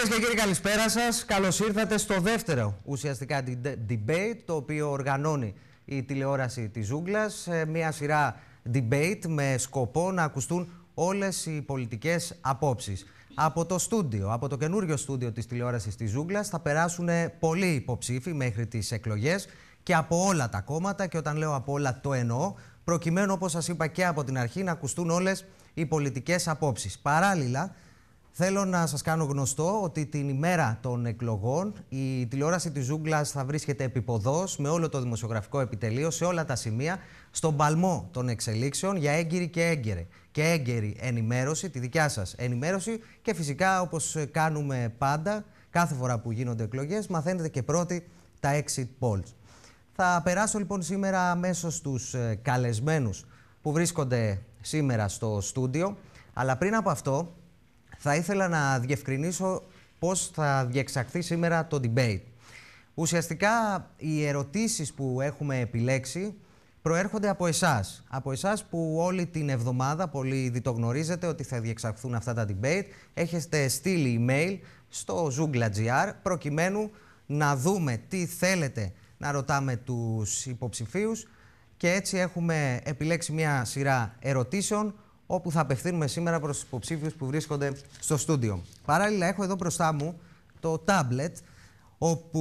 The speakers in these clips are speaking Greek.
Κυρίες και κύριοι, καλησπέρα σας. Καλώς ήρθατε στο δεύτερο ουσιαστικά debate, το οποίο οργανώνει η τηλεόραση της Ζούγκλας. Μια σειρά debate με σκοπό να ακουστούν όλες οι πολιτικές απόψεις. Από το στούντιο, από το καινούριο στούντιο της τηλεόρασης της Ζούγκλας θα περάσουν πολλοί υποψήφοι μέχρι τις εκλογές και από όλα τα κόμματα και όταν λέω από όλα το εννοώ προκειμένου όπως σας είπα και από την αρχή να ακουστούν όλες οι πολιτικές απόψεις. Παράλληλα Θέλω να σας κάνω γνωστό ότι την ημέρα των εκλογών η τηλεόραση της Ζούγκλας θα βρίσκεται επιποδός με όλο το δημοσιογραφικό επιτελείο σε όλα τα σημεία στον παλμό των εξελίξεων για έγκυρη και έγκαιρη και έγκαιρη ενημέρωση, τη δικιά σας ενημέρωση και φυσικά όπως κάνουμε πάντα κάθε φορά που γίνονται εκλογές μαθαίνετε και πρώτοι τα exit polls. Θα περάσω λοιπόν σήμερα αμέσως στους ε, καλεσμένους που βρίσκονται σήμερα στο στούντιο αλλά πριν από αυτό θα ήθελα να διευκρινίσω πώς θα διεξαχθεί σήμερα το debate. Ουσιαστικά οι ερωτήσεις που έχουμε επιλέξει προέρχονται από εσάς. Από εσάς που όλη την εβδομάδα, πολύ ήδη το γνωρίζετε ότι θα διεξαχθούν αυτά τα debate, έχετε στείλει email στο Zoogla.gr προκειμένου να δούμε τι θέλετε να ρωτάμε τους υποψηφίους και έτσι έχουμε επιλέξει μια σειρά ερωτήσεων όπου θα απευθύνουμε σήμερα προς τους υποψήφιους που βρίσκονται στο στούντιο. Παράλληλα έχω εδώ μπροστά μου το tablet όπου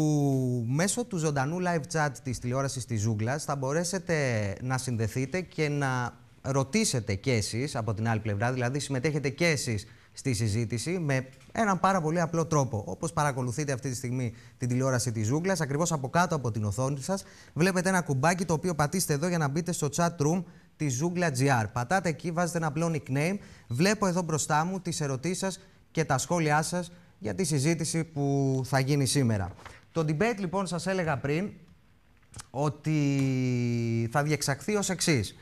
μέσω του ζωντανού live chat της τηλεόρασης της Ζούγκλας θα μπορέσετε να συνδεθείτε και να ρωτήσετε και εσείς από την άλλη πλευρά, δηλαδή συμμετέχετε και εσείς στη συζήτηση με έναν πάρα πολύ απλό τρόπο. Όπως παρακολουθείτε αυτή τη στιγμή την τηλεόραση της Ζούγκλας, ακριβώς από κάτω από την οθόνη σας, βλέπετε ένα κουμπάκι το οποίο πατήστε εδώ για να μπείτε στο chat room τη Ζούγκλα GR. Πατάτε εκεί, βάζετε ένα απλό nickname. Βλέπω εδώ μπροστά μου τις ερωτήσεις σας και τα σχόλιά σας για τη συζήτηση που θα γίνει σήμερα. Το debate λοιπόν σας έλεγα πριν ότι θα διεξαχθεί ως εξής.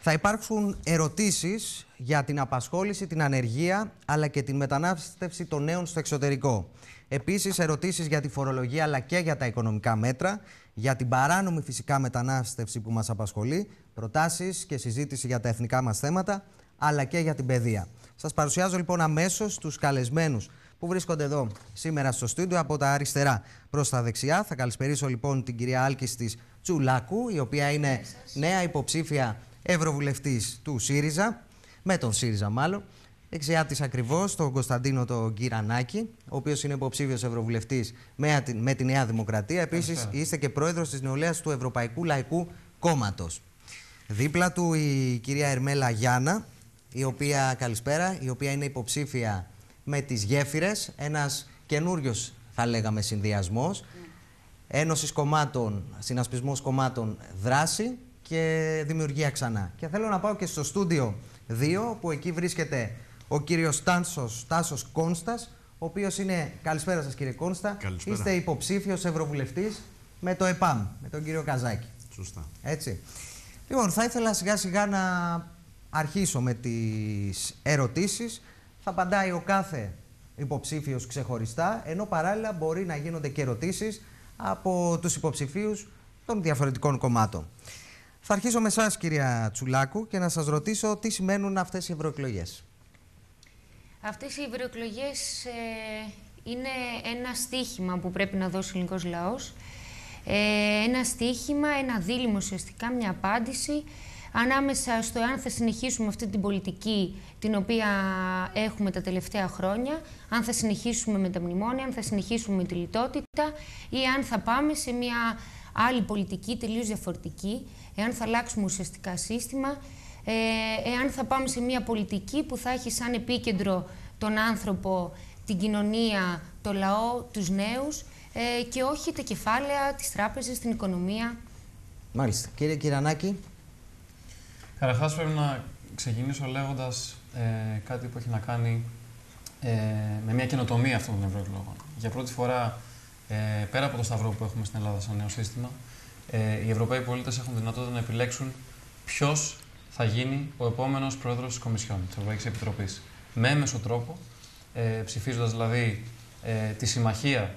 Θα υπάρξουν ερωτήσεις για την απασχόληση, την ανεργία, αλλά και την μετανάστευση των νέων στο εξωτερικό. Επίσης, ερωτήσεις για τη φορολογία, αλλά και για τα οικονομικά μέτρα, για την παράνομη φυσικά μετανάστευση που μας απασχολεί, προτάσεις και συζήτηση για τα εθνικά μας θέματα, αλλά και για την παιδεία. Σας παρουσιάζω λοιπόν αμέσως τους καλεσμένους που βρίσκονται εδώ σήμερα στο στούντιο από τα αριστερά προς τα δεξιά. Θα καλησπερίσω λοιπόν την κυρία Άλκης Τσουλάκου, η οποία είναι νέα υποψήφια ευρωβουλευτής του ΣΥΡΙΖΑ, με τον ΣΥΡΙΖΑ μάλλον. Δεξιά τη ακριβώς τον Κωνσταντίνο τον Κυρανάκη, ο οποίος είναι υποψήφιος ευρωβουλευτής με, με τη Νέα Δημοκρατία. Επίσης, είστε και πρόεδρος της νεολαίας του Ευρωπαϊκού Λαϊκού Κόμματος. Δίπλα του η κυρία Ερμέλα Γιάννα, η οποία, καλησπέρα, η οποία είναι υποψήφια με τις γέφυρες, ένας καινούριος θα λέγαμε συνδυασμός, ένωσης κομμάτων, συνασπισμός κομμάτων δράση και δημιουργία ξανά. Και θέλω να πάω και στο στούντιο 2, που εκεί βρίσκεται ο κύριος Τάσος, Τάσος Κόνστας, ο οποίος είναι, καλησπέρα σας κύριε Κόνστα, καλησπέρα. είστε υποψήφιος ευρωβουλευτής με το ΕΠΑΜ, με τον κύριο Καζάκη. Σωστά. Έτσι. Λοιπόν, θα ήθελα σιγά σιγά να αρχίσω με τις ερωτήσεις. Θα απαντάει ο κάθε υποψήφιος ξεχωριστά, ενώ παράλληλα μπορεί να γίνονται και ερωτήσεις από τους υποψηφίους των διαφορετικών κομμάτων. Θα αρχίσω με εσάς, κυρία Τσουλάκου, και να σας ρωτήσω τι σημαίνουν αυτές οι ευρωεκλογές. Αυτές οι ευρωεκλογές ε, είναι ένα στίχημα που πρέπει να δώσει ο ελληνικός λαός. Ε, ένα στίχημα, ένα δίλημα ουσιαστικά, μια απάντηση ανάμεσα στο αν θα συνεχίσουμε αυτή την πολιτική την οποία έχουμε τα τελευταία χρόνια, αν θα συνεχίσουμε με τα μνημόνια, αν θα συνεχίσουμε με τη λιτότητα ή αν θα πάμε σε μια άλλη πολιτική τελείως διαφορετική, εάν θα αλλάξουμε ουσιαστικά σύστημα, ε, εάν θα πάμε σε μια πολιτική που θα έχει σαν επίκεντρο τον άνθρωπο, την κοινωνία, το λαό, τους νέους ε, και όχι τα κεφάλαια, τις τράπεζες, την οικονομία. Μάλιστα. Κύριε Κυρανάκη. Καταρχάς πρέπει να ξεκινήσω λέγοντας ε, κάτι που έχει να κάνει ε, με μια καινοτομία αυτών των ευρωεκλογών. Για πρώτη φορά, ε, πέρα από το σταυρό που έχουμε στην Ελλάδα σαν νέο σύστημα, ε, οι Ευρωπαίοι πολίτες έχουν δυνατότητα να επιλέξουν ποιος θα γίνει ο επόμενος πρόεδρος της Κομισιόν, της Ευρωπαϊκής Επιτροπής. Με έμεσο τρόπο, ε, ψηφίζοντας δηλαδή ε, τη συμμαχία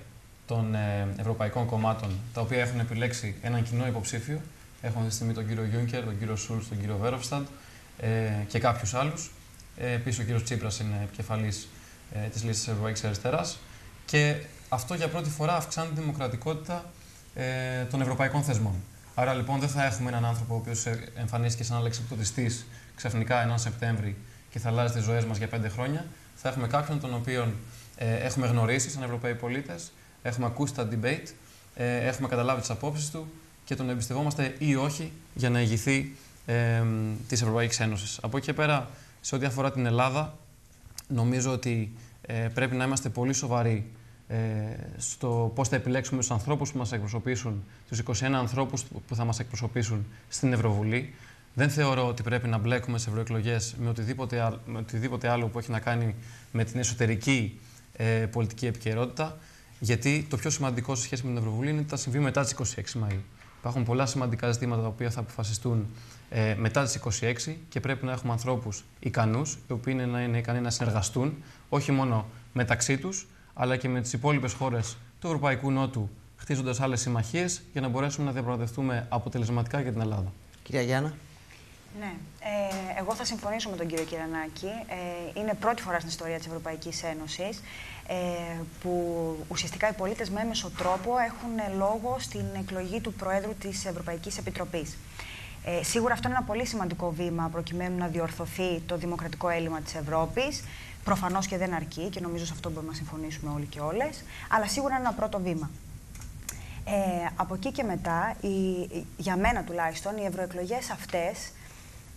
των ε, ευρωπαϊκών κομμάτων, τα οποία έχουν επιλέξει έναν κοινό υποψήφιο. Έχουμε αυτή τη στιγμή τον κύριο Γιούνκερ, τον κύριο Σούλτς, τον κύριο Βέροφσταντ ε, και κάποιους άλλους. Ε, Επίση, ο κύριος Τσίπρας είναι επικεφαλής ε, της λίστας Ευρωπαϊκής Αριστεράς. και αυτό για πρώτη φορά αυξάνει τη δημοκρατικότητα ε, των ευρωπαϊκών θεσμών. Άρα λοιπόν δεν θα έχουμε έναν άνθρωπο ο οποίος εμφανίστηκε σαν αλεξιπτωτιστή ξαφνικά έναν Σεπτέμβρη και θα αλλάζει τις ζωές μας για πέντε χρόνια. Θα έχουμε κάποιον τον οποίο ε, έχουμε γνωρίσει σαν Ευρωπαίοι πολίτες, έχουμε ακούσει τα debate, ε, έχουμε καταλάβει τις απόψεις του και τον εμπιστευόμαστε ή όχι για να ηγηθεί ε, της Ευρωπαϊκής Ένωσης. Από εκεί και πέρα, σε ό,τι αφορά την Ελλάδα, νομίζω ότι ε, πρέπει να είμαστε πολύ σοβαροί ε, στο πώς θα επιλέξουμε τους ανθρώπους που μας εκπροσωπήσουν, τους 21 ανθρώπους που θα μας εκπροσωπήσουν στην Ευρωβουλή. Δεν θεωρώ ότι πρέπει να μπλέκουμε σε ευρωεκλογές με, οτιδήποτε, με οτιδήποτε άλλο που έχει να κάνει με την εσωτερική ε, πολιτική επικαιρότητα. Γιατί το πιο σημαντικό σε σχέση με την Ευρωβουλή είναι ότι θα συμβεί μετά τις 26 Μαου. Υπάρχουν πολλά σημαντικά ζητήματα τα οποία θα αποφασιστούν ε, μετά τις 26 και πρέπει να έχουμε ανθρώπους ικανούς, οι οποίοι είναι, να είναι ικανοί να συνεργαστούν, όχι μόνο μεταξύ τους, αλλά και με τις υπόλοιπες χώρες του Ευρωπαϊκού Νότου, χτίζοντας άλλες συμμαχίες για να μπορέσουμε να διαπραγματευτούμε αποτελεσματικά για την Ελλάδα. Κυρία Γιάννα. Ναι, ε, εγώ θα συμφωνήσω με τον κύριο Κυρανάκη. Ε, είναι πρώτη φορά στην ιστορία της Ευρωπαϊκής Ένωσης ε, που ουσιαστικά οι πολίτες με έμεσο τρόπο έχουν λόγο στην εκλογή του Προέδρου της Ευρωπαϊκής Επιτροπής. Ε, σίγουρα αυτό είναι ένα πολύ σημαντικό βήμα προκειμένου να διορθωθεί το δημοκρατικό έλλειμμα της Ευρώπης. Προφανώς και δεν αρκεί και νομίζω σε αυτό μπορούμε να συμφωνήσουμε όλοι και όλες, αλλά σίγουρα είναι ένα πρώτο βήμα. Ε, από εκεί και μετά, η, για μένα τουλάχιστον, οι ευρωεκλογές αυτές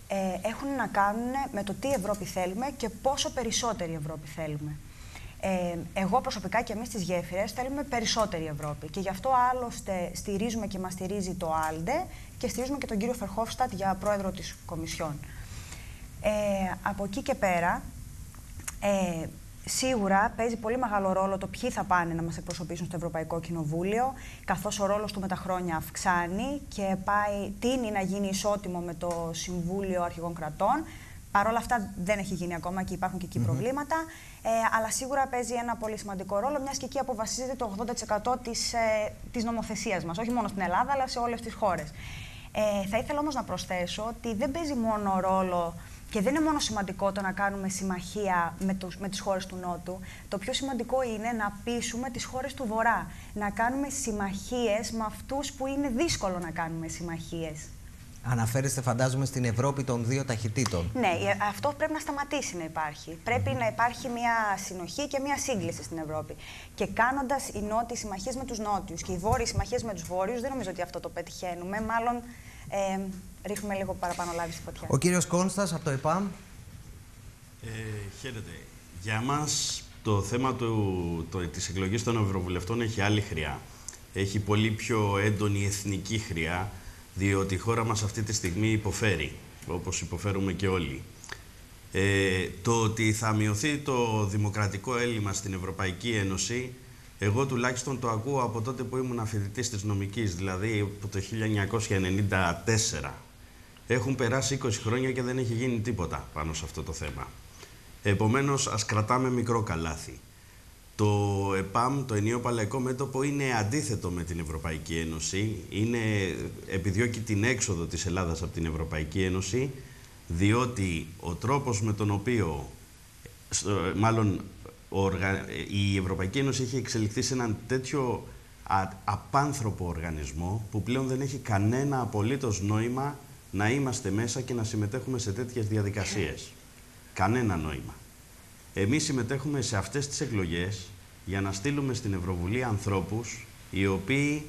ε, έχουν να κάνουν με το τι Ευρώπη θέλουμε και πόσο περισσότερη Ευρώπη θέλουμε. Ε, εγώ προσωπικά και εμείς τις γέφυρες θέλουμε περισσότερη Ευρώπη και γι' αυτό άλλωστε στηρίζουμε και μας στηρίζει το ΑΛΔΕ και στηρίζουμε και τον κύριο Φερχόφστατ για πρόεδρο της Κομισιόν. Ε, από εκεί και πέρα, ε, Σίγουρα παίζει πολύ μεγάλο ρόλο το ποιοι θα πάνε να μας εκπροσωπήσουν στο Ευρωπαϊκό Κοινοβούλιο, καθώς ο ρόλος του με τα χρόνια αυξάνει και πάει, τίνει να γίνει ισότιμο με το Συμβούλιο Αρχηγών Κρατών. Παρ' όλα αυτά δεν έχει γίνει ακόμα και υπάρχουν και εκεί προβλήματα. Ε, αλλά σίγουρα παίζει ένα πολύ σημαντικό ρόλο, μιας και εκεί αποφασίζεται το 80% της, ε, της νομοθεσίας μας, όχι μόνο στην Ελλάδα, αλλά σε όλες τις χώρες. Ε, θα ήθελα όμως να προσθέσω ότι δεν παίζει μόνο ρόλο και δεν είναι μόνο σημαντικό το να κάνουμε συμμαχία με, τους, με τις χώρες του Νότου. Το πιο σημαντικό είναι να πείσουμε τις χώρες του Βορρά. Να κάνουμε συμμαχίες με αυτούς που είναι δύσκολο να κάνουμε συμμαχίες. Αναφέρεστε, φαντάζομαι, στην Ευρώπη των δύο ταχυτήτων. Ναι, ε, αυτό πρέπει να σταματήσει να υπάρχει. Πρέπει να υπάρχει μια συνοχή και μια σύγκληση στην Ευρώπη. Και κάνοντας οι Νότιοι συμμαχίες με τους Νότιους και οι Βόρειοι συμμαχίες με τους Βόρειους, δεν νομίζω ότι αυτό το πετυχαίνουμε. Μάλλον ε, ρίχνουμε λίγο παραπάνω λάδι στη φωτιά. Ο κύριος Κόνστας από το ΕΠΑΜ. Ε, χαίρετε. Για μας το θέμα του, το, της εκλογής των Ευρωβουλευτών έχει άλλη χρειά. Έχει πολύ πιο έντονη εθνική χρειά, διότι η χώρα μας αυτή τη στιγμή υποφέρει, όπως υποφέρουμε και όλοι. Ε, το ότι θα μειωθεί το δημοκρατικό έλλειμμα στην Ευρωπαϊκή Ένωση εγώ τουλάχιστον το ακούω από τότε που ήμουν αφιδητής της νομικής, δηλαδή από το 1994. Έχουν περάσει 20 χρόνια και δεν έχει γίνει τίποτα πάνω σε αυτό το θέμα. Επομένως, ας κρατάμε μικρό καλάθι. Το ΕΠΑΜ, το ενίο παλαϊκό μέτωπο, είναι αντίθετο με την Ευρωπαϊκή Ένωση. Είναι, επιδιώκει την έξοδο της Ελλάδας από την Ευρωπαϊκή Ένωση, διότι ο τρόπος με τον οποίο, μάλλον η Ευρωπαϊκή Ένωση έχει εξελιχθεί σε έναν τέτοιο απάνθρωπο οργανισμό που πλέον δεν έχει κανένα απολύτως νόημα να είμαστε μέσα και να συμμετέχουμε σε τέτοιες διαδικασίες. Κανένα νόημα. Εμείς συμμετέχουμε σε αυτές τις εκλογές για να στείλουμε στην Ευρωβουλή ανθρώπους οι οποίοι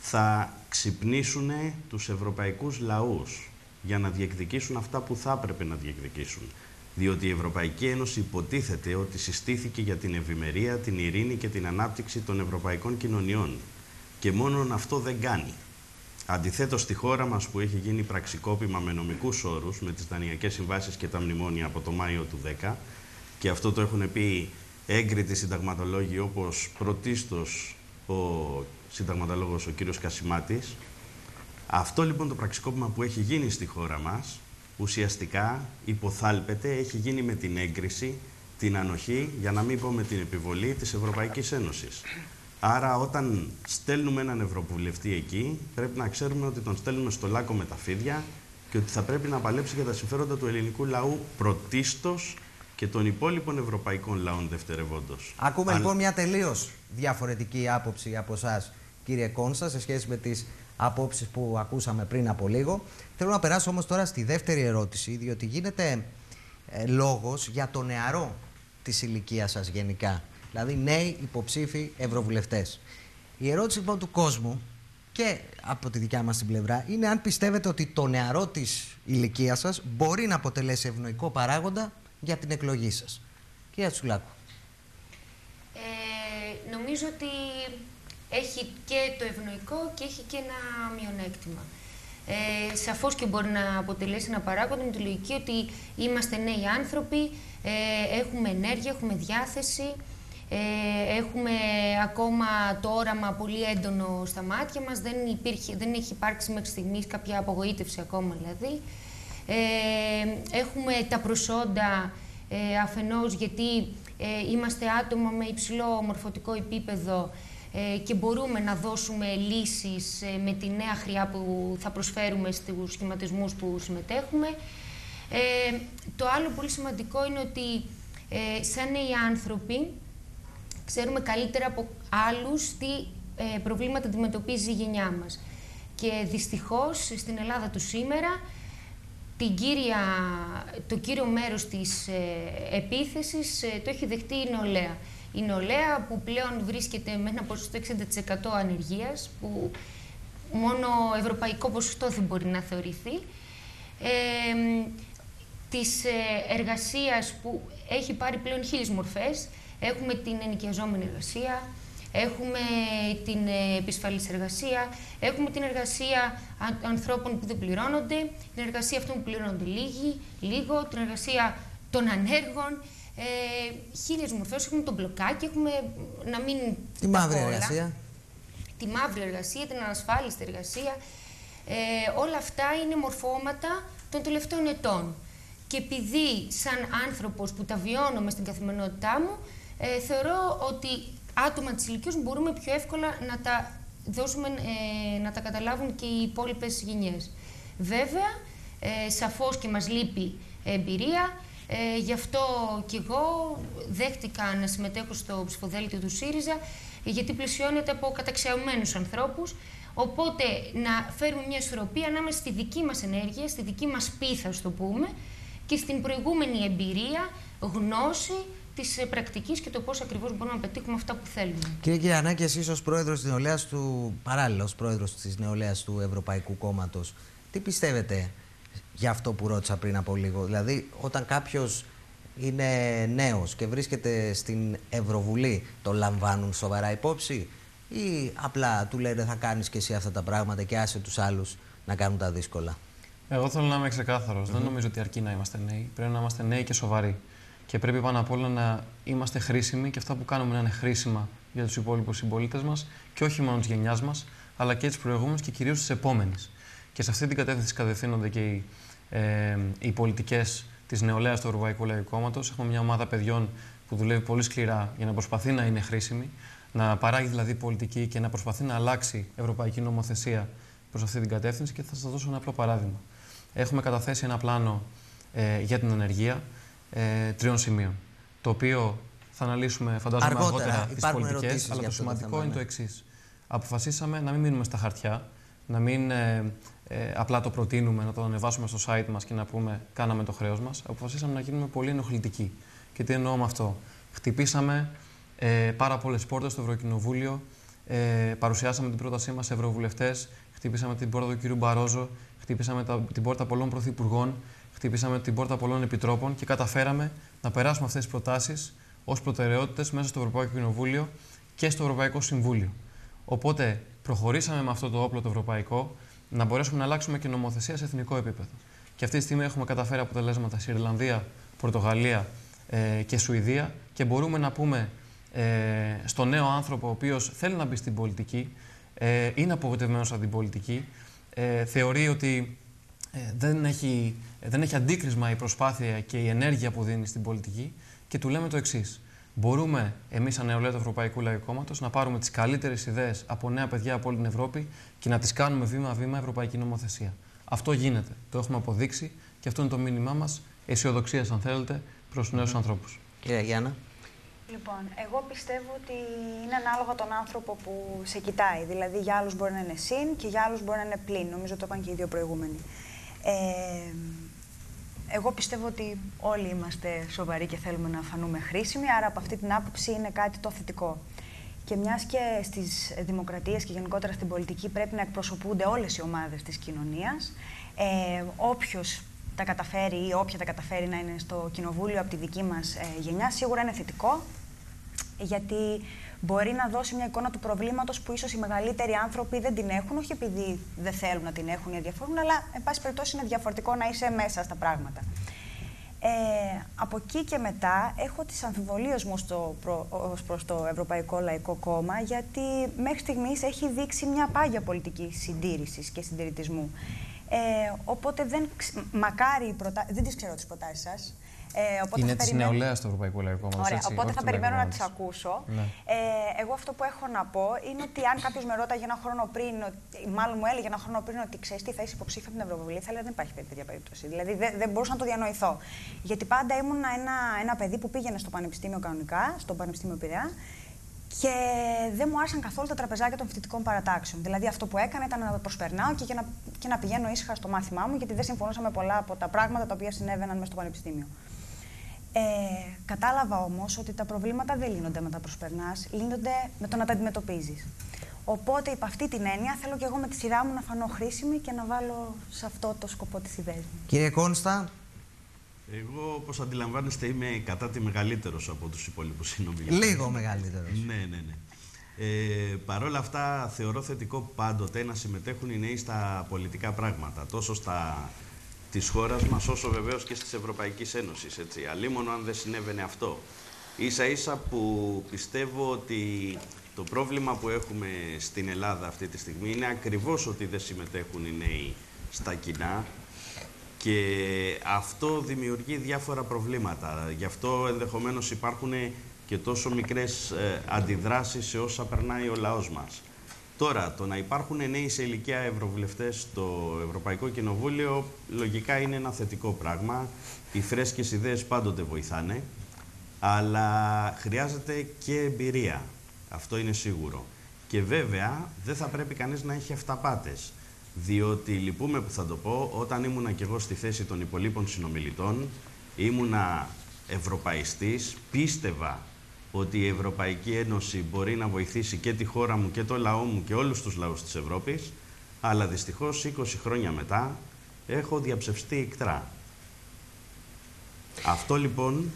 θα ξυπνήσουν τους ευρωπαϊκούς λαούς για να διεκδικήσουν αυτά που θα έπρεπε να διεκδικήσουν διότι η Ευρωπαϊκή Ένωση υποτίθεται ότι συστήθηκε για την ευημερία, την ειρήνη και την ανάπτυξη των ευρωπαϊκών κοινωνιών. Και μόνον αυτό δεν κάνει. Αντιθέτως στη χώρα μας που έχει γίνει πραξικόπημα με νομικούς όρους, με τις δανειακές συμβάσεις και τα μνημόνια από το Μάιο του 10, και αυτό το έχουν πει έγκριτοι συνταγματολόγοι όπως πρωτίστως ο συνταγματολόγος ο κύριος Κασιμάτης. Αυτό λοιπόν το πραξικόπημα που έχει γίνει στη χώρα μας ουσιαστικά υποθάλπεται, έχει γίνει με την έγκριση, την ανοχή, για να μην πω με την επιβολή της Ευρωπαϊκής Ένωσης. Άρα όταν στέλνουμε έναν Ευρωβουλευτή εκεί, πρέπει να ξέρουμε ότι τον στέλνουμε στο λάκκο με τα φίδια και ότι θα πρέπει να παλέψει για τα συμφέροντα του ελληνικού λαού πρωτίστως και και των υπόλοιπων ευρωπαϊκών λαών δευτερευόντως. Ακούμε λοιπόν μια τελείως διαφορετική άποψη από εσάς, κύριε Κόνσα, σε σχέση με τις απόψεις που ακούσαμε πριν από λίγο. Θέλω να περάσω όμως τώρα στη δεύτερη ερώτηση, διότι γίνεται ε, λόγος για το νεαρό της ηλικίας σας γενικά. Δηλαδή, νέοι υποψήφοι ευρωβουλευτές. Η ερώτηση λοιπόν του κόσμου και από τη δικιά μας την πλευρά είναι αν πιστεύετε ότι το νεαρό της ηλικίας σας μπορεί να αποτελέσει ευνοϊκό παράγοντα για την εκλογή σας. Κυρία Τσουλάκου. Ε, νομίζω ότι έχει και το ευνοϊκό και έχει και ένα μειονέκτημα. Ε, σαφώς και μπορεί να αποτελέσει ένα παράγοντα με τη λογική ότι είμαστε νέοι άνθρωποι, ε, έχουμε ενέργεια, έχουμε διάθεση, ε, έχουμε ακόμα το όραμα πολύ έντονο στα μάτια μας, δεν, υπήρχε, δεν έχει υπάρξει μέχρι στιγμής κάποια απογοήτευση ακόμα δηλαδή. Ε, έχουμε τα προσόντα ε, αφενός γιατί ε, είμαστε άτομα με υψηλό μορφωτικό επίπεδο ε, και μπορούμε να δώσουμε λύσεις ε, με τη νέα χρειά που θα προσφέρουμε στους σχηματισμούς που συμμετέχουμε. Ε, το άλλο πολύ σημαντικό είναι ότι σαν νέοι άνθρωποι ξέρουμε καλύτερα από άλλους τι ε, προβλήματα αντιμετωπίζει η γενιά μας. Και δυστυχώς στην Ελλάδα του σήμερα την κύρια, το κύριο μέρος της ε, επίθεσης ε, το έχει δεχτεί η νεολαία. Η νεολαία που πλέον βρίσκεται με ένα ποσοστό 60% ανεργίας, που μόνο ευρωπαϊκό ποσοστό δεν μπορεί να θεωρηθεί, ε, της εργασίας που έχει πάρει πλέον χίλιες μορφές, Έχουμε την ενοικιαζόμενη εργασία, έχουμε την ε, επισφαλής εργασία, έχουμε την εργασία ανθρώπων που δεν πληρώνονται, την εργασία αυτών που πληρώνονται λίγοι, λίγο, την εργασία των ανέργων, ε, χίλιες μορφές, έχουμε τον μπλοκάκι, έχουμε να μην Τη μαύρη εργασία. Τη μαύρη εργασία, την ανασφάλιστη εργασία. Ε, όλα αυτά είναι μορφώματα των τελευταίων ετών. Και επειδή σαν άνθρωπος που τα βιώνω στην καθημερινότητά μου, ε, θεωρώ ότι άτομα της ηλικίας μπορούμε πιο εύκολα να τα δώσουμε, ε, να τα καταλάβουν και οι υπόλοιπες γενιές. Βέβαια, ε, σαφώς και μας λείπει εμπειρία, ε, γι' αυτό και εγώ δέχτηκα να συμμετέχω στο ψηφοδέλτιο του ΣΥΡΙΖΑ, γιατί πλησιώνεται από καταξιωμένους ανθρώπους, οπότε να φέρουμε μια ισορροπία ανάμεσα στη δική μας ενέργεια, στη δική μας πείθα, το πούμε, και στην προηγούμενη εμπειρία, γνώση, της πρακτικής και το πώς ακριβώς μπορούμε να πετύχουμε αυτά που θέλουμε. Κύριε Κυριανάκη, εσείς ως πρόεδρος της νεολαίας του, παράλληλα ως πρόεδρος της νεολαίας του Ευρωπαϊκού Κόμματος, τι πιστεύετε για αυτό που ρώτησα πριν από λίγο; Δηλαδή, όταν κάποιος είναι νέος και βρίσκεται στην Ευρωβουλή, το λαμβάνουν σοβαρά υπόψη ή απλά του λένε θα κάνεις και εσύ αυτά τα πράγματα και άσε τους άλλους να κάνουν τα δύσκολα. Εγώ θέλω να είμαι ξεκάθαρος. Δεν νομίζω ότι αρκεί να είμαστε νέοι. Πρέπει να είμαστε νέοι και σοβαροί και πρέπει πάνω απ' όλα να είμαστε χρήσιμοι και αυτά που κάνουμε να είναι χρήσιμα για τους υπόλοιπους συμπολίτες μας και όχι μόνο της γενιάς μας, αλλά και της προηγούμενης και κυρίως της επόμενης. Και σε αυτή την κατεύθυνση κατευθύνονται και οι, ε, οι πολιτικές της νεολαίας του Ευρωπαϊκού Λαϊκού Κόμματο. Έχουμε μια ομάδα παιδιών που δουλεύει πολύ σκληρά για να προσπαθεί να είναι χρήσιμη, να παράγει δηλαδή πολιτική και να προσπαθεί να αλλάξει ευρωπαϊκή νομοθεσία προς αυτή την κατεύθυνση. Και θα σας δώσω ένα απλό παράδειγμα. Έχουμε καταθέσει ένα πλάνο ε, για την ανεργία ε, τριών σημείων. Το οποίο θα αναλύσουμε, φαντάζομαι, αργότερα, τις πολιτικές. Αλλά το σημαντικό είναι το ναι. εξής. Αποφασίσαμε να μην μείνουμε στα χαρτιά, να μην ε, ε, απλά το προτείνουμε, να το ανεβάσουμε στο site μας και να πούμε κάναμε το χρέος μας. Αποφασίσαμε να γίνουμε πολύ ενοχλητικοί. Και τι εννοώ με αυτό; Χτυπήσαμε ε, πάρα πολλές πόρτες στο Ευρωκοινοβούλιο, ε, παρουσιάσαμε την πρότασή μας σε ευρωβουλευτές, χτυπήσαμε την πόρτα του κ. Μπαρόζο, χτυπήσαμε τα, την πόρτα πολλών πρωθυπουργών, χτυπήσαμε την πόρτα πολλών επιτρόπων και καταφέραμε να περάσουμε αυτές τις προτάσεις ως προτεραιότητες μέσα στο Ευρωπαϊκό Κοινοβούλιο και στο Ευρωπαϊκό Συμβούλιο. Οπότε προχωρήσαμε με αυτό το όπλο το ευρωπαϊκό να μπορέσουμε να αλλάξουμε και νομοθεσία σε εθνικό επίπεδο. Και αυτή τη στιγμή έχουμε καταφέρει αποτελέσματα σε Ιρλανδία, Πορτογαλία ε, και Σουηδία και μπορούμε να πούμε ε, στον νέο άνθρωπο ο οποίος θέλει να μπει στην πολιτική, ε, είναι απογοητευμένος από την πολιτική, ε, θεωρεί ότι ε, δεν, έχει, δεν έχει αντίκρισμα η προσπάθεια και η ενέργεια που δίνει στην πολιτική και του λέμε το εξής. Μπορούμε εμείς, σαν νεολαία του Ευρωπαϊκού Λαϊκού Κόμματος, να πάρουμε τις καλύτερες ιδέες από νέα παιδιά από όλη την Ευρώπη και να τις κάνουμε βήμα-βήμα ευρωπαϊκή νομοθεσία. Αυτό γίνεται. Το έχουμε αποδείξει και αυτό είναι το μήνυμά μας αισιοδοξίας, αν θέλετε, προς νέους ανθρώπους. Κυρία Γιάννα. Λοιπόν, εγώ πιστεύω ότι είναι ανάλογα τον άνθρωπο που σε κοιτάει. Δηλαδή, για άλλους μπορεί να είναι συν και για άλλους μπορεί να είναι πλην. Νομίζω το είπαν και οι δύο προηγούμενοι. Ε, εγώ πιστεύω ότι όλοι είμαστε σοβαροί και θέλουμε να φανούμε χρήσιμοι, άρα από αυτή την άποψη είναι κάτι το θετικό. Και μιας και στις δημοκρατίες και γενικότερα στην πολιτική πρέπει να εκπροσωπούνται όλες οι ομάδες της κοινωνίας, ε, όποιος τα καταφέρει ή όποια τα καταφέρει να είναι στο κοινοβούλιο από τη δική μας ε, γενιά, σίγουρα είναι θετικό. Γιατί μπορεί να δώσει μια εικόνα του προβλήματος που ίσως οι μεγαλύτεροι άνθρωποι δεν την έχουν, όχι επειδή δεν θέλουν να την έχουν ή διαφορούν, αλλά εν πάση περιπτώσει είναι διαφορετικό να είσαι μέσα στα πράγματα. Ε, από εκεί και μετά έχω τις αμφιβολίες μου στο, προ, ως προς το Ευρωπαϊκό Λαϊκό Κόμμα γιατί μέχρι στιγμής έχει δείξει μια πάγια πολιτική συντήρησης και συντηρητισμού. Ε, οπότε δεν, μακάρι, προτα... δεν τις ξέρω τις προτάσεις σας, ε, οπότε είναι της περιμένω... νεολαίας στο Ευρωπαϊκό Λαϊκό Κόμμα. Ωραία, οπότε θα περιμένω να τις ακούσω. Ναι. Ε, εγώ αυτό που έχω να πω είναι ότι αν κάποιος με ρώταγε ένα χρόνο πριν, μάλλον μου έλεγε ένα χρόνο πριν ότι ξέρεις τι θα είσαι υποψήφιο από την Ευρωβουλή, θα έλεγα δεν υπάρχει τέτοια περίπτωση. Δηλαδή δεν, δεν μπορούσα να το διανοηθώ. Γιατί πάντα ήμουν ένα, ένα παιδί που πήγαινε στο Πανεπιστήμιο κανονικά, στο Πανεπιστήμιο Πειραιά, και δεν μου άρεσαν καθόλου τα τραπεζάκια των φοιτητικών παρατάξεων. Δηλαδή, αυτό που έκανα ήταν να προσπερνάω και, να, και να πηγαίνω ήσυχα στο μάθημά μου, γιατί δεν συμφωνούσα με πολλά από τα πράγματα τα οποία συνέβαιναν μέσα στο Πανεπιστήμιο. Ε, κατάλαβα όμως ότι τα προβλήματα δεν λύνονται με τα προσπερνάς, λύνονται με το να τα αντιμετωπίζεις. Οπότε, υπ' αυτή την έννοια, θέλω και εγώ με τη σειρά μου να φανώ χρήσιμη και να βάλω σε αυτό το σκοπό της ιδέας μου. Κύριε Κόνστα. Εγώ, όπως αντιλαμβάνεστε, είμαι κατά τη μεγαλύτερος από τους υπόλοιπους συνομιλητές. Λίγο μεγαλύτερος. ναι, ναι, ναι. Ε, Παρ' όλα αυτά, θεωρώ θετικό πάντοτε να συμμετέχουν οι νέοι στα πολιτικά πράγματα. Τόσο στα της χώρας μας, όσο βεβαίως και της Ευρωπαϊκής Ένωσης. Έτσι. Αλίμονο αν δεν συνέβαινε αυτό. Ίσα ίσα που πιστεύω ότι το πρόβλημα που έχουμε στην Ελλάδα αυτή τη στιγμή είναι ακριβώς ότι δεν συμμετέχουν οι νέοι στα κοινά και αυτό δημιουργεί διάφορα προβλήματα. Γι' αυτό ενδεχομένως υπάρχουν και τόσο μικρές ε, αντιδράσεις σε όσα περνάει ο λαός μας. Τώρα, το να υπάρχουν νέοι σε ηλικία ευρωβουλευτές στο Ευρωπαϊκό Κοινοβούλιο λογικά είναι ένα θετικό πράγμα. Οι φρέσκες ιδέες πάντοτε βοηθάνε, αλλά χρειάζεται και εμπειρία. Αυτό είναι σίγουρο. Και βέβαια δεν θα πρέπει κανείς να έχει αυταπάτες. Διότι λυπούμε που θα το πω, όταν ήμουνα και εγώ στη θέση των υπολείπων συνομιλητών, ήμουνα ευρωπαϊστής, πίστευα ότι η Ευρωπαϊκή Ένωση μπορεί να βοηθήσει και τη χώρα μου και το λαό μου και όλους τους λαούς της Ευρώπης, αλλά δυστυχώς 20 χρόνια μετά έχω διαψευστεί ικτρά. Αυτό λοιπόν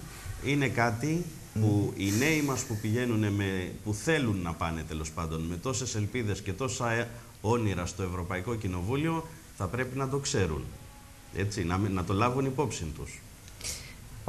είναι κάτι που οι νέοι μας που πηγαίνουν, με, που θέλουν να πάνε τέλος πάντων με τόσες ελπίδες και τόσα όνειρα στο Ευρωπαϊκό Κοινοβούλιο θα πρέπει να το ξέρουν. Έτσι, να, να το λάβουν υπόψη τους.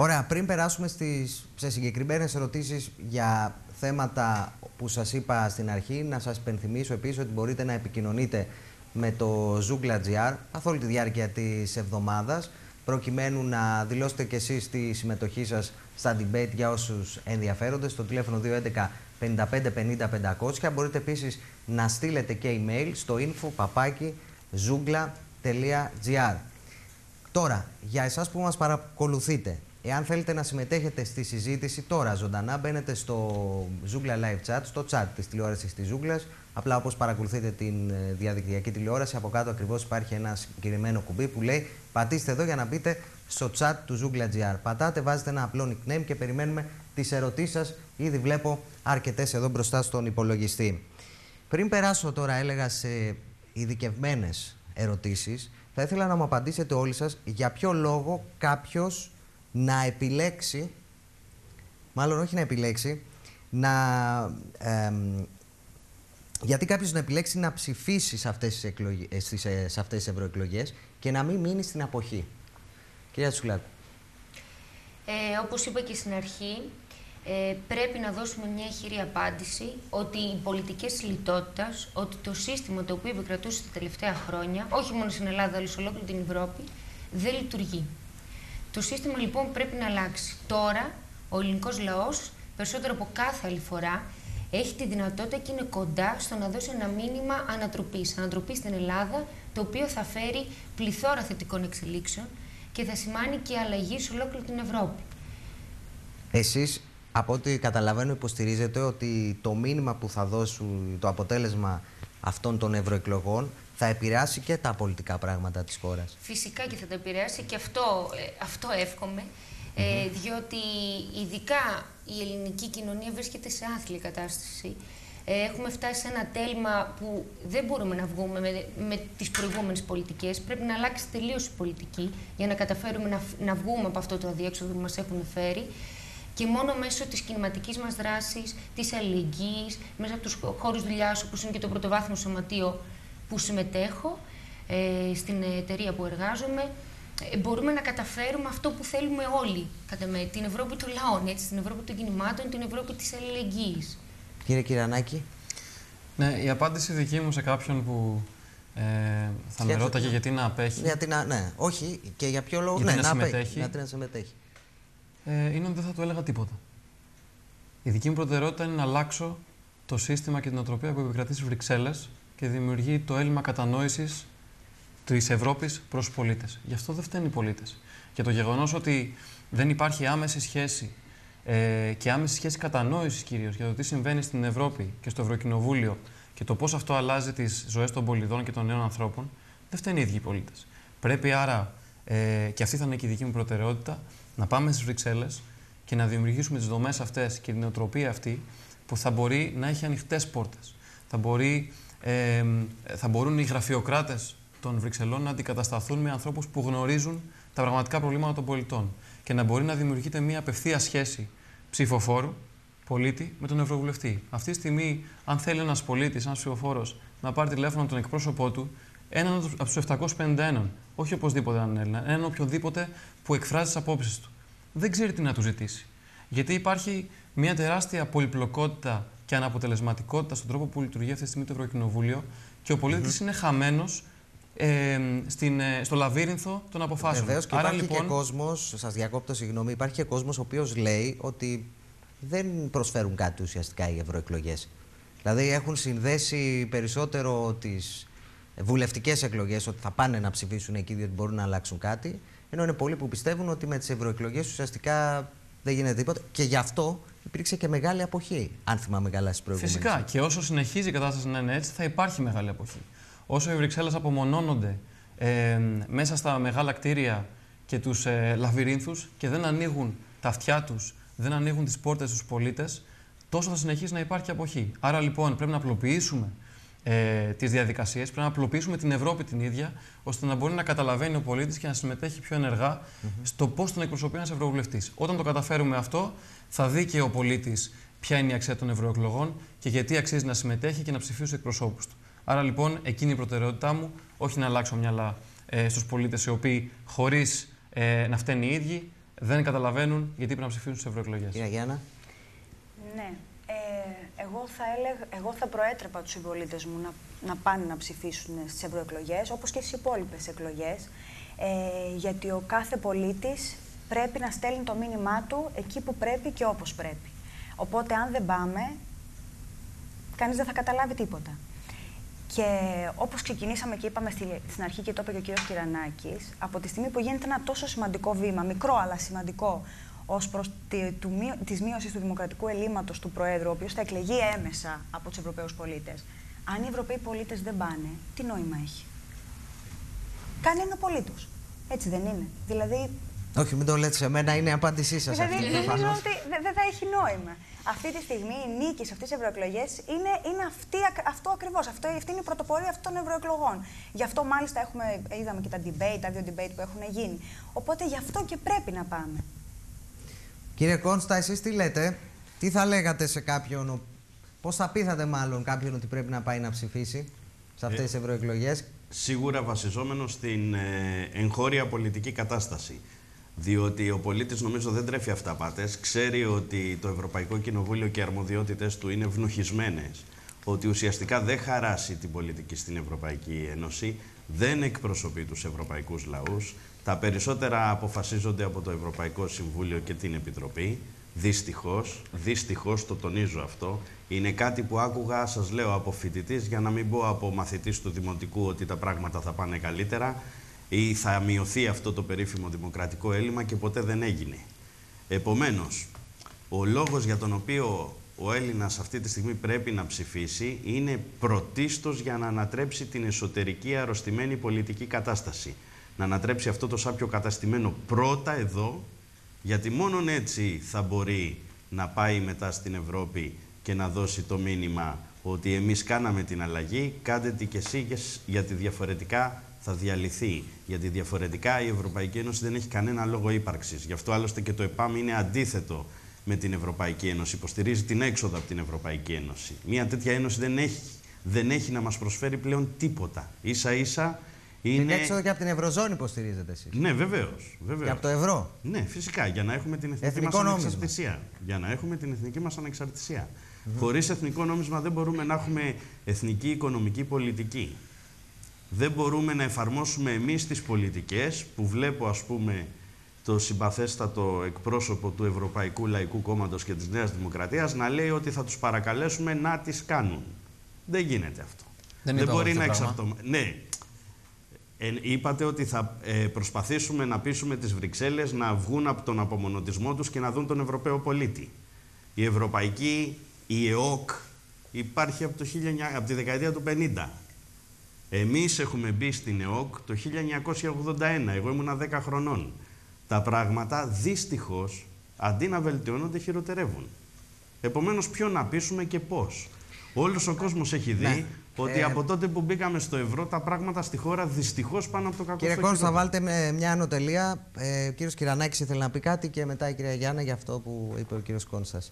Ωραία, πριν περάσουμε στις, σε συγκεκριμένες ερωτήσεις για θέματα που σας είπα στην αρχή, να σας πενθυμίσω επίσης ότι μπορείτε να επικοινωνείτε με το Zoogla.gr καθ' όλη τη διάρκεια της εβδομάδας προκειμένου να δηλώσετε και εσείς τη συμμετοχή σας στα debate για όσους ενδιαφέρονται στο τηλέφωνο 211 55 50 500. Μπορείτε επίσης να στείλετε και email στο info Τώρα, για εσάς που μας παρακολουθείτε, Εάν θέλετε να συμμετέχετε στη συζήτηση τώρα ζωντανά, μπαίνετε στο Zoogla Live Chat, στο chat της τηλεόρασης της Zoogla. Απλά όπως παρακολουθείτε την ε, διαδικτυακή τηλεόραση, από κάτω ακριβώς υπάρχει ένας συγκεκριμένο κουμπί που λέει πατήστε εδώ για να μπείτε στο chat του Zoogla.gr. Πατάτε, βάζετε ένα απλό nickname και περιμένουμε τις ερωτήσεις σας. Ήδη βλέπω αρκετές εδώ μπροστά στον υπολογιστή. Πριν περάσω τώρα, έλεγα σε ειδικευμένες ερωτήσεις, θα ήθελα να μου απαντήσετε όλοι σας για ποιο λόγο κάποιος να επιλέξει, μάλλον όχι να επιλέξει, να, γιατί κάποιος να επιλέξει να ψηφίσει σε αυτές τις, εκλογές, ε, στις, ε, σε αυτές τις ευρωεκλογές και να μην μείνει στην αποχή. Κυρία Τσουλάκου. Ε, όπως είπα και στην αρχή, ε, πρέπει να δώσουμε μια χειρή απάντηση ότι οι πολιτικές λιτότητας, ότι το σύστημα το οποίο επικρατούσε τα τελευταία χρόνια, όχι μόνο στην Ελλάδα αλλά σε ολόκληρη την Ευρώπη, δεν λειτουργεί. Το σύστημα λοιπόν πρέπει να αλλάξει. Τώρα ο ελληνικός λαός περισσότερο από κάθε άλλη φορά έχει τη δυνατότητα και είναι κοντά στο να δώσει ένα μήνυμα ανατροπής. Ανατροπής στην Ελλάδα, το οποίο θα φέρει πληθώρα θετικών εξελίξεων και θα σημάνει και αλλαγή σε ολόκληρη την Ευρώπη. Εσείς, από ό,τι καταλαβαίνω, υποστηρίζετε ότι το μήνυμα που θα δώσουν το αποτέλεσμα αυτών των ευρωεκλογών θα επηρεάσει και τα πολιτικά πράγματα της χώρας. Φυσικά και θα τα επηρεάσει και αυτό, ε, αυτό εύχομαι, ε, διότι ειδικά η ελληνική κοινωνία βρίσκεται σε άθλια κατάσταση. Ε, έχουμε φτάσει σε ένα τέλμα που δεν μπορούμε να βγούμε με, με τις προηγούμενες πολιτικές. Πρέπει να αλλάξει τελείως η πολιτική για να καταφέρουμε να, να βγούμε από αυτό το αδιέξοδο που μας έχουν φέρει και μόνο μέσω της κινηματικής μας δράσης, της αλληλεγγύης, μέσα από τους χώρους δουλειάς όπως είναι και το πρωτοβάθμιο σωματείο που συμμετέχω, ε, στην εταιρεία που εργάζομαι, ε, μπορούμε να καταφέρουμε αυτό που θέλουμε όλοι, κατά με, την Ευρώπη των λαών, έτσι, την Ευρώπη των κινημάτων, την Ευρώπη της αλληλεγγύης. Κύριε Κυρανάκη. Ναι, η απάντηση δική μου σε κάποιον που ε, θα με ρώταγε γιατί να απέχει. Γιατί να, ναι, όχι, και για ποιο λόγο γιατί ναι, να, να, συμμετέχει. να, να συμμετέχει. Ε, είναι ότι δεν θα του έλεγα τίποτα. Η δική μου προτεραιότητα είναι να αλλάξω το σύστημα και την οτροπία που επικρατεί στις Βρυξέλλες και δημιουργεί το έλλειμμα κατανόησης της Ευρώπης προς τους πολίτες. Γι' αυτό δεν φταίνουν οι πολίτες. Και το γεγονός ότι δεν υπάρχει άμεση σχέση ε, και άμεση σχέση κατανόησης κυρίως για το τι συμβαίνει στην Ευρώπη και στο Ευρωκοινοβούλιο και το πώς αυτό αλλάζει τις ζωές των πολιτών και των νέων ανθρώπων, δεν φταίνουν οι ίδιοι οι πολίτες. Πρέπει άρα, ε, και αυτή θα είναι και η δική μου προτεραιότητα, να πάμε στις Βρυξέλλες και να δημιουργήσουμε τις δομές αυτές και την οτροπία αυτή που θα μπορεί να έχει ανοιχτές πόρτες. Θα, μπορεί, ε, θα μπορούν οι γραφειοκράτες των Βρυξελών να αντικατασταθούν με ανθρώπους που γνωρίζουν τα πραγματικά προβλήματα των πολιτών και να μπορεί να δημιουργείται μια απευθεία σχέση ψηφοφόρου, πολίτη, με τον Ευρωβουλευτή. Αυτή τη στιγμή, αν θέλει ένας πολίτης, ένας ψηφοφόρος, να πάρει τηλέφωνο τον εκπρόσωπό του, έναν από τους 751, όχι οπωσδήποτε έναν Έλληνα, έναν οποιοδήποτε που εκφράζει τις απόψεις του. Δεν ξέρει τι να του ζητήσει. Γιατί υπάρχει μια τεράστια πολυπλοκότητα και αναποτελεσματικότητα στον τρόπο που λειτουργεί αυτή τη στιγμή το Ευρωκοινοβούλιο και ο πολίτης είναι χαμένος ε, στην, ε, στο λαβύρινθο των αποφάσεων. Βεβαίως και Άρα, υπάρχει λοιπόν, και κόσμος, σας διακόπτω, συγγνώμη, υπάρχει και κόσμος ο οποίος λέει ότι δεν προσφέρουν κάτι ουσιαστικά οι ευρωεκλογές. Δηλαδή έχουν συνδέσει περισσότερο τις βουλευτικές εκλογές, ότι θα πάνε να ψηφίσουν εκεί διότι μπορούν να αλλάξουν κάτι. Ενώ είναι πολλοί που πιστεύουν ότι με τις ευρωεκλογές ουσιαστικά δεν γίνεται τίποτα. Και γι' αυτό υπήρξε και μεγάλη αποχή, αν θυμάμαι καλά στις προηγούμενες. Φυσικά. Και όσο συνεχίζει η κατάσταση να είναι έτσι, θα υπάρχει μεγάλη αποχή. Όσο οι Βρυξέλλες απομονώνονται ε, μέσα στα μεγάλα κτίρια και τους ε, λαβυρίνθους και δεν ανοίγουν τα αυτιά τους, δεν ανοίγουν τις πόρτες στους πολίτες, τόσο θα συνεχίσει να υπάρχει αποχή. Άρα λοιπόν πρέπει να απλοποιήσουμε ε, τις διαδικασίες, πρέπει να απλοποιήσουμε την Ευρώπη την ίδια, ώστε να μπορεί να καταλαβαίνει ο πολίτης και να συμμετέχει πιο ενεργά στο πώς τον εκπροσωπεί ένας ευρωβουλευτής. Όταν το καταφέρουμε αυτό, θα δει και ο πολίτης ποια είναι η αξία των ευρωεκλογών και γιατί αξίζει να συμμετέχει και να ψηφίσει του εκπροσώπους του. Άρα λοιπόν εκείνη η προτεραιότητά μου, όχι να αλλάξω μυαλά ε, στους πολίτες οι οποίοι χωρίς ε, να φταίνει οι ίδιοι δεν καταλαβαίνουν γιατί πρέπει να ψηφίσουν στις ευρωεκλογές. Κυρία Γιάννα. Ναι. Ε, εγώ, θα έλεγα, εγώ θα προέτρεπα τους συμπολίτες μου να, να πάνε να ψηφίσουν στις ευρωεκλογές, όπως και στις υπόλοιπες εκλογές, ε, γιατί ο κάθε πολίτης πρέπει να στέλνει το μήνυμά του εκεί που πρέπει και όπως πρέπει. Οπότε αν δεν πάμε, κανείς δεν θα καταλάβει τίποτα. Και όπως ξεκινήσαμε και είπαμε στην αρχή και το είπε και ο κύριος Κυρανάκης, από τη στιγμή που γίνεται ένα τόσο σημαντικό βήμα, μικρό αλλά σημαντικό, ως προς τη μείωσης του δημοκρατικού ελλείμματος του Προέδρου, ο οποίος θα εκλεγεί έμεσα από τους Ευρωπαίους πολίτες, αν οι Ευρωπαίοι πολίτες δεν πάνε, τι νόημα έχει; Κανένα απολύτω. Έτσι δεν είναι. Δηλαδή. Όχι, μην το λέτε σε μένα, είναι η απάντησή σας. Δηλαδή, νομίζω ότι δεν θα έχει νόημα αυτή τη στιγμή η νίκη σε αυτές τις ευρωεκλογές είναι, είναι αυτή, αυτό ακριβώς. Αυτή είναι η πρωτοπορία αυτών των ευρωεκλογών. Γι' αυτό μάλιστα έχουμε, είδαμε και τα debate, τα δύο debate που έχουν γίνει. Οπότε γι' αυτό και πρέπει να πάμε. Κύριε Κόνστα, εσείς τι λέτε, τι θα λέγατε σε κάποιον, πώς θα πείθατε μάλλον κάποιον ότι πρέπει να πάει να ψηφίσει σε αυτές ε, τι ευρωεκλογές; Σίγουρα βασιζόμενο στην ε, εγχώρια πολιτική κατάσταση. Διότι ο πολίτης νομίζω δεν τρέφει αυταπάτες. Ξέρει ότι το Ευρωπαϊκό Κοινοβούλιο και οι αρμοδιότητες του είναι ευνοχισμένες. Ότι ουσιαστικά δεν χαράσει την πολιτική στην Ευρωπαϊκή Ένωση, δεν εκπροσωπεί τους ευρωπαϊκούς λαούς. Τα περισσότερα αποφασίζονται από το Ευρωπαϊκό Συμβούλιο και την Επιτροπή. Δυστυχώς, δυστυχώς το τονίζω αυτό. Είναι κάτι που άκουγα, σας λέω, από φοιτητής, για να μην πω από μαθητής του Δημοτικού ότι τα πράγματα θα πάνε καλύτερα ή θα μειωθεί αυτό το περίφημο δημοκρατικό έλλειμμα και ποτέ δεν έγινε. Επομένως, Ο λόγος για τον οποίο ο Έλληνας αυτή τη στιγμή πρέπει να ψηφίσει είναι πρωτίστως για να ανατρέψει την εσωτερική αρρωστημένη πολιτική κατάσταση. Να ανατρέψει αυτό το σάπιο καταστημένο πρώτα εδώ, γιατί μόνον έτσι θα μπορεί να πάει μετά στην Ευρώπη και να δώσει το μήνυμα ότι εμείς κάναμε την αλλαγή, κάντε τη και εσύ γιατί διαφορετικά θα διαλυθεί. Γιατί διαφορετικά η Ευρωπαϊκή Ένωση δεν έχει κανένα λόγο ύπαρξης. Γι' αυτό άλλωστε και το ΕΠΑΜ είναι αντίθετο με την Ευρωπαϊκή Ένωση. Υποστηρίζει την έξοδο από την Ευρωπαϊκή Ένωση. Μια τέτοια ένωση δεν έχει, δεν έχει να μας προσφέρει πλέον τίποτα. Ίσα ίσα είναι... Την έξοδο και από την Ευρωζώνη υποστηρίζετε εσείς. Ναι, βεβαίως. Και από το ευρώ. Ναι, φυσικά. Για να έχουμε την εθνική μας ανεξαρτησία. Για να έχουμε την εθνική μας ανεξαρτησία. Mm -hmm. Χωρίς εθνικό νόμισμα δεν μπορούμε να έχουμε εθνική οικονομική πολιτική. Δεν μπορούμε να εφαρμόσουμε εμείς τις πολιτικές που βλέπω, ας πούμε, το συμπαθέστατο εκπρόσωπο του Ευρωπαϊκού Λαϊκού Κόμματος και της Νέας Δημοκρατίας να λέει ότι θα τους παρακαλέσουμε να τις κάνουν. Δεν γίνεται αυτό. Δεν, Δεν μπορεί να εξαρτώμε. Ναι. Ε, είπατε ότι θα ε, προσπαθήσουμε να πείσουμε τις Βρυξέλλες να βγουν από τον απομονωτισμό τους και να δουν τον Ευρωπαίο πολίτη. Η Ευρωπαϊκή, η ΕΟΚ, υπάρχει από, το 19, από τη δεκαετία του 50. Εμείς έχουμε μπει στην ΕΟΚ το 1981, εγώ ήμουνα 10 χρονών τα πράγματα δυστυχώς αντί να βελτιώνονται χειροτερεύουν. Επομένως ποιο να πείσουμε και πώς. Όλος ο κόσμος έχει δει ναι. Ότι ε... από τότε που μπήκαμε στο ευρώ τα πράγματα στη χώρα δυστυχώς πάνε από το κακό Κύριε Κόνστα, θα βάλετε με μια ανωτελεία. Ε, ο κύριος Κυρανάκης ήθελε να πει κάτι και μετά η κυρία Γιάννα για αυτό που είπε ο κύριος Κόνστας.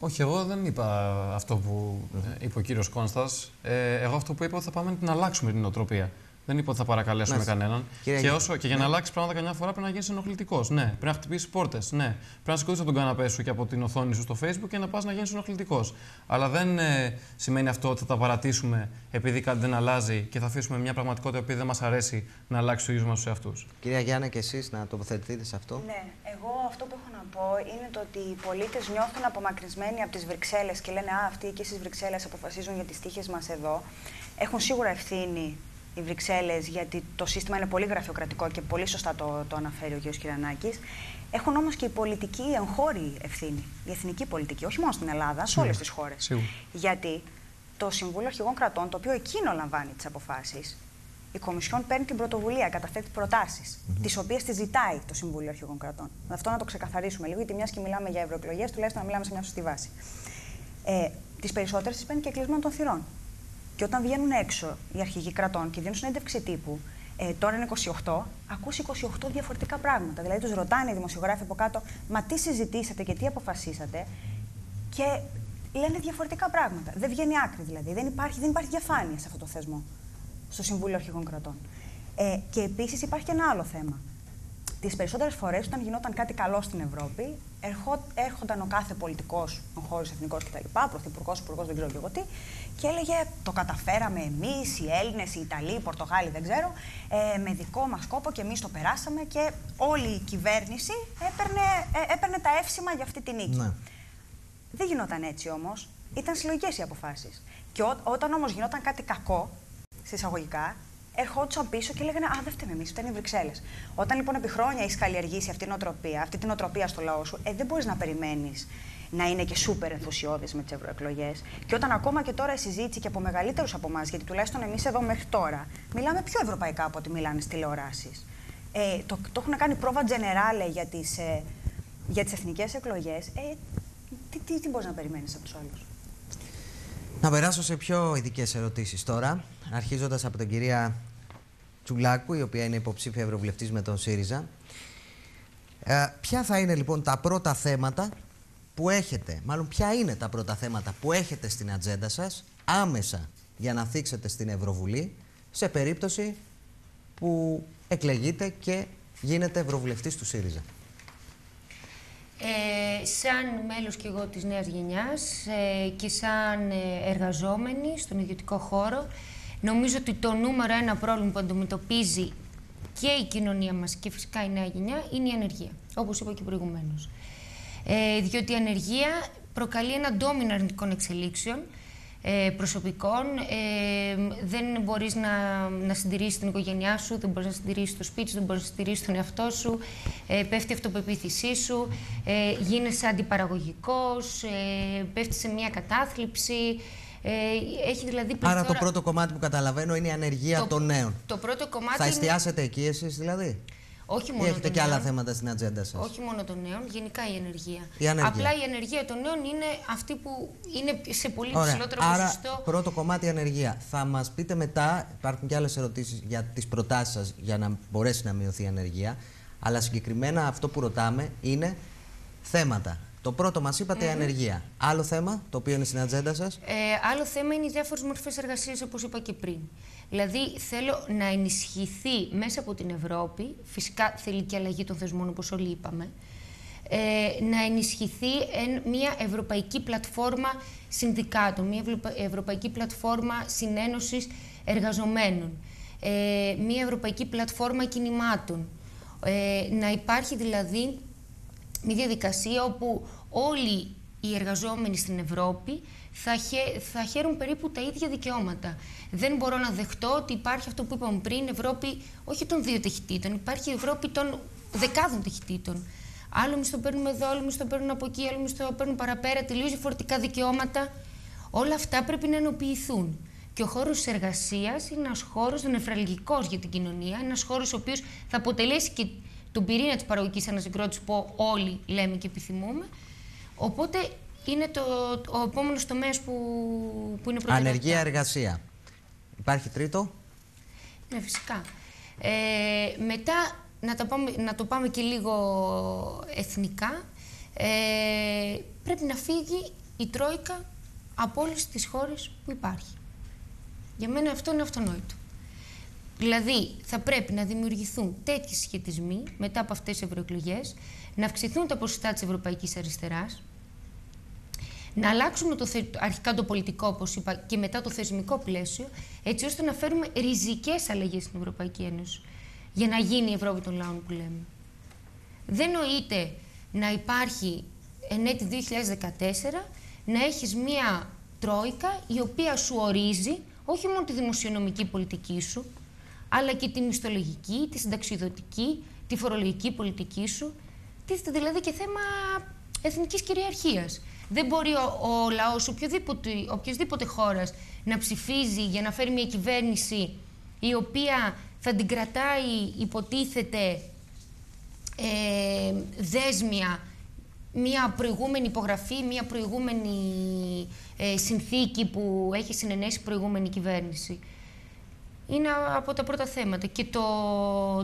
Όχι, εγώ δεν είπα αυτό που είπε ο κύριος Κόνστας. Ε, εγώ αυτό που είπα ότι θα πάμε να την αλλάξουμε την οτροπία. Δεν είπα ότι θα παρακαλέσουμε Μάλιστα. κανέναν. και, όσο, και για να ναι. αλλάξει πράγματα καμιά φορά πρέπει να γίνεις ενοχλητικός. Ναι. Πρέπει να χτυπήσεις πόρτες. Ναι. Πρέπει να σηκωθείς από τον καναπέ σου και από την οθόνη σου στο Facebook και να πας να γίνεις ενοχλητικός. Αλλά δεν ε, σημαίνει αυτό ότι θα τα παρατήσουμε επειδή κάτι δεν αλλάζει και θα αφήσουμε μια πραγματικότητα που δεν μας αρέσει να αλλάξει του ίδιου μας τους εαυτούς. Κυρία Γιάννα, και εσείς να τοποθετηθείτε σε αυτό. Ναι. Εγώ αυτό που έχω να πω είναι το ότι οι πολίτες νιώθουν απομακρυσμένοι από τις Βρυξέλλες και λένε Α, αυτοί και στις Βρυξέλλες αποφασίζουν για τις τύχες μας εδώ. Έχουν σίγουρα ευθύνη οι Βρυξέλλες, γιατί το σύστημα είναι πολύ γραφειοκρατικό και πολύ σωστά το, το αναφέρει ο κ. Κυρανάκη. Έχουν όμως και η πολιτική εγχώρη ευθύνη, η εθνική πολιτική, όχι μόνο στην Ελλάδα, σε όλες τις χώρες. Γιατί το Συμβούλιο Αρχηγών Κρατών, το οποίο εκείνο λαμβάνει τις αποφάσεις, η Κομισιόν παίρνει την πρωτοβουλία, καταθέτει προτάσεις, mm -hmm. τις οποίες τις ζητάει το Συμβούλιο Αρχηγών Κρατών. Αυτό να το ξεκαθαρίσουμε λίγο, γιατί μιας και μιλάμε για ευρωεκλογές, τουλάχιστον να μιλάμε σε μια σωστή βάση. Ε, τις περισσότερες τις παίρνει και κλεισμένο των θυρών. Και όταν βγαίνουν έξω οι αρχηγοί κρατών και δίνουν συνέντευξη τύπου, ε, τώρα είναι 28, ακούς 28 διαφορετικά πράγματα. Δηλαδή τους ρωτάνε οι δημοσιογράφοι από κάτω, μα τι συζητήσατε και τι αποφασίσατε. Και λένε διαφορετικά πράγματα. Δεν βγαίνει άκρη δηλαδή. Δεν υπάρχει, δεν υπάρχει διαφάνεια σε αυτό το θεσμό, στο Συμβούλιο Αρχηγών Κρατών. Ε, και επίσης υπάρχει και ένα άλλο θέμα. Τις περισσότερες φορές, όταν γινόταν κάτι καλό στην Ευρώπη, έρχονταν ο κάθε πολιτικός, ο χώρος εθνικός κτλ., πρωθυπουργός, υπουργός, δεν ξέρω και εγώ τι, και έλεγε Το καταφέραμε εμείς, οι Έλληνες, οι Ιταλοί, οι Πορτογάλοι, δεν ξέρω, ε, με δικό μας κόπο και εμείς το περάσαμε και όλη η κυβέρνηση έπαιρνε, ε, έπαιρνε τα εύσημα για αυτή τη νίκη. Ναι. Δεν γινόταν έτσι όμως. Ήταν συλλογικές οι αποφάσεις. Και ό, όταν όμως γινόταν κάτι κακό, συσσαγωγικά, ερχόντουσαν πίσω και λέγανε Α, δεν φταίμε εμείς, φταίνει οι Βρυξέλλες. Όταν λοιπόν επί χρόνια έχεις καλλιεργήσει αυτή την οτροπία, αυτή την οτροπία στο λαό σου, ε, δεν μπορείς να περιμένεις να είναι και σούπερ ενθουσιώδης με τις ευρωεκλογές. Και όταν ακόμα και τώρα η συζήτηση και από μεγαλύτερους από εμάς, γιατί τουλάχιστον εμείς εδώ μέχρι τώρα μιλάμε πιο ευρωπαϊκά από ό,τι μιλάνε στις τηλεοράσεις. Ε, το, το έχουν κάνει πρόβα τζενεράλε για τις ε, για τις εθνικές εκλογές. Ε, τι, τι, τι μπορείς να περιμένεις από τους άλλους; Να περάσω σε πιο ειδικές ερωτήσεις τώρα, αρχίζοντας από την κυρία Τσουλάκου, η οποία είναι υποψήφια ευρωβουλευτής με τον ΣΥΡΙΖΑ. Ε, ποια θα είναι λοιπόν τα πρώτα θέματα που έχετε, μάλλον ποια είναι τα πρώτα θέματα που έχετε στην ατζέντα σας άμεσα για να θίξετε στην Ευρωβουλή σε περίπτωση που εκλεγείτε και γίνετε ευρωβουλευτής του ΣΥΡΙΖΑ; Ε, σαν μέλος και εγώ της νέας γενιάς ε, και σαν ε, εργαζόμενη στον ιδιωτικό χώρο, νομίζω ότι το νούμερο ένα πρόβλημα που αντιμετωπίζει και η κοινωνία μας και φυσικά η νέα γενιά είναι η ανεργία, όπως είπα και προηγουμένως. Ε, διότι η ανεργία προκαλεί ένα ντόμινο αρνητικών εξελίξεων ε, προσωπικών. Ε, δεν μπορείς να, να συντηρήσεις την οικογένειά σου, δεν μπορείς να συντηρήσεις το σπίτι σου, δεν μπορείς να συντηρήσεις τον εαυτό σου, ε, πέφτει η αυτοπεποίθησή σου, ε, γίνεσαι αντιπαραγωγικός, ε, πέφτει σε μια κατάθλιψη. Ε, έχει δηλαδή Άρα το πρώτο κομμάτι που καταλαβαίνω είναι η ανεργία το, των νέων. Το πρώτο κομμάτι Θα εστιάσετε εκεί εσείς δηλαδή; Όχι μόνο Ή έχετε των και άλλα νέων. θέματα στην ατζέντα σας. Όχι μόνο των νέων, γενικά η ενεργεία. Η ανεργία. Απλά η ενεργεία των νέων είναι αυτή που είναι σε πολύ Ωραία. ψηλότερο Άρα, ποσοστό. πρώτο κομμάτι ανεργία. Θα μας πείτε μετά, υπάρχουν και άλλες ερωτήσεις για τις προτάσεις σας για να μπορέσει να μειωθεί η ανεργία. Αλλά συγκεκριμένα αυτό που ρωτάμε είναι θέματα. Το πρώτο μας είπατε η ανεργία. Άλλο θέμα, το οποίο είναι στην ατζέντα σας; Ε, άλλο θέμα είναι οι διάφορες μορφές εργασίας, όπως είπα και πριν. Δηλαδή, θέλω να ενισχυθεί μέσα από την Ευρώπη, φυσικά θέλει και αλλαγή των θεσμών, όπως όλοι είπαμε, ε, να ενισχυθεί εν, μια ευρωπαϊκή πλατφόρμα συνδικάτων, μια ευρωπα- ευρωπαϊκή πλατφόρμα συνένωσης εργαζομένων, ε, μια ευρωπαϊκή πλατφόρμα κινημάτων. Ε, να υπάρχει δηλαδή μια διαδικασία όπου όλοι οι εργαζόμενοι στην Ευρώπη θα, χε- θα χαίρουν περίπου τα ίδια δικαιώματα. Δεν μπορώ να δεχτώ ότι υπάρχει αυτό που είπαμε πριν, Ευρώπη όχι των δύο ταχυτήτων, υπάρχει η Ευρώπη των δεκάδων ταχυτήτων. Άλλο εμείς το παίρνουμε εδώ, άλλο εμείς το παίρνουν από εκεί, άλλο εμείς το παίρνουν παραπέρα, τελείως διαφορετικά δικαιώματα. Όλα αυτά πρέπει να ενοποιηθούν. Και ο χώρος εργασίας είναι ένας χώρος νεφραλγικός για την κοινωνία, ένας χώρος ο οποίος θα αποτελέσει και τον πυρήνα της παραγωγικής ανασυγκρότησης που όλοι λέμε και επιθυμούμε. Οπότε είναι το, ο επόμενος τομέας που, που είναι προτεραιότητα. Ανεργία, εργασία. Υπάρχει τρίτο; Ναι, φυσικά. Ε, μετά, να, τα πάμε, να το πάμε και λίγο εθνικά, ε, πρέπει να φύγει η Τρόικα από όλες τις χώρες που υπάρχει. Για μένα αυτό είναι αυτονόητο. Δηλαδή, θα πρέπει να δημιουργηθούν τέτοιοι σχετισμοί μετά από αυτές τις ευρωεκλογές, να αυξηθούν τα ποσοστά της Ευρωπαϊκής Αριστεράς, να αλλάξουμε το, θε- αρχικά το πολιτικό, όπως είπα, και μετά το θεσμικό πλαίσιο, έτσι ώστε να φέρουμε ριζικές αλλαγές στην Ευρωπαϊκή Ένωση, για να γίνει η Ευρώπη των λαών που λέμε. Δεν νοείται να υπάρχει εν έτη 2014 να έχεις μία τρόικα η οποία σου ορίζει όχι μόνο τη δημοσιονομική πολιτική σου, αλλά και τη μισθολογική, τη συνταξιδοτική, τη φορολογική πολιτική σου. Τίθεται δηλαδή και θέμα εθνικής κυριαρχίας. Δεν μπορεί ο, ο λαός οποιοδήποτε, οποιοδήποτε χώρας να ψηφίζει για να φέρει μια κυβέρνηση η οποία θα την κρατάει, υποτίθεται, ε, δέσμια μια προηγούμενη υπογραφή, μια προηγούμενη ε, συνθήκη που έχει συνενέσει η προηγούμενη κυβέρνηση. Είναι από τα πρώτα θέματα. Και το,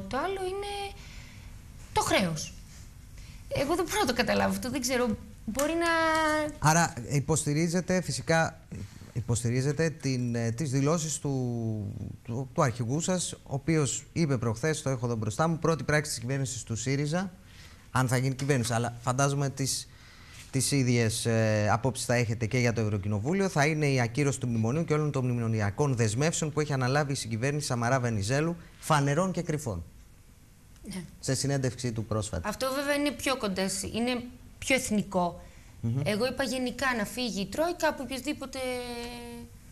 το άλλο είναι το χρέος. Εγώ δεν μπορώ να το καταλάβω αυτό, δεν ξέρω. Μπορεί να... Άρα υποστηρίζετε φυσικά υποστηρίζετε την, ε, τις δηλώσεις του, του, του αρχηγού σας, ο οποίος είπε προχθές, το έχω εδώ μπροστά μου, πρώτη πράξη της κυβέρνησης του ΣΥΡΙΖΑ, αν θα γίνει κυβέρνηση, αλλά φαντάζομαι τις, τις ίδιες ε, απόψεις θα έχετε και για το Ευρωκοινοβούλιο, θα είναι η ακύρωση του μνημονίου και όλων των μνημονιακών δεσμεύσεων που έχει αναλάβει η συγκυβέρνηση Σαμαρά Βενιζέλου, φανερών και κρυφών. Ναι. Σε συνέντευξή του πρόσφατα. Αυτό βέβαια είναι πιο κοντά, σε- είναι πιο εθνικό. Εγώ είπα γενικά να φύγει η Τρόικα από οποιοδήποτε...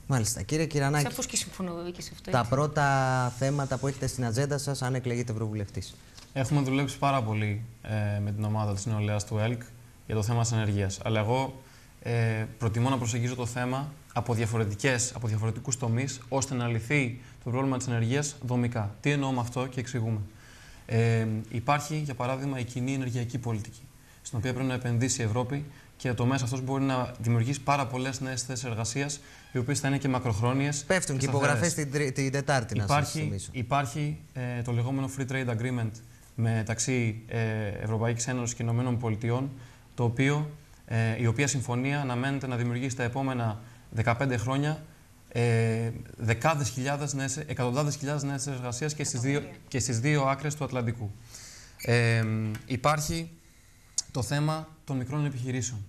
Μάλιστα. Κύριε Κυρανάκη, Σαφώς και συμφωνώ βέβαια και σε αυτό. τα έτσι. πρώτα θέματα που έχετε στην ατζέντα σας αν εκλεγείτε Ευρωβουλευτής. Έχουμε δουλέψει πάρα πολύ ε, με την ομάδα της νεολαίας του ΕΛΚ για το θέμα της ενεργείας. Αλλά εγώ ε, προτιμώ να προσεγγίζω το θέμα από, διαφορετικές, από διαφορετικούς τομείς, ώστε να λυθεί το πρόβλημα της ενεργείας δομικά. Τι εννοώ με αυτό και εξηγούμε. Ε, υπάρχει, για παράδειγμα, η κοινή ενεργειακή πολιτική, στην οποία πρέπει να επενδύσει η Ευρώπη και ο τομέα αυτός μπορεί να δημιουργήσει πάρα πολλές νέες θέσεις εργασίας, οι οποίες θα είναι και μακροχρόνιες. Πέφτουν και υπογραφές την, τρι- την Τετάρτη, να σας Υπάρχει, θυμίσω. υπάρχει ε, το λεγόμενο Free Trade Agreement μεταξύ ε, Ευρωπαϊκής Ένωσης και Ηνωμένων Πολιτειών, το οποίο, ε, η οποία συμφωνία αναμένεται να δημιουργήσει τα επόμενα 15 χρόνια ε, δεκάδες χιλιάδες, νέες, εκατοντάδες χιλιάδες νέες θέσεις εργασίας και στις, δύο, και στις δύο άκρες του Ατλαντικού. Ε, υπάρχει το θέμα των μικρών επιχειρήσεων.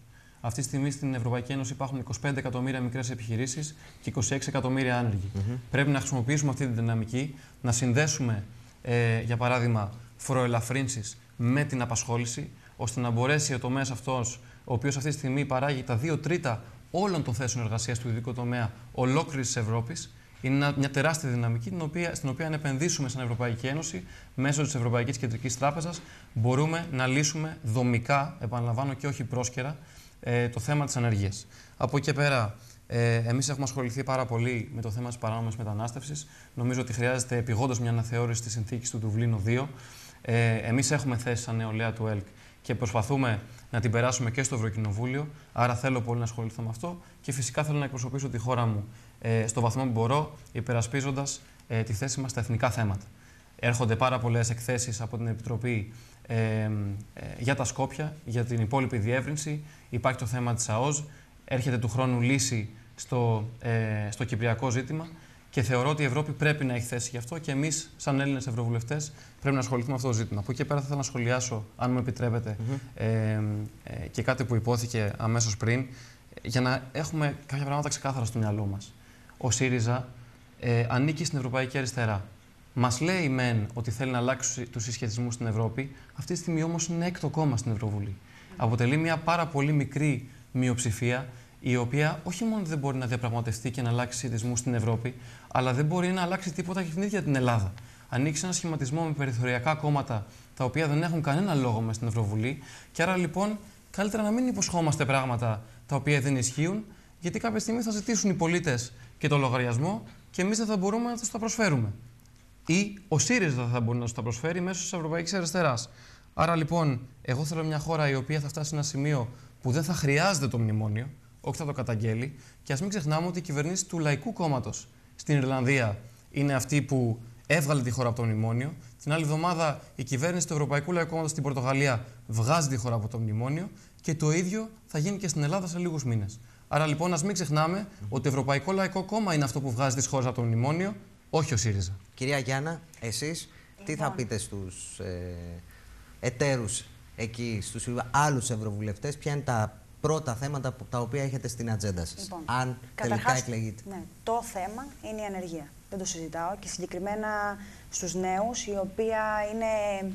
Αυτή τη στιγμή στην Ευρωπαϊκή Ένωση υπάρχουν 25 εκατομμύρια μικρές επιχειρήσεις και 26 εκατομμύρια άνεργοι. Πρέπει να χρησιμοποιήσουμε αυτή τη δυναμική, να συνδέσουμε, ε, για παράδειγμα, φοροελαφρύνσεις με την απασχόληση, ώστε να μπορέσει ο τομέας αυτός, ο οποίος αυτή τη στιγμή παράγει τα 2 τρίτα όλων των θέσεων εργασίας του ειδικού τομέα ολόκληρης της Ευρώπης. Είναι μια τεράστια δυναμική την οποία, στην οποία αν επενδύσουμε σαν Ευρωπαϊκή Ένωση μέσω της Ευρωπαϊκής Κεντρικής Τράπεζας μπορούμε να λύσουμε δομικά, επαναλαμβάνω και όχι πρόσκαιρα, ε, το θέμα της ανεργίας. Από εκεί και πέρα, ε, Εμείς έχουμε ασχοληθεί πάρα πολύ με το θέμα της παράνομης μετανάστευσης. Νομίζω ότι χρειάζεται επιγόντως μια αναθεώρηση της συνθήκης του Δουβλίνου 2. Ε, Εμείς έχουμε θέσει σαν νεολαία του ΕΛΚ και προσπαθούμε να την περάσουμε και στο Ευρωκοινοβούλιο. Άρα θέλω πολύ να ασχοληθώ με αυτό και φυσικά θέλω να εκπροσωπήσω τη χώρα μου ε, στο βαθμό που μπορώ, υπερασπίζοντας ε, τη θέση μας στα εθνικά θέματα. Έρχονται πάρα πολλές εκθέσεις από την Επιτροπή ε, ε, για τα Σκόπια, για την υπόλοιπη διεύρυνση. Υπάρχει το θέμα της ΑΟΖ. Έρχεται του χρόνου λύση στο, ε, στο κυπριακό ζήτημα. Και θεωρώ ότι η Ευρώπη πρέπει να έχει θέση γι' αυτό και εμείς, σαν Έλληνες Ευρωβουλευτές, πρέπει να ασχοληθούμε με αυτό το ζήτημα. Από εκεί και πέρα θα ήθελα να σχολιάσω, αν μου επιτρέπετε, ε, ε, και κάτι που υπόθηκε αμέσως πριν, για να έχουμε κάποια πράγματα ξεκάθαρα στο μυαλό μας. Ο ΣΥΡΙΖΑ ε, ανήκει στην Ευρωπαϊκή Αριστερά. Μας λέει μεν ότι θέλει να αλλάξει τους συσχετισμούς στην Ευρώπη, αυτή τη στιγμή όμως είναι έκτο κόμμα στην Ευρωβουλή. Αποτελεί μια πάρα πολύ μικρή μειοψηφία η οποία όχι μόνο δεν μπορεί να διαπραγματευτεί και να αλλάξει σχετισμού στην Ευρώπη, αλλά δεν μπορεί να αλλάξει τίποτα και την ίδια την Ελλάδα. Ανοίξει ένα σχηματισμό με περιθωριακά κόμματα τα οποία δεν έχουν κανένα λόγο μες στην Ευρωβουλή. Και άρα λοιπόν καλύτερα να μην υποσχόμαστε πράγματα τα οποία δεν ισχύουν, γιατί κάποια στιγμή θα ζητήσουν οι πολίτες και το λογαριασμό και εμείς δεν θα μπορούμε να τους τα προσφέρουμε. Ή ο ΣΥΡΙΖΑ δεν θα μπορεί να τους τα προσφέρει μέσω της Ευρωπαϊκής Αριστεράς. Άρα λοιπόν, εγώ θέλω μια χώρα η οποία θα φτάσει σε ένα σημείο που δεν θα χρειάζεται το μνημόνιο, όχι θα το καταγγέλει. Και ας μην ξεχνάμε ότι η κυβερνήση του Λαϊκού Κόμματος στην Ιρλανδία είναι αυτή που έβγαλε τη χώρα από το μνημόνιο. Την άλλη εβδομάδα η κυβέρνηση του Ευρωπαϊκού Λαϊκού Κόμματος στην Πορτογαλία βγάζει τη χώρα από το μνημόνιο. Και το ίδιο θα γίνει και στην Ελλάδα σε λίγους μήνες. Άρα λοιπόν, ας μην ξεχνάμε ότι το Ευρωπαϊκό Λαϊκό Κόμμα είναι αυτό που βγάζει τις χώρες από το μνημόνιο, όχι ο ΣΥΡΙΖΑ. Κυρία Γιάννα, εσείς τι θα πείτε στους ε, εταίρους εκεί, στους άλλους ευρωβουλευτές, ποια είναι τα πρώτα θέματα που, τα οποία έχετε στην ατζέντα σας. Λοιπόν, αν τελικά εκλεγείτε; Ναι, το θέμα είναι η ανεργία. Δεν το συζητάω και συγκεκριμένα στους νέους, η οποία είναι,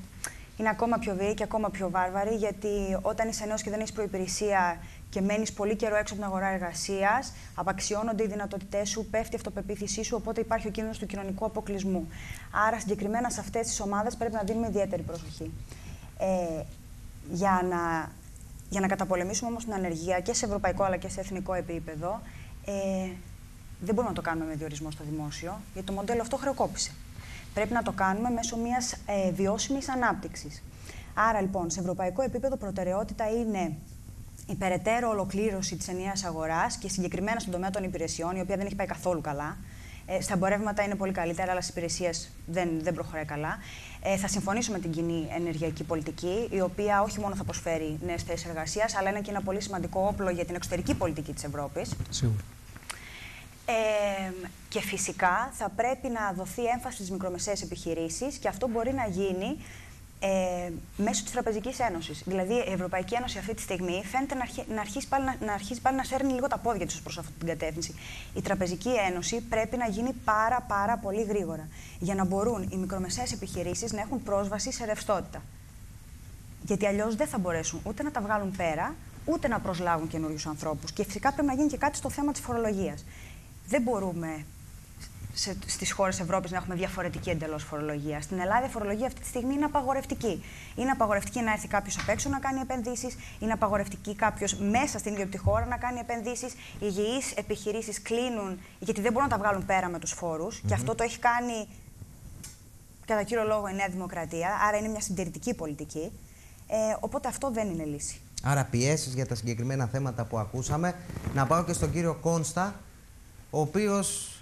είναι ακόμα πιο βίαιη και ακόμα πιο βάρβαρη, γιατί όταν είσαι νέος και δεν έχεις προπηρεσία και μένεις πολύ καιρό έξω από την αγορά εργασίας, απαξιώνονται οι δυνατότητές σου, πέφτει η αυτοπεποίθησή σου, οπότε υπάρχει ο κίνδυνος του κοινωνικού αποκλεισμού. Άρα, συγκεκριμένα σε αυτές τις ομάδες πρέπει να δίνουμε ιδιαίτερη προσοχή. Ε, για να για να καταπολεμήσουμε όμως την ανεργία και σε ευρωπαϊκό αλλά και σε εθνικό επίπεδο, ε, δεν μπορούμε να το κάνουμε με διορισμό στο δημόσιο, γιατί το μοντέλο αυτό χρεοκόπησε. Πρέπει να το κάνουμε μέσω μιας ε, βιώσιμης ανάπτυξης. Άρα λοιπόν, σε ευρωπαϊκό επίπεδο προτεραιότητα είναι η περαιτέρω ολοκλήρωση της ενιαίας αγοράς και συγκεκριμένα στον τομέα των υπηρεσιών, η οποία δεν έχει πάει καθόλου καλά. Ε, στα εμπορεύματα είναι πολύ καλύτερα, αλλά στις υπηρεσίες δεν, δεν προχωράει καλά. Ε, θα συμφωνήσω με την κοινή ενεργειακή πολιτική, η οποία όχι μόνο θα προσφέρει νέες θέσεις εργασίας, αλλά είναι και ένα πολύ σημαντικό όπλο για την εξωτερική πολιτική της Ευρώπης. Σίγουρα. Ε, και φυσικά θα πρέπει να δοθεί έμφαση στις μικρομεσαίες επιχειρήσεις και αυτό μπορεί να γίνει ε, μέσω της Τραπεζικής Ένωσης. Δηλαδή, η Ευρωπαϊκή Ένωση αυτή τη στιγμή φαίνεται να, αρχί, να, αρχίσει, πάλι να, να αρχίσει πάλι να σέρνει λίγο τα πόδια της προς αυτή την κατεύθυνση. Η Τραπεζική Ένωση πρέπει να γίνει πάρα, πάρα πολύ γρήγορα για να μπορούν οι μικρομεσαίες επιχειρήσεις να έχουν πρόσβαση σε ρευστότητα. Γιατί αλλιώς δεν θα μπορέσουν ούτε να τα βγάλουν πέρα, ούτε να προσλάβουν καινούριους ανθρώπους. Και φυσικά πρέπει να γίνει και κάτι στο θέμα της φορολογίας. Δεν μπορούμε στις χώρες Ευρώπης να έχουμε διαφορετική εντελώς φορολογία. Στην Ελλάδα η φορολογία αυτή τη στιγμή είναι απαγορευτική. Είναι απαγορευτική να έρθει κάποιος απ' έξω να κάνει επενδύσεις, είναι απαγορευτική κάποιος μέσα στην ίδια τη χώρα να κάνει επενδύσεις. Οι υγιείς επιχειρήσεις κλείνουν γιατί δεν μπορούν να τα βγάλουν πέρα με τους φόρους. Και αυτό το έχει κάνει κατά κύριο λόγο η Νέα Δημοκρατία. Άρα είναι μια συντηρητική πολιτική. Ε, οπότε αυτό δεν είναι λύση. Άρα πιέσεις για τα συγκεκριμένα θέματα που ακούσαμε. Να πάω και στον κύριο Κόνστα, ο οποίος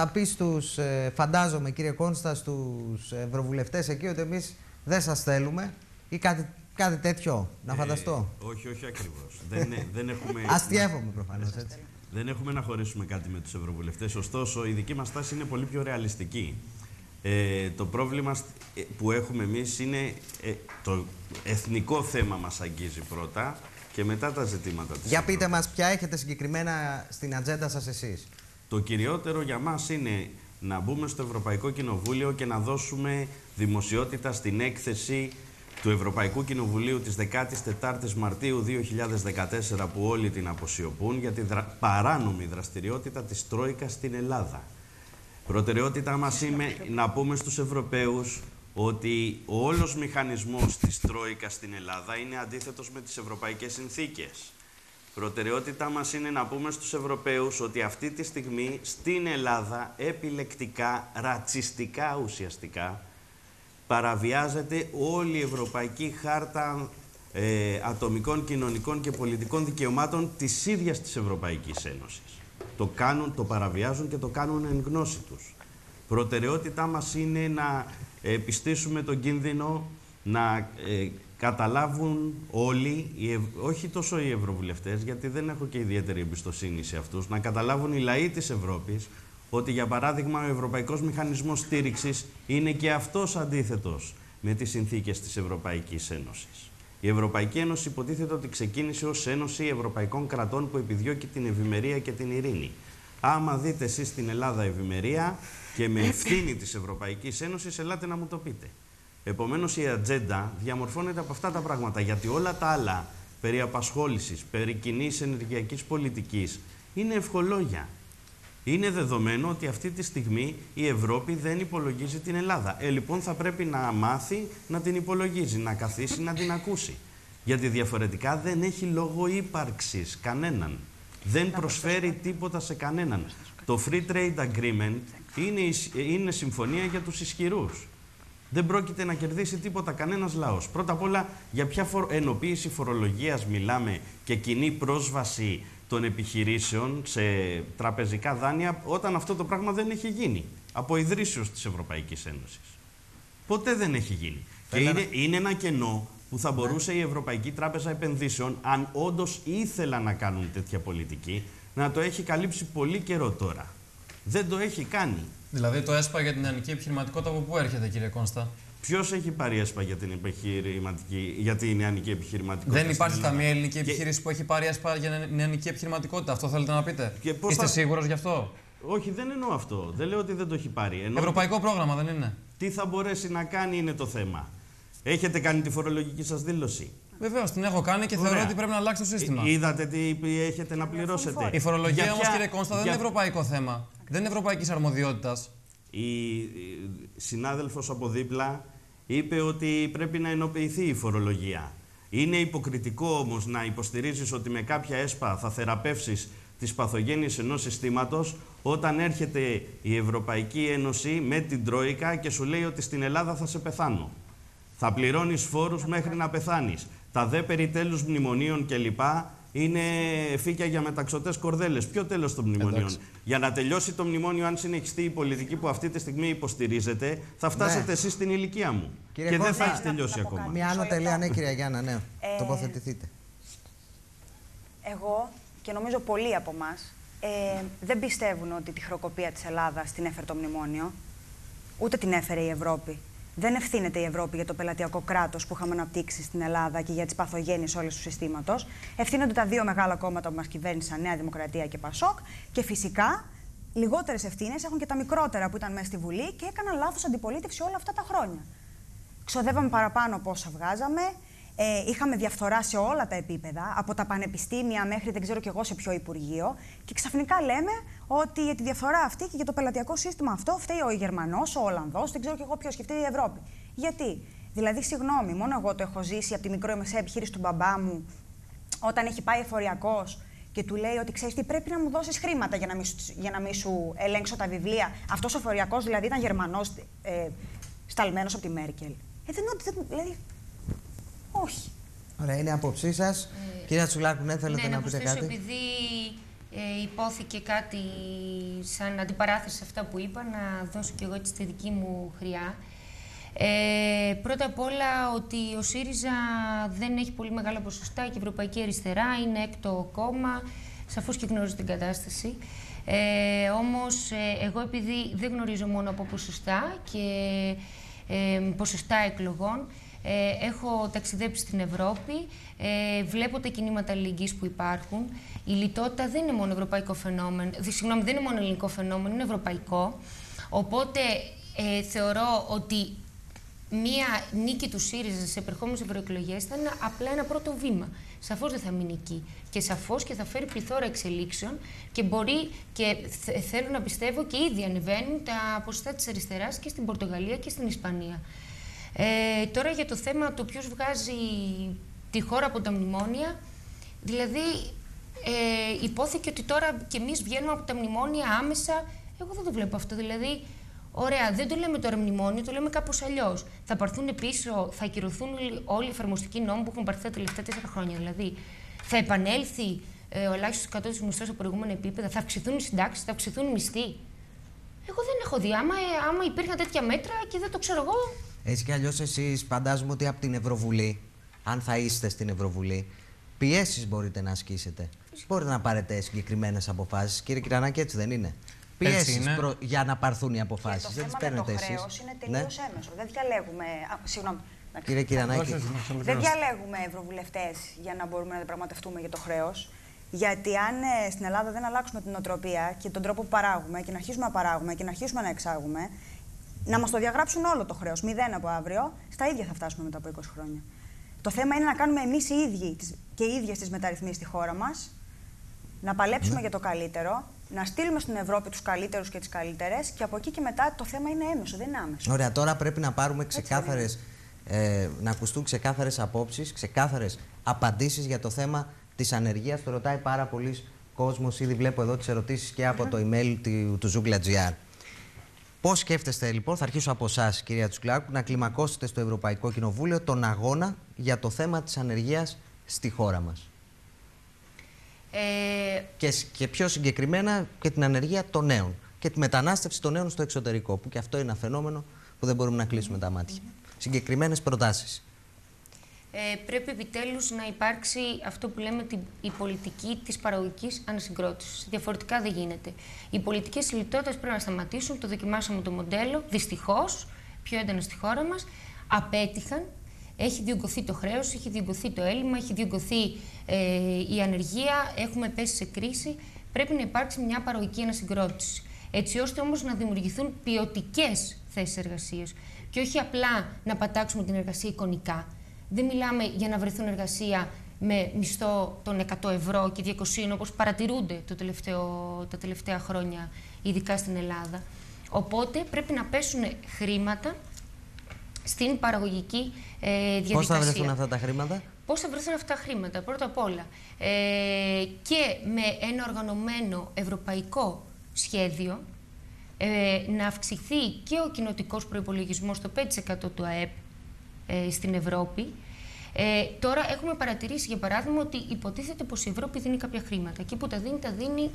θα πεις στου, ε, φαντάζομαι κύριε Κόνστα, στους ευρωβουλευτές εκεί ότι εμείς δεν σας θέλουμε ή κάτι, κάτι τέτοιο, να ε, φανταστώ; Όχι, όχι ακριβώς. δεν, δεν έχουμε. Αστειεύομαι προφανώς έτσι. Δεν έχουμε να χωρίσουμε κάτι με τους ευρωβουλευτές. Ωστόσο, η δική μας τάση είναι πολύ πιο ρεαλιστική. Ε, το πρόβλημα ε, που έχουμε εμείς είναι ε, το εθνικό θέμα μας αγγίζει πρώτα και μετά τα ζητήματα της Για πείτε μας ποια έχετε συγκεκριμένα στην ατζέντα σας εσείς; Το κυριότερο για μας είναι να μπούμε στο Ευρωπαϊκό Κοινοβούλιο και να δώσουμε δημοσιότητα στην έκθεση του Ευρωπαϊκού Κοινοβουλίου της 14ης Μαρτίου 2014 που όλοι την αποσιωπούν για την παράνομη δραστηριότητα της Τρόικας στην Ελλάδα. Προτεραιότητά μας είναι να πούμε στους Ευρωπαίους ότι ο όλος μηχανισμός της Τρόικας στην Ελλάδα είναι αντίθετος με τις ευρωπαϊκές συνθήκες. Προτεραιότητά μας είναι να πούμε στους Ευρωπαίους ότι αυτή τη στιγμή στην Ελλάδα επιλεκτικά, ρατσιστικά ουσιαστικά, παραβιάζεται όλη η Ευρωπαϊκή Χάρτα ε, Ατομικών, Κοινωνικών και Πολιτικών Δικαιωμάτων της ίδιας της Ευρωπαϊκής Ένωσης. Το κάνουν, το παραβιάζουν και το κάνουν εν γνώση τους. Προτεραιότητά μας είναι να επιστήσουμε τον κίνδυνο να ε, καταλάβουν όλοι, όχι τόσο οι ευρωβουλευτές, γιατί δεν έχω και ιδιαίτερη εμπιστοσύνη σε αυτούς, να καταλάβουν οι λαοί της Ευρώπης ότι για παράδειγμα ο Ευρωπαϊκός Μηχανισμός Στήριξης είναι και αυτός αντίθετος με τις συνθήκες της Ευρωπαϊκής Ένωσης. Η Ευρωπαϊκή Ένωση υποτίθεται ότι ξεκίνησε ως Ένωση Ευρωπαϊκών Κρατών που επιδιώκει την ευημερία και την ειρήνη. Άμα δείτε εσείς στην Ελλάδα ευημερία και με ευθύνη της Ευρωπαϊκής Ένωσης, ελάτε να μου το πείτε. Επομένως η ατζέντα διαμορφώνεται από αυτά τα πράγματα, γιατί όλα τα άλλα περί απασχόλησης, περί κοινής ενεργειακής πολιτικής, είναι ευχολόγια. Είναι δεδομένο ότι αυτή τη στιγμή η Ευρώπη δεν υπολογίζει την Ελλάδα. Ε, λοιπόν θα πρέπει να μάθει να την υπολογίζει, να καθίσει να την ακούσει. Γιατί διαφορετικά δεν έχει λόγο ύπαρξης κανέναν. Δεν προσφέρει τίποτα σε κανέναν. Το Free Trade Agreement είναι, είναι συμφωνία για τους ισχυρούς. Δεν πρόκειται να κερδίσει τίποτα κανένας λαός. Πρώτα απ' όλα, για ποια ενοποίηση φορολογίας μιλάμε και κοινή πρόσβαση των επιχειρήσεων σε τραπεζικά δάνεια όταν αυτό το πράγμα δεν έχει γίνει από ιδρύσεως της Ευρωπαϊκής Ένωσης. Ποτέ δεν έχει γίνει. Και είναι, είναι ένα κενό που θα μπορούσε η Ευρωπαϊκή Τράπεζα Επενδύσεων, αν όντως ήθελα να κάνουν τέτοια πολιτική, να το έχει καλύψει πολύ καιρό τώρα. Δεν το έχει κάνει. Δηλαδή το ΕΣΠΑ για την νεανική επιχειρηματικότητα από πού έρχεται, κύριε Κόνστα. Ποιος έχει πάρει ΕΣΠΑ για την, επιχειρηματική, για την νεανική επιχειρηματικότητα. Δεν υπάρχει καμία ελληνική επιχείρηση που έχει πάρει ΕΣΠΑ για την νεανική επιχειρηματικότητα. Αυτό θέλετε να πείτε; Και Είστε θα... σίγουρος γι' αυτό; Όχι, δεν εννοώ αυτό. Δεν λέω ότι δεν το έχει πάρει. Εννοώ Ευρωπαϊκό πρόγραμμα δεν είναι; Τι θα μπορέσει να κάνει είναι το θέμα. Έχετε κάνει τη φορολογική σας δήλωση; Βεβαίως, την έχω κάνει και θεωρώ ότι πρέπει να αλλάξει το σύστημα. Ε, είδατε τι έχετε να πληρώσετε. Η φορολογία όμως, κύριε Κόνστα, δεν είναι ευρωπαϊκό θέμα. Δεν είναι ευρωπαϊκής αρμοδιότητας. Η συνάδελφος από δίπλα είπε ότι πρέπει να ενοποιηθεί η φορολογία. Είναι υποκριτικό όμως να υποστηρίζεις ότι με κάποια έσπα θα θεραπεύσεις τις παθογένειες ενός συστήματος όταν έρχεται η Ευρωπαϊκή Ένωση με την Τρόικα και σου λέει ότι στην Ελλάδα θα σε πεθάνω. Θα πληρώνεις φόρους μέχρι να πεθάνεις. Τα δε περί τέλους μνημονίων κλπ είναι φύκια για μεταξωτές κορδέλες. Ποιο τέλος των μνημονίων. Για να τελειώσει το μνημόνιο, αν συνεχιστεί η πολιτική που αυτή τη στιγμή υποστηρίζετε, θα φτάσετε ναι. εσείς στην ηλικία μου. Κύριε και δεν θα έχει τελειώσει ακόμα. Μια άνω τελεία, ναι, κυρία Γιάννα, ναι. Ε, Τοποθετηθείτε. Εγώ και νομίζω πολλοί από εμάς ε, δεν πιστεύουν ότι τη χρεοκοπία της Ελλάδας την έφερε το μνημόνιο. Ούτε την έφερε η Ευρώπη. Δεν ευθύνεται η Ευρώπη για το πελατειακό κράτος που είχαμε αναπτύξει στην Ελλάδα και για τις παθογένειες όλου του συστήματος. Ευθύνονται τα δύο μεγάλα κόμματα που μας κυβέρνησαν, Νέα Δημοκρατία και Πασόκ. Και φυσικά λιγότερες ευθύνες έχουν και τα μικρότερα που ήταν μέσα στη Βουλή και έκαναν λάθος αντιπολίτευση όλα αυτά τα χρόνια. Ξοδεύαμε παραπάνω από όσα βγάζαμε. Ε, είχαμε διαφθορά σε όλα τα επίπεδα, από τα πανεπιστήμια μέχρι δεν ξέρω κι εγώ σε ποιο Υπουργείο. Και ξαφνικά λέμε ότι για τη διαφθορά αυτή και για το πελατειακό σύστημα αυτό φταίει ο Γερμανός, ο Ολλανδός, δεν ξέρω κι εγώ ποιος, και η Ευρώπη. Γιατί; Δηλαδή, συγγνώμη, μόνο εγώ το έχω ζήσει από τη μικρό μεσαία επιχείρηση του μπαμπά μου, όταν έχει πάει εφοριακός και του λέει ότι ξέρεις τι, πρέπει να μου δώσεις χρήματα για να μην, για να μην σου ελέγξω τα βιβλία. Αυτός ο εφοριακός δηλαδή ήταν Γερμανός, ε, σταλμένος από τη Μέρκελ. Ε, δεν, δηλαδή, όχι. Ωραία, είναι η άποψή σας. Ε, Κυρία Τσουλάκου, ναι, θέλετε ναι, να, πείτε κάτι; Επειδή ε, υπόθηκε κάτι σαν αντιπαράθεση σε αυτά που είπα, να δώσω κι εγώ τη δική μου χρειά. Ε, πρώτα απ' όλα ότι ο ΣΥΡΙΖΑ δεν έχει πολύ μεγάλα ποσοστά και η Ευρωπαϊκή Αριστερά είναι έκτο κόμμα, σαφώς και γνωρίζω την κατάσταση. Ε, όμως, ε, εγώ επειδή δεν γνωρίζω μόνο από ποσοστά και ε, ποσοστά εκλογών, ε, έχω ταξιδέψει στην Ευρώπη, ε, βλέπω τα κινήματα αλληλεγγύης που υπάρχουν. Η λιτότητα δεν είναι μόνο ευρωπαϊκό φαινόμενο, συγγνώμη, δεν είναι μόνο ελληνικό φαινόμενο, είναι ευρωπαϊκό. Οπότε ε, θεωρώ ότι μία νίκη του ΣΥΡΙΖΑ σε επερχόμενες ευρωεκλογές θα είναι απλά ένα πρώτο βήμα. Σαφώς δεν θα μείνει εκεί. Και σαφώς και θα φέρει πληθώρα εξελίξεων και μπορεί και θέλω να πιστεύω και ήδη ανεβαίνουν τα ποσοστά της αριστεράς και στην Πορτογαλία και στην Ισπανία. Ε, τώρα για το θέμα το ποιος βγάζει τη χώρα από τα μνημόνια, δηλαδή ε, υπόθηκε ότι τώρα κι εμείς βγαίνουμε από τα μνημόνια άμεσα. Εγώ δεν το βλέπω αυτό. Δηλαδή, Ωραία, δεν το λέμε τώρα μνημόνιο, το λέμε κάπως αλλιώς. Θα πάρθουν πίσω, θα ακυρωθούν όλοι οι εφαρμοστικοί νόμοι που έχουν πάρθει τα τελευταία τέσσερα χρόνια. Δηλαδή, θα επανέλθει ε, ο ελάχιστος κατώτατος μισθός στα προηγούμενα επίπεδα, θα αυξηθούν οι συντάξεις, θα αυξηθούν οι μισθοί. Εγώ δεν έχω δει. Άμα, ε, άμα υπήρχαν τέτοια μέτρα και δεν το ξέρω εγώ. Έτσι κι αλλιώς, εσείς φαντάζομαι ότι από την Ευρωβουλή, αν θα είστε στην Ευρωβουλή, πιέσεις μπορείτε να ασκήσετε. Μπορείτε να πάρετε συγκεκριμένες αποφάσεις. Κύριε Κυρανάκη, έτσι δεν είναι; Πιέσεις προ... για να πάρθουν οι αποφάσεις. Δεν τις παίρνετε εσείς; Το είναι τελείως ναι. έμεσο. Δεν διαλέγουμε. Α, συγγνώμη. Κύριε Κυρανάκη. Δεν διαλέγουμε ευρωβουλευτές για να μπορούμε να διαπραγματευτούμε για το χρέος. Γιατί αν ε, στην Ελλάδα δεν αλλάξουμε την οτροπία και τον τρόπο που παράγουμε και να αρχίσουμε να παράγουμε και να αρχίσουμε να εξάγουμε, να μας το διαγράψουν όλο το χρέος. Μηδέν από αύριο, στα ίδια θα φτάσουμε μετά από 20 χρόνια. Το θέμα είναι να κάνουμε εμείς οι ίδιοι και οι ίδιες τις μεταρρυθμίσεις στη χώρα μας, να παλέψουμε ναι. για το καλύτερο, να στείλουμε στην Ευρώπη τους καλύτερους και τις καλύτερες και από εκεί και μετά το θέμα είναι έμεσο, δεν είναι άμεσο. Ωραία, τώρα πρέπει να πάρουμε ξεκάθαρες. Ε, να ακουστούν ξεκάθαρες απόψεις, ξεκάθαρες απαντήσεις για το θέμα της ανεργίας. Το ρωτάει πάρα πολλοί κόσμος. Ήδη βλέπω εδώ τις ερωτήσεις και από το email του, του Zoogla.gr. Πώς σκέφτεστε λοιπόν, θα αρχίσω από εσάς, κυρία Τσουκλάκου, να κλιμακώσετε στο Ευρωπαϊκό Κοινοβούλιο τον αγώνα για το θέμα της ανεργίας στη χώρα μας; Ε... Και, και πιο συγκεκριμένα και την ανεργία των νέων και τη μετανάστευση των νέων στο εξωτερικό, που και αυτό είναι ένα φαινόμενο που δεν μπορούμε να κλείσουμε τα μάτια. Mm Συγκεκριμένες προτάσεις. Ε, πρέπει επιτέλους να υπάρξει αυτό που λέμε την, η πολιτική της παραγωγικής ανασυγκρότησης. Διαφορετικά δεν γίνεται. Οι πολιτικές λιτότητες πρέπει να σταματήσουν, το δοκιμάσαμε το μοντέλο, δυστυχώς, πιο έντονα στη χώρα μας, απέτυχαν έχει διωγγωθεί το χρέος, έχει διωγγωθεί το έλλειμμα, έχει διωγγωθεί ε, η ανεργία, έχουμε πέσει σε κρίση. Πρέπει να υπάρξει μια παραγωγική ανασυγκρότηση. Έτσι ώστε όμως να δημιουργηθούν ποιοτικές θέσεις εργασίας. Και όχι απλά να πατάξουμε την εργασία εικονικά. Δεν μιλάμε για να βρεθούν εργασία με μισθό των 100 ευρώ και 200 όπως παρατηρούνται το τελευταίο, τα τελευταία χρόνια, ειδικά στην Ελλάδα. Οπότε πρέπει να πέσουν χρήματα στην παραγωγική ε, διαδικασία. Πώς θα βρεθούν αυτά τα χρήματα; Πώς θα βρεθούν αυτά τα χρήματα, πρώτα απ' όλα. Ε, και με ένα οργανωμένο ευρωπαϊκό σχέδιο, ε, να αυξηθεί και ο κοινοτικός προϋπολογισμός στο 5% του ΑΕΠ ε, στην Ευρώπη. Ε, τώρα έχουμε παρατηρήσει, για παράδειγμα, ότι υποτίθεται πως η Ευρώπη δίνει κάποια χρήματα. Και που τα δίνει, τα δίνει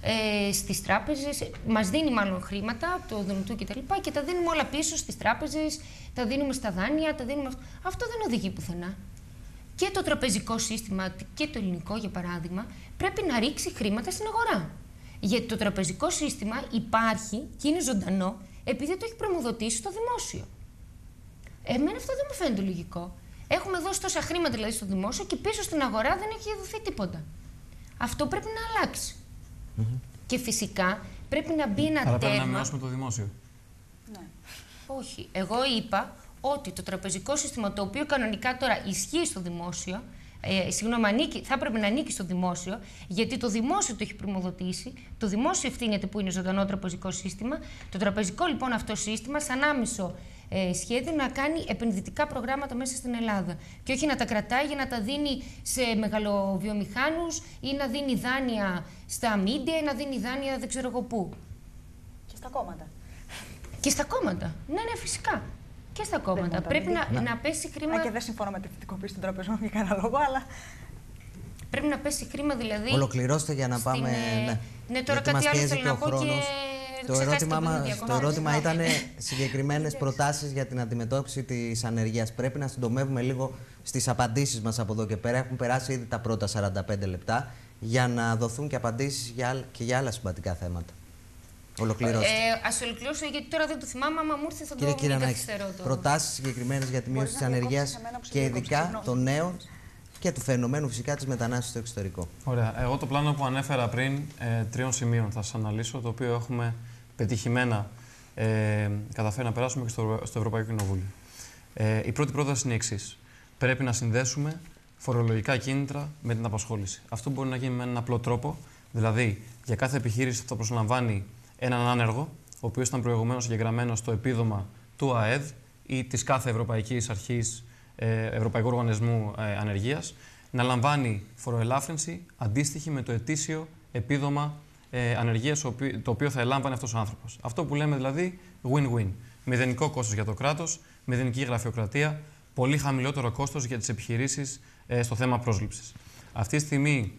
ε, στις τράπεζες. Μας δίνει μάλλον χρήματα το ΔΝΤ και τα λοιπά και τα δίνουμε όλα πίσω στις τράπεζες, τα δίνουμε στα δάνεια, τα δίνουμε. Αυτό δεν οδηγεί πουθενά. Και το τραπεζικό σύστημα και το ελληνικό, για παράδειγμα, πρέπει να ρίξει χρήματα στην αγορά. Γιατί το τραπεζικό σύστημα υπάρχει και είναι ζωντανό επειδή το έχει προμοδοτήσει το δημόσιο. Εμένα αυτό δεν μου φαίνεται λογικό. Έχουμε δώσει τόσα χρήματα δηλαδή στο δημόσιο και πίσω στην αγορά δεν έχει δοθεί τίποτα. Αυτό πρέπει να αλλάξει. Και φυσικά πρέπει να μπει ένα Αλλά τέρμα. Πρέπει να μειώσουμε το δημόσιο. Ναι. Όχι. Εγώ είπα ότι το τραπεζικό σύστημα το οποίο κανονικά τώρα ισχύει στο δημόσιο, ε, συγγνώμη, ανήκει, θα έπρεπε να ανήκει στο δημόσιο, γιατί το δημόσιο το έχει πρημοδοτήσει, το δημόσιο ευθύνεται που είναι ζωντανό τραπεζικό σύστημα. Το τραπεζικό λοιπόν αυτό σύστημα, σαν άμεσο ε, σχέδιο να κάνει επενδυτικά προγράμματα μέσα στην Ελλάδα. Και όχι να τα κρατάει για να τα δίνει σε μεγαλοβιομηχάνους ή να δίνει δάνεια στα μίντια ή να δίνει δάνεια δεν ξέρω εγώ πού. Και στα κόμματα. Και στα κόμματα. Ναι, ναι, φυσικά. Και στα κόμματα. Πρέπει να, να πέσει χρήμα. Α, και δεν συμφωνώ με τη θετικοποίηση των τραπεζών για κανένα λόγο, αλλά. Πρέπει να πέσει χρήμα δηλαδή. Ολοκληρώστε για να πάμε. Ε, ναι. ναι, τώρα κάτι άλλο θέλω να πω και το ερώτημα, το ερώτημα ήταν συγκεκριμένες προτάσεις για την αντιμετώπιση της ανεργίας. Πρέπει να συντομεύουμε λίγο στις απαντήσεις μας από εδώ και πέρα. Έχουν περάσει ήδη τα πρώτα 45 λεπτά για να δοθούν και απαντήσεις για, και για άλλα σημαντικά θέματα. Ολοκληρώστε. Ε, Α ολοκληρώσω γιατί τώρα δεν το θυμάμαι. Άμα μου ήρθε θα το Κύριε καθυστερώ. Προτάσεις συγκεκριμένες για τη μείωση της ανεργίας και ειδικά των νέων και του φαινομένου φυσικά της μετανάστευσης στο εξωτερικό. Ωραία. Εγώ το πλάνο που ανέφερα πριν ε, τριών σημείων θα σας αναλύσω, το οποίο έχουμε πετυχημένα ε, καταφέρει να περάσουμε και στο, στο Ευρωπαϊκό Κοινοβούλιο. Ε, η πρώτη πρόταση είναι η εξής. Πρέπει να συνδέσουμε φορολογικά κίνητρα με την απασχόληση. Αυτό μπορεί να γίνει με έναν απλό τρόπο. Δηλαδή, για κάθε επιχείρηση θα προσλαμβάνει έναν άνεργο, ο οποίος ήταν προηγουμένως εγγεγραμμένο στο επίδομα του ΑΕΔ ή της κάθε Ευρωπαϊκής Αρχής ε, Ευρωπαϊκού Οργανισμού ε, Ανεργίας, να λαμβάνει φοροελάφρυνση αντίστοιχη με το ετήσιο επίδομα ε, ανεργίας το οποίο θα ελάμβανε αυτός ο άνθρωπος. Αυτό που λέμε δηλαδή win-win. Μηδενικό κόστος για το κράτος, μηδενική γραφειοκρατία, πολύ χαμηλότερο κόστος για τις επιχειρήσεις ε, στο θέμα πρόσληψης. Αυτή τη στιγμή,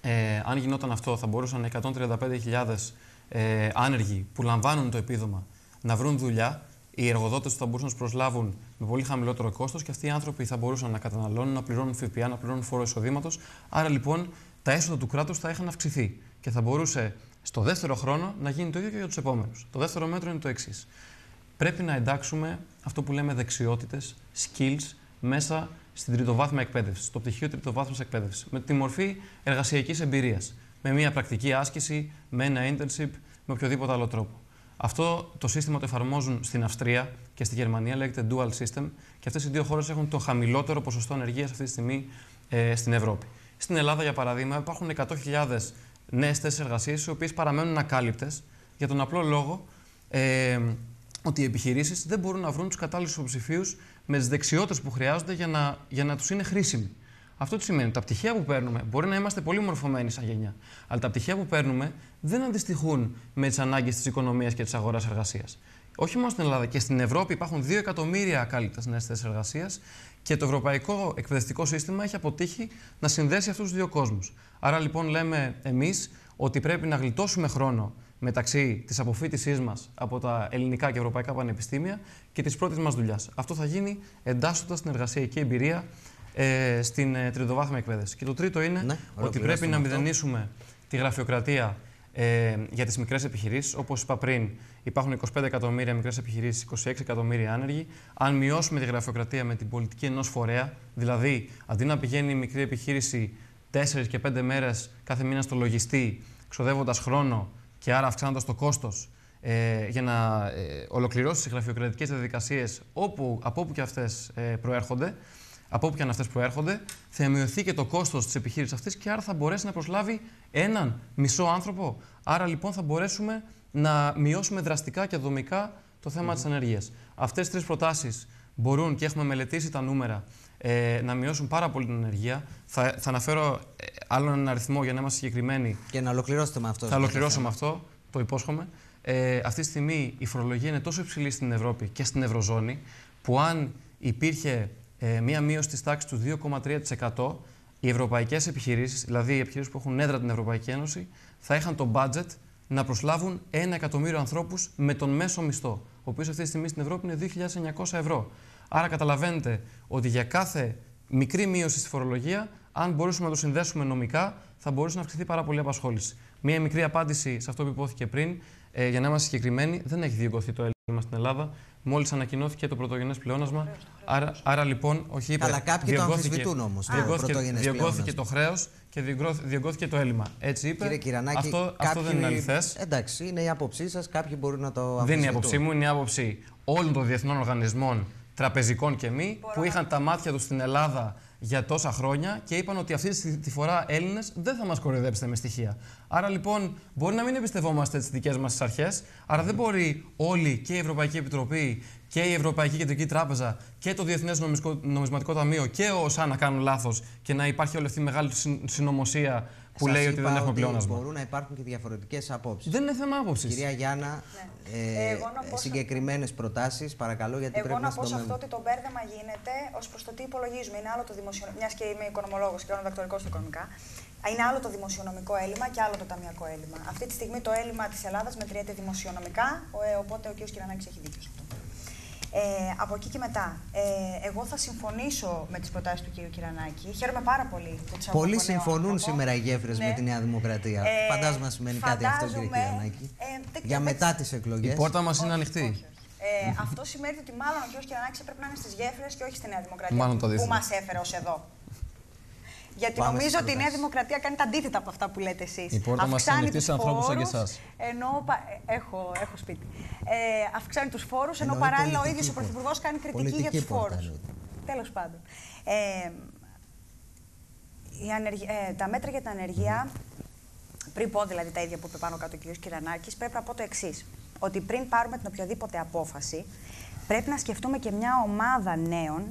ε, αν γινόταν αυτό, θα μπορούσαν 135.000 ε, άνεργοι που λαμβάνουν το επίδομα να βρουν δουλειά. Οι εργοδότες θα μπορούσαν να προσλάβουν με πολύ χαμηλότερο κόστος και αυτοί οι άνθρωποι θα μπορούσαν να καταναλώνουν, να πληρώνουν ΦΠΑ, να πληρώνουν φόρο εισοδήματος. Άρα λοιπόν τα έσοδα του κράτους θα είχαν αυξηθεί και θα μπορούσε στο δεύτερο χρόνο να γίνει το ίδιο και για τους επόμενους. Το δεύτερο μέτρο είναι το εξής. Πρέπει να εντάξουμε αυτό που λέμε δεξιότητες, skills, μέσα στην τριτοβάθμια εκπαίδευση, στο πτυχίο τριτοβάθμιας εκπαίδευσης, με τη μορφή εργασιακής εμπειρίας. Με μια πρακτική άσκηση, με ένα internship, με οποιοδήποτε άλλο τρόπο. Αυτό το σύστημα το εφαρμόζουν στην Αυστρία και στη Γερμανία, λέγεται dual system, και αυτές οι δύο χώρες έχουν το χαμηλότερο ποσοστό ανεργίας αυτή τη στιγμή ε, στην Ευρώπη. Στην Ελλάδα, για παράδειγμα, υπάρχουν 100.000 νέες θέσεις εργασίας, οι οποίες παραμένουν ακάλυπτες για τον απλό λόγο ε, ότι οι επιχειρήσεις δεν μπορούν να βρουν τους κατάλληλους υποψηφίους με τις δεξιότητες που χρειάζονται για να, για να τους είναι χρήσιμοι. Αυτό τι σημαίνει. Τα πτυχία που παίρνουμε μπορεί να είμαστε πολύ μορφωμένοι σαν γενιά. Αλλά τα πτυχία που παίρνουμε δεν αντιστοιχούν με τις ανάγκες της οικονομίας και της αγοράς εργασίας. Όχι μόνο στην Ελλάδα, και στην Ευρώπη υπάρχουν 2 εκατομμύρια ακάλυπτες νέες θέσεις εργασίας και το ευρωπαϊκό εκπαιδευτικό σύστημα έχει αποτύχει να συνδέσει αυτούς τους δύο κόσμους. Άρα λοιπόν λέμε εμείς ότι πρέπει να γλιτώσουμε χρόνο μεταξύ της αποφύτισή μας από τα ελληνικά και ευρωπαϊκά πανεπιστήμια και της πρώτης μας δουλειάς. Αυτό θα γίνει εντάσσοντας την εργασιακή εμπειρία ε, στην ε, τριτοβάθμια εκπαίδευση. Και το τρίτο είναι ναι, ότι πρέπει να μηδενίσουμε τη γραφειοκρατία ε, για τις μικρές επιχειρήσεις. Όπως είπα πριν, υπάρχουν 25 εκατομμύρια μικρές επιχειρήσεις, 26 εκατομμύρια άνεργοι. Αν μειώσουμε τη γραφειοκρατία με την πολιτική ενός φορέα, δηλαδή αντί να πηγαίνει η μικρή επιχείρηση 4 και 5 μέρες κάθε μήνα στο λογιστή, ξοδεύοντας χρόνο και άρα αυξάνοντας το κόστος ε, για να ε, ολοκληρώσεις τις γραφειοκρατικές διαδικασίες από όπου και αυτές ε, προέρχονται, από όπου και αν αυτές προέρχονται, θα μειωθεί και το κόστος της επιχείρησης αυτής και άρα θα μπορέσει να προσλάβει έναν μισό άνθρωπο. Άρα λοιπόν θα μπορέσουμε να μειώσουμε δραστικά και δομικά το θέμα mm -hmm. της ανεργίας. Αυτές τι τρεις προτάσεις μπορούν και έχουμε μελετήσει τα νούμερα ε, να μειώσουν πάρα πολύ την ανεργία. Θα, θα αναφέρω ε, άλλον έναν αριθμό για να είμαστε συγκεκριμένοι. Και να ολοκληρώσετε με αυτό. Θα ολοκληρώσω με αυτό, το υπόσχομαι. Ε, αυτή τη στιγμή η φορολογία είναι τόσο υψηλή στην Ευρώπη και στην Ευρωζώνη, που αν υπήρχε ε, μία μείωση της τάξης του 2,3%, οι ευρωπαϊκές επιχειρήσεις, δηλαδή οι επιχειρήσεις που έχουν έδρα την Ευρωπαϊκή Ένωση, θα είχαν το budget να προσλάβουν ένα εκατομμύριο ανθρώπους με τον μέσο μισθό, ο οποίος αυτή τη στιγμή στην Ευρώπη είναι 2.900 ευρώ. Άρα καταλαβαίνετε ότι για κάθε μικρή μείωση στη φορολογία, αν μπορούσαμε να το συνδέσουμε νομικά, θα μπορούσε να αυξηθεί πάρα πολύ η απασχόληση. Μία μικρή απάντηση σε αυτό που υπόθηκε πριν, ε, για να είμαστε συγκεκριμένοι, δεν έχει διωγγωθεί το έλλειμμα στην Ελλάδα. Μόλις ανακοινώθηκε το πρωτογενές πλεόνασμα. Άρα, άρα λοιπόν, όχι είπε. Αλλά κάποιοι το αμφισβητούν όμως. Διωγγώθηκε το χρέος και διωγγώθηκε το έλλειμμα. Έτσι είπε. Κύριε Κυρανάκη, αυτό, κάποιοι... αυτό δεν είναι αληθές. Εντάξει, είναι η άποψή σας. Κάποιοι μπορούν να το αμφισβητούν. Δεν είναι η άποψή μου, είναι η άποψη όλων των διεθνών οργανισμών τραπεζικών και μη, που είχαν τα μάτια τους στην Ελλάδα για τόσα χρόνια και είπαν ότι αυτή τη φορά Έλληνες δεν θα μας κοροϊδέψετε με στοιχεία. Άρα λοιπόν μπορεί να μην εμπιστευόμαστε τις δικές μας αρχές, άρα δεν μπορεί όλοι και η Ευρωπαϊκή Επιτροπή και η Ευρωπαϊκή Κεντρική Τράπεζα και το Διεθνές Νομισματικό Ταμείο και ο ΩΣΑ να κάνουν λάθος και να υπάρχει όλη αυτή η μεγάλη συνωμοσία που λέει ότι δεν έχουμε πλεόνασμα. Μπορούν να υπάρχουν και διαφορετικές απόψεις. Δεν είναι θέμα άποψης. Κυρία Γιάννα, ναι. ε, συγκεκριμένες προτάσεις, παρακαλώ, γιατί Εγώ πρέπει να, να πω σε αυτό ότι το μπέρδεμα γίνεται ως προς το τι υπολογίζουμε. Είναι άλλο το δημοσιονομικό. Μιας και είμαι οικονομολόγος και όνω δακτορικό στο οικονομικά. Είναι άλλο το δημοσιονομικό έλλειμμα και άλλο το ταμιακό έλλειμμα. Αυτή τη στιγμή το έλλειμμα της Ελλάδας μετριέται δημοσιονομικά, ε, οπότε ο κ. Κυρανάκης έχει δίκιο σε αυτό. Ε, από εκεί και μετά, ε, εγώ θα συμφωνήσω με τις προτάσεις του κ. Κυρανάκη. Χαίρομαι πάρα πολύ που τις Πολλοί συμφωνούν σήμερα οι γέφυρες ναι. με τη Νέα Δημοκρατία. Ε, Φαντάζομαι σημαίνει κάτι αυτό, κ. Κυρανάκη. Ε, Για μετά τις εκλογές. Η πόρτα μας είναι ανοιχτή. Ε, αυτό σημαίνει ότι μάλλον ο κ. Κυρανάκης πρέπει να είναι στις γέφυρες και όχι στη Νέα Δημοκρατία. που μας έφερε ως εδώ. Γιατί Πάμε νομίζω στις ότι η Νέα προτάσεις. Δημοκρατία κάνει τα αντίθετα από αυτά που λέτε εσείς. Η πόρτα μας είναι ανοιχτή σε ανθρώπους σαν και εσάς. Ενώ. πα- ε, Έχω, έχω σπίτι. Ε, αυξάνει τους φόρους, ενώ Εννοεί παράλληλα ο πολιτική ίδιος ο πόρτα. Πρωθυπουργός κάνει κριτική Πολιτική για τους πόρτα, φόρους. εννοείται. Τέλος πάντων. Ε, η ανεργ- ε, τα μέτρα για την ανεργία, πριν πω δηλαδή τα ίδια που είπε πάνω κάτω ο κ. Κυρανάκης, πρέπει να πω το εξής. Ότι πριν πάρουμε την οποιαδήποτε απόφαση, πρέπει να σκεφτούμε και μια ομάδα νέων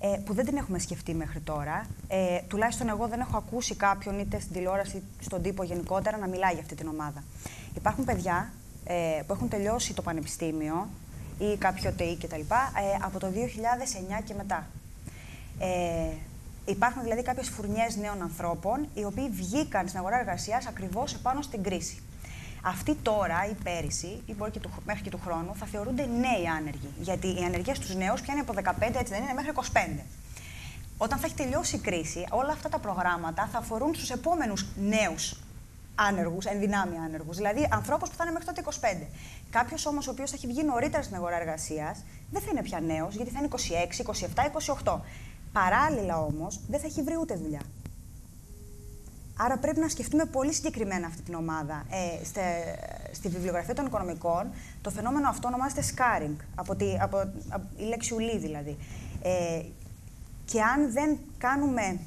ε, που δεν την έχουμε σκεφτεί μέχρι τώρα. Ε, τουλάχιστον εγώ δεν έχω ακούσει κάποιον είτε στην τηλεόραση, στον τύπο γενικότερα, να μιλάει για αυτή την ομάδα. Υπάρχουν παιδιά ε, που έχουν τελειώσει το πανεπιστήμιο ή κάποιο ΤΕΙ κτλ. Ε, από το 2009 και μετά. Ε, υπάρχουν δηλαδή κάποιες φουρνιές νέων ανθρώπων οι οποίοι βγήκαν στην αγορά εργασίας ακριβώς επάνω στην κρίση. Αυτοί τώρα ή πέρυσι, ή μπορεί και του, μέχρι και του χρόνου, θα θεωρούνται νέοι άνεργοι. Γιατί η ανεργία στους νέους πιάνει από 15, έτσι δεν είναι, μέχρι 25. Όταν θα έχει τελειώσει η κρίση, όλα αυτά τα προγράμματα θα αφορούν στου επόμενους νέους άνεργους, ενδυνάμει άνεργους. Δηλαδή ανθρώπους που θα είναι μέχρι τότε 25. Κάποιος όμως ο οποίος θα έχει βγει νωρίτερα στην αγορά εργασίας δεν θα είναι πια νέος, γιατί θα είναι 26, 27, 28. Παράλληλα όμως δεν θα έχει βρει ούτε δουλειά. Άρα πρέπει να σκεφτούμε πολύ συγκεκριμένα αυτή την ομάδα. Ε, στε, στη βιβλιογραφία των οικονομικών το φαινόμενο αυτό ονομάζεται scarring, από, τη, από, από η λέξη ουλή δηλαδή. Ε, και αν δεν κάνουμε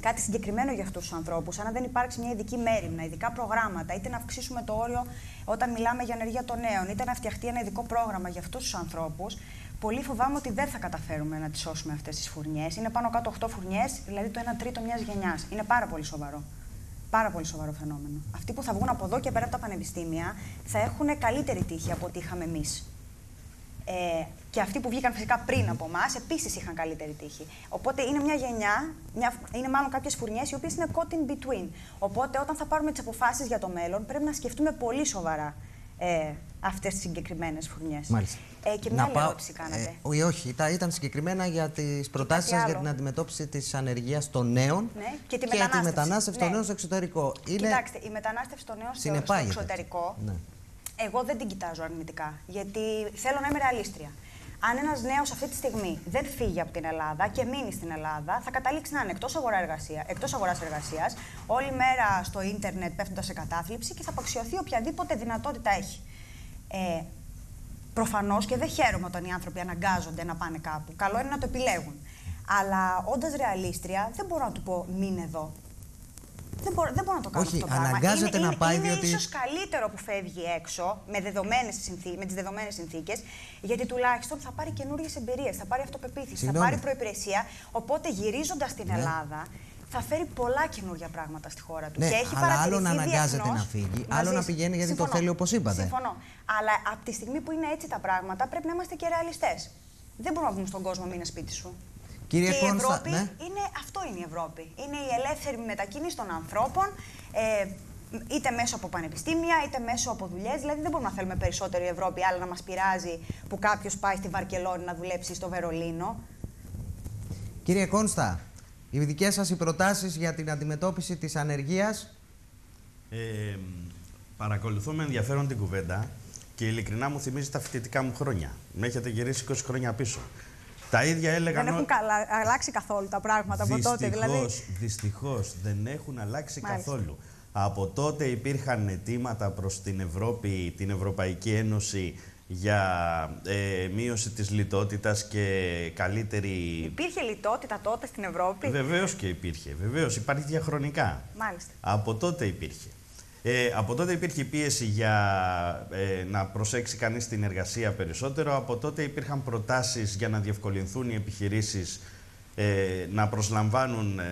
κάτι συγκεκριμένο για αυτούς τους ανθρώπους, αν δεν υπάρξει μια ειδική μέρημνα, ειδικά προγράμματα, είτε να αυξήσουμε το όριο όταν μιλάμε για ανεργία των νέων, είτε να φτιαχτεί ένα ειδικό πρόγραμμα για αυτούς τους ανθρώπους, πολύ φοβάμαι ότι δεν θα καταφέρουμε να τις σώσουμε αυτές τις φουρνιές. Είναι πάνω κάτω 8 φουρνιές, δηλαδή το 1 τρίτο μιας γενιάς. Είναι πάρα πολύ σοβαρό. Πάρα πολύ σοβαρό φαινόμενο. Αυτοί που θα βγουν από εδώ και πέρα από τα πανεπιστήμια θα έχουν καλύτερη τύχη από ό,τι είχαμε εμείς. Ε, και αυτοί που βγήκαν φυσικά πριν από εμάς επίσης είχαν καλύτερη τύχη. Οπότε είναι μια γενιά, μια, είναι μάλλον κάποιες φουρνιές οι οποίες είναι caught in between. Οπότε όταν θα πάρουμε τις αποφάσεις για το μέλλον πρέπει να σκεφτούμε πολύ σοβαρά ε, αυτές τις συγκεκριμένες φουρνιές. Μάλιστα. Ε, και μια άλλη ερώτηση κάνατε. Ε, όχι, ήταν, ήταν συγκεκριμένα για τις προτάσεις σας για άλλο. την αντιμετώπιση της ανεργίας των νέων Ναι, και τη τη μετανάστευση. μετανάστευση των Ναι. νέων στο εξωτερικό. Είναι... Κοιτάξτε, η μετανάστευση των νέων στο, στο Συνεπάγεται. εξωτερικό Ναι. Εγώ δεν την κοιτάζω αρνητικά, γιατί θέλω να είμαι ρεαλίστρια. Αν ένας νέος αυτή τη στιγμή δεν φύγει από την Ελλάδα και μείνει στην Ελλάδα, θα καταλήξει να είναι εκτός αγορά εργασία, εκτός αγοράς εργασίας, όλη μέρα στο ίντερνετ πέφτοντας σε κατάθλιψη και θα απαξιωθεί οποιαδήποτε δυνατότητα έχει. Ε, Προφανώς και δεν χαίρομαι όταν οι άνθρωποι αναγκάζονται να πάνε κάπου. Καλό είναι να το επιλέγουν. Αλλά όντας ρεαλίστρια, δεν μπορώ να του πω μην εδώ. Δεν μπορώ, δεν μπορώ να το κάνω Όχι, αυτό το πράγμα. αναγκάζεται είναι, να πάει είναι, διότι- Είναι ίσως καλύτερο που φεύγει έξω με, δεδομένες συνθή, με τις δεδομένες συνθήκες, γιατί τουλάχιστον θα πάρει καινούριες εμπειρίες, θα πάρει αυτοπεποίθηση, Συγγνώμη. θα πάρει προϋπηρεσία, οπότε γυρίζοντας στην Ναι. Ελλάδα θα φέρει πολλά καινούργια πράγματα στη χώρα του. Ναι, και έχει αλλά άλλο παρατηρηθεί να αναγκάζεται διεθνώς να φύγει, μαζί άλλο να σας. πηγαίνει γιατί το Συμφωνώ. θέλει όπως είπατε. Συμφωνώ. Αλλά από τη στιγμή που είναι έτσι τα πράγματα πρέπει να είμαστε και ρεαλιστές. Δεν μπορούμε να βγούμε στον κόσμο μείνε σπίτι σου. Κύριε και η Κόνστα, Ευρώπη ναι. είναι, αυτό είναι η Ευρώπη. Είναι η ελεύθερη μετακίνηση των ανθρώπων, ε, είτε μέσω από πανεπιστήμια, είτε μέσω από δουλειές. Δηλαδή δεν μπορούμε να θέλουμε περισσότερη Ευρώπη, αλλά να μας πειράζει που κάποιος πάει στη Βαρκελόνη να δουλέψει στο Βερολίνο. Κύριε Κόνστα, οι δικές σας οι προτάσεις για την αντιμετώπιση της ανεργίας; Ε, παρακολουθώ με ενδιαφέρον την κουβέντα και ειλικρινά μου θυμίζει τα φοιτητικά μου χρόνια. Με έχετε γυρίσει 20 χρόνια πίσω. Τα ίδια έλεγαν. Δεν ο- έχουν καλά, αλλάξει καθόλου τα πράγματα από τότε. Δηλαδή, Δυστυχώς, δυστυχώς δεν έχουν αλλάξει Μάλιστα. καθόλου. Από τότε υπήρχαν αιτήματα προς την Ευρώπη, την Ευρωπαϊκή Ένωση για ε, μείωση της λιτότητας και καλύτερη... υπήρχε λιτότητα τότε στην Ευρώπη; Βεβαίως και υπήρχε. Βεβαίως υπάρχει διαχρονικά. Μάλιστα. Από τότε υπήρχε. Ε, από τότε υπήρχε πίεση για ε, να προσέξει κανείς την εργασία περισσότερο. Από τότε υπήρχαν προτάσεις για να διευκολυνθούν οι επιχειρήσεις ε, να προσλαμβάνουν ε,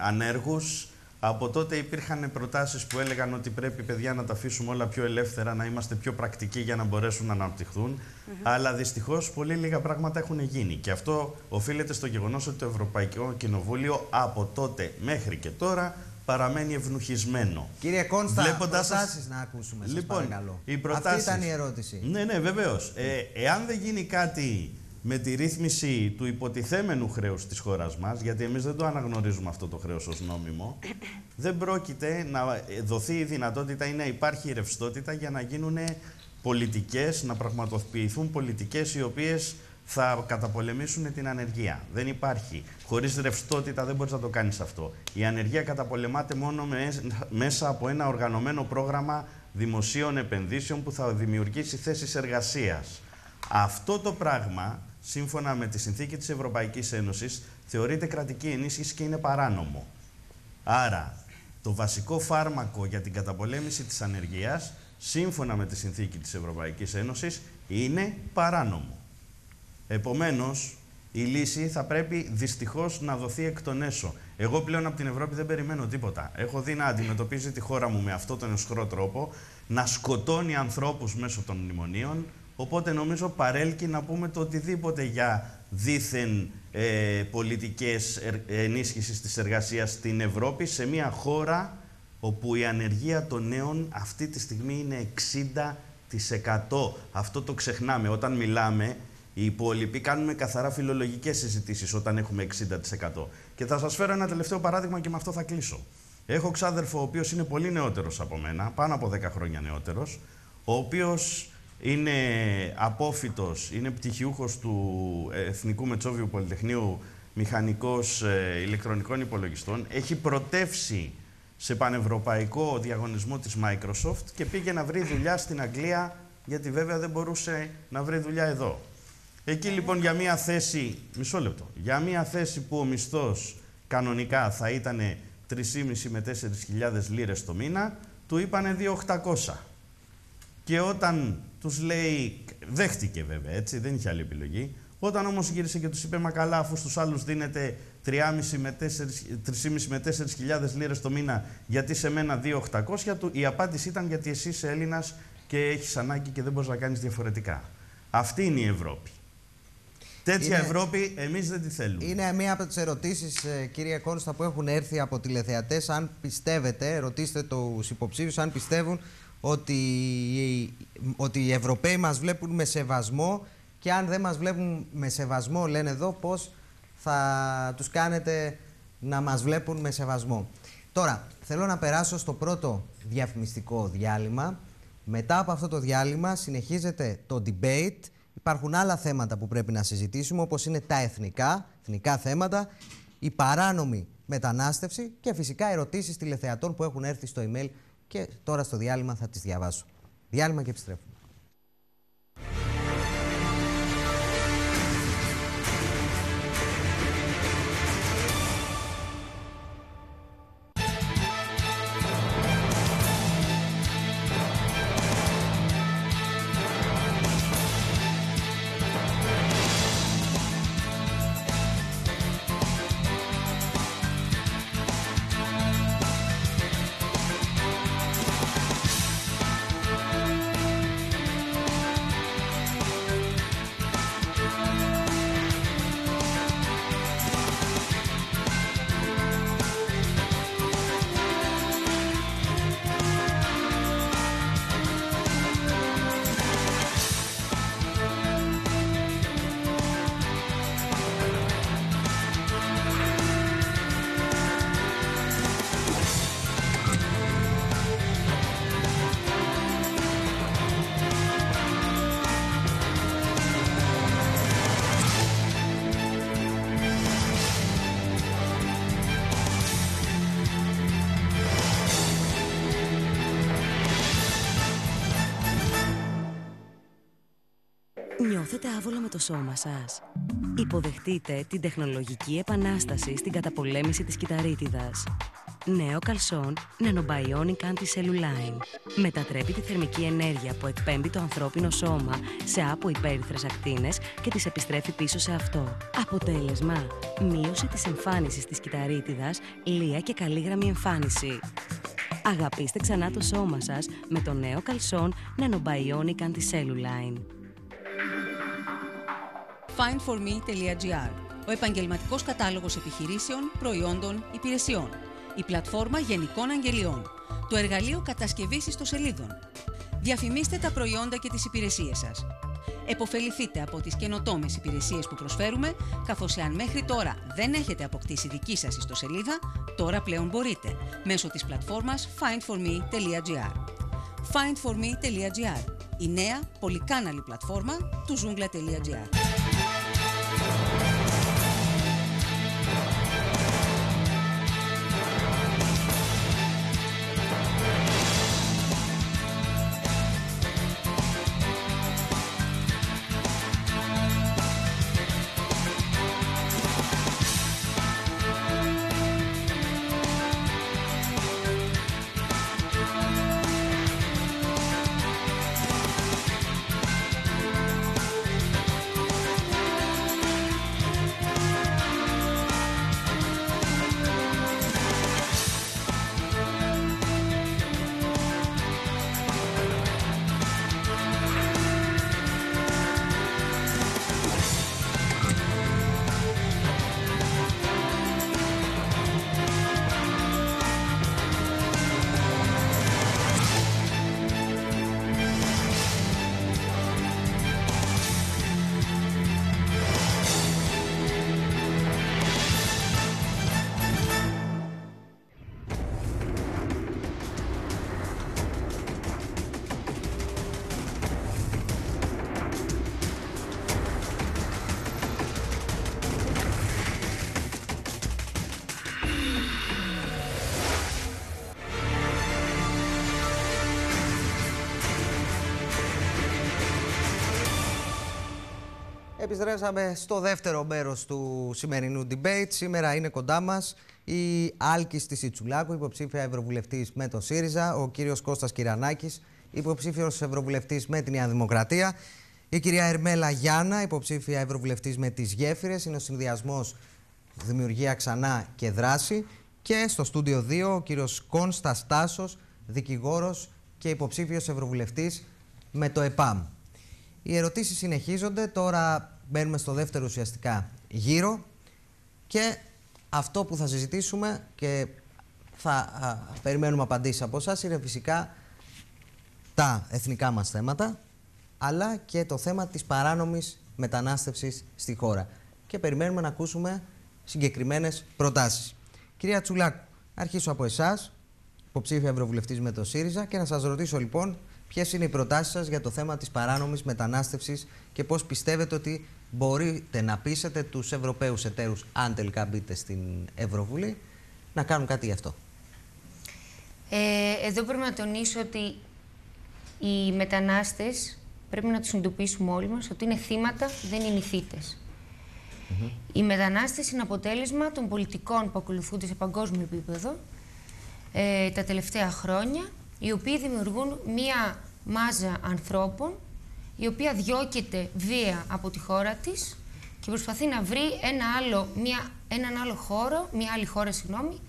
ανέργους. Από τότε υπήρχαν προτάσεις που έλεγαν ότι πρέπει παιδιά να τα αφήσουμε όλα πιο ελεύθερα, να είμαστε πιο πρακτικοί για να μπορέσουν να αναπτυχθούν. Αλλά δυστυχώς πολύ λίγα πράγματα έχουν γίνει. Και αυτό οφείλεται στο γεγονός ότι το Ευρωπαϊκό Κοινοβούλιο από τότε μέχρι και τώρα παραμένει ευνουχισμένο. Κύριε Κόνστα, Βλέποντας σας- προτάσεις να ακούσουμε, σας λοιπόν, παρακαλώ. οι προτάσεις... Αυτή ήταν η ερώτηση. Ναι, ναι, βεβαίως. Ε, εάν δεν γίνει κάτι με τη ρύθμιση του υποτιθέμενου χρέους της χώρας μας, γιατί εμείς δεν το αναγνωρίζουμε αυτό το χρέος ως νόμιμο, δεν πρόκειται να δοθεί η δυνατότητα ή να υπάρχει ρευστότητα για να γίνουν πολιτικές, να πραγματοποιηθούν πολιτικές οι οποίες θα καταπολεμήσουν την ανεργία. Δεν υπάρχει. Χωρίς ρευστότητα δεν μπορείς να το κάνεις αυτό. Η ανεργία καταπολεμάται μόνο μέσα από ένα οργανωμένο πρόγραμμα δημοσίων επενδύσεων που θα δημιουργήσει θέσεις εργασίας. Αυτό το πράγμα, σύμφωνα με τη συνθήκη της Ευρωπαϊκής Ένωσης, θεωρείται κρατική ενίσχυση και είναι παράνομο. Άρα, το βασικό φάρμακο για την καταπολέμηση της ανεργίας, σύμφωνα με τη συνθήκη της Ευρωπαϊκής Ένωσης, είναι παράνομο. Επομένως, η λύση θα πρέπει δυστυχώς να δοθεί εκ των έσω. Εγώ πλέον από την Ευρώπη δεν περιμένω τίποτα. Έχω δει να αντιμετωπίζει τη χώρα μου με αυτόν τον εσχρό τρόπο, να σκοτώνει ανθρώπους μέσω των μνημονίων, οπότε νομίζω παρέλκει να πούμε το οτιδήποτε για δίθεν ε, πολιτικές ενίσχυσης της εργασίας στην Ευρώπη, σε μια χώρα όπου η ανεργία των νέων αυτή τη στιγμή είναι 60%. Αυτό το ξεχνάμε. Όταν μιλάμε, οι υπόλοιποι κάνουμε καθαρά φιλολογικές συζητήσεις όταν έχουμε 60%. Και θα σας φέρω ένα τελευταίο παράδειγμα και με αυτό θα κλείσω. Έχω ξάδερφο ο οποίος είναι πολύ νεότερος από μένα, πάνω από 10 χρόνια νεότερος, ο οποίος είναι απόφυτος, είναι πτυχιούχος του Εθνικού Μετσόβιου Πολυτεχνείου Μηχανικός ε, Ηλεκτρονικών Υπολογιστών. Έχει πρωτεύσει σε πανευρωπαϊκό διαγωνισμό της Microsoft και πήγε να βρει δουλειά στην Αγγλία, γιατί βέβαια δεν μπορούσε να βρει δουλειά εδώ. Εκεί λοιπόν για μία θέση, μισό λεπτό, για μία θέση που ο μισθός κανονικά θα ήταν 3,5 με 4.000 λίρες το μήνα, του είπανε 2.800. Και όταν τους λέει, δέχτηκε βέβαια έτσι, δεν είχε άλλη επιλογή, όταν όμως γύρισε και τους είπε, μα καλά, αφού στους άλλους δίνετε 3,5 με 4.000 με 4.000 λίρες το μήνα, γιατί σε μένα 2.800, του, η απάντηση ήταν γιατί εσύ είσαι Έλληνας και έχεις ανάγκη και δεν μπορείς να κάνεις διαφορετικά. Αυτή είναι η Ευρώπη. Τέτοια είναι, Ευρώπη εμείς δεν τη θέλουμε. Είναι μία από τις ερωτήσεις, ε, κύριε Κόνστα, που έχουν έρθει από τηλεθεατές. Αν πιστεύετε, ρωτήστε τους υποψήφιους, αν πιστεύουν ότι, ότι οι Ευρωπαίοι μας βλέπουν με σεβασμό και αν δεν μας βλέπουν με σεβασμό, λένε εδώ, πώς θα τους κάνετε να μας βλέπουν με σεβασμό. Τώρα, θέλω να περάσω στο πρώτο διαφημιστικό διάλειμμα. Μετά από αυτό το διάλειμμα συνεχίζεται το debate Υπάρχουν άλλα θέματα που πρέπει να συζητήσουμε, όπως είναι τα εθνικά, εθνικά θέματα, η παράνομη μετανάστευση και φυσικά ερωτήσεις τηλεθεατών που έχουν έρθει στο email και τώρα στο διάλειμμα θα τις διαβάσω. Διάλειμμα και επιστρέφω. Σώμα σας. Υποδεχτείτε την τεχνολογική επανάσταση στην καταπολέμηση της κυταρίτιδας. Νέο καλσόν Nanobionic Anti-Cellulline. Μετατρέπει τη θερμική ενέργεια που εκπέμπει το ανθρώπινο σώμα σε άπο υπέρυθρες ακτίνες και τις επιστρέφει πίσω σε αυτό. Αποτέλεσμα, μείωση της εμφάνισης της κυταρίτιδας, λία και καλή εμφάνιση. Αγαπήστε ξανά το σώμα σας με το νέο καλσόν Nanobionic Anti-Cellulline findforme.gr, ο επαγγελματικός κατάλογος επιχειρήσεων, προϊόντων, υπηρεσιών, η πλατφόρμα γενικών αγγελιών, το εργαλείο κατασκευής ιστοσελίδων. Διαφημίστε τα προϊόντα και τις υπηρεσίες σας. Εποφεληθείτε από τις καινοτόμες υπηρεσίες που προσφέρουμε, καθώς εάν μέχρι τώρα δεν έχετε αποκτήσει δική σας ιστοσελίδα, τώρα πλέον μπορείτε, μέσω της πλατφόρμας findforme.gr. findforme.gr, η νέα πολυκάναλη πλατφόρμα του zoomla.gr. Επιστρέψαμε στο δεύτερο μέρος του σημερινού debate. Σήμερα είναι κοντά μας η Άλκης της Ιτσουλάκου, υποψήφια ευρωβουλευτής με τον ΣΥΡΙΖΑ, ο κύριος Κώστας Κυρανάκης, υποψήφιος ευρωβουλευτής με τη Νέα Δημοκρατία, η κυρία Ερμέλα Γιάννα, υποψήφια ευρωβουλευτής με τις Γέφυρες, είναι ο συνδυασμός Δημιουργία Ξανά και Δράση και στο στούντιο 2 ο κύριος Κόνστας Τάσος, δικηγόρος και υποψήφιος ευρωβουλευτής με το ΕΠΑΜ. Οι ερωτήσεις συνεχίζονται, τώρα μπαίνουμε στο δεύτερο ουσιαστικά γύρο και αυτό που θα συζητήσουμε και θα περιμένουμε απαντήσεις από εσά είναι φυσικά τα εθνικά μας θέματα αλλά και το θέμα της παράνομης μετανάστευσης στη χώρα. Και περιμένουμε να ακούσουμε συγκεκριμένες προτάσεις. Κυρία Τσουλάκου, αρχίσω από εσάς, υποψήφια ευρωβουλευτής με το ΣΥΡΙΖΑ και να σας ρωτήσω λοιπόν Ποιες είναι οι προτάσεις σας για το θέμα της παράνομης μετανάστευσης και πώς πιστεύετε ότι μπορείτε να πείσετε τους Ευρωπαίους εταίρους, αν τελικά μπείτε στην Ευρωβουλή, να κάνουν κάτι γι' αυτό. Ε, εδώ πρέπει να τονίσω ότι οι μετανάστες πρέπει να τους συνειδητοποιήσουμε όλοι μας ότι είναι θύματα, δεν είναι θύτες. Οι μετανάστες είναι αποτέλεσμα των πολιτικών που ακολουθούνται σε παγκόσμιο επίπεδο ε, τα τελευταία χρόνια οι οποίοι δημιουργούν μία μάζα ανθρώπων η οποία διώκεται βία από τη χώρα της και προσπαθεί να βρει ένα άλλο, μια, έναν άλλο χώρο, μια άλλη χώρα, συγγνώμη,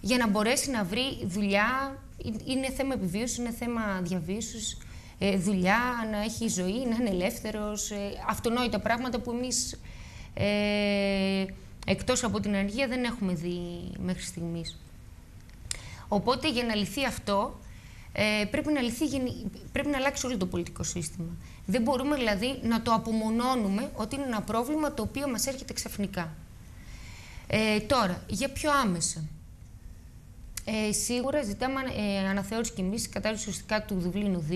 για να μπορέσει να βρει δουλειά. Είναι θέμα επιβίωσης, είναι θέμα διαβίωσης, ε, δουλειά, να έχει ζωή, να είναι ελεύθερος, ε, αυτονόητα πράγματα που εμείς ε, εκτός από την αργία δεν έχουμε δει μέχρι στιγμής. Οπότε για να λυθεί αυτό, ε, πρέπει, να λυθεί, πρέπει να αλλάξει όλο το πολιτικό σύστημα. Δεν μπορούμε δηλαδή να το απομονώνουμε ότι είναι ένα πρόβλημα το οποίο μας έρχεται ξαφνικά. Ε, τώρα, για πιο άμεσα. Ε, σίγουρα ζητάμε ε, αναθεώρηση και εμείς κατάλληλη ουσιαστικά του Δουβλίνου 2,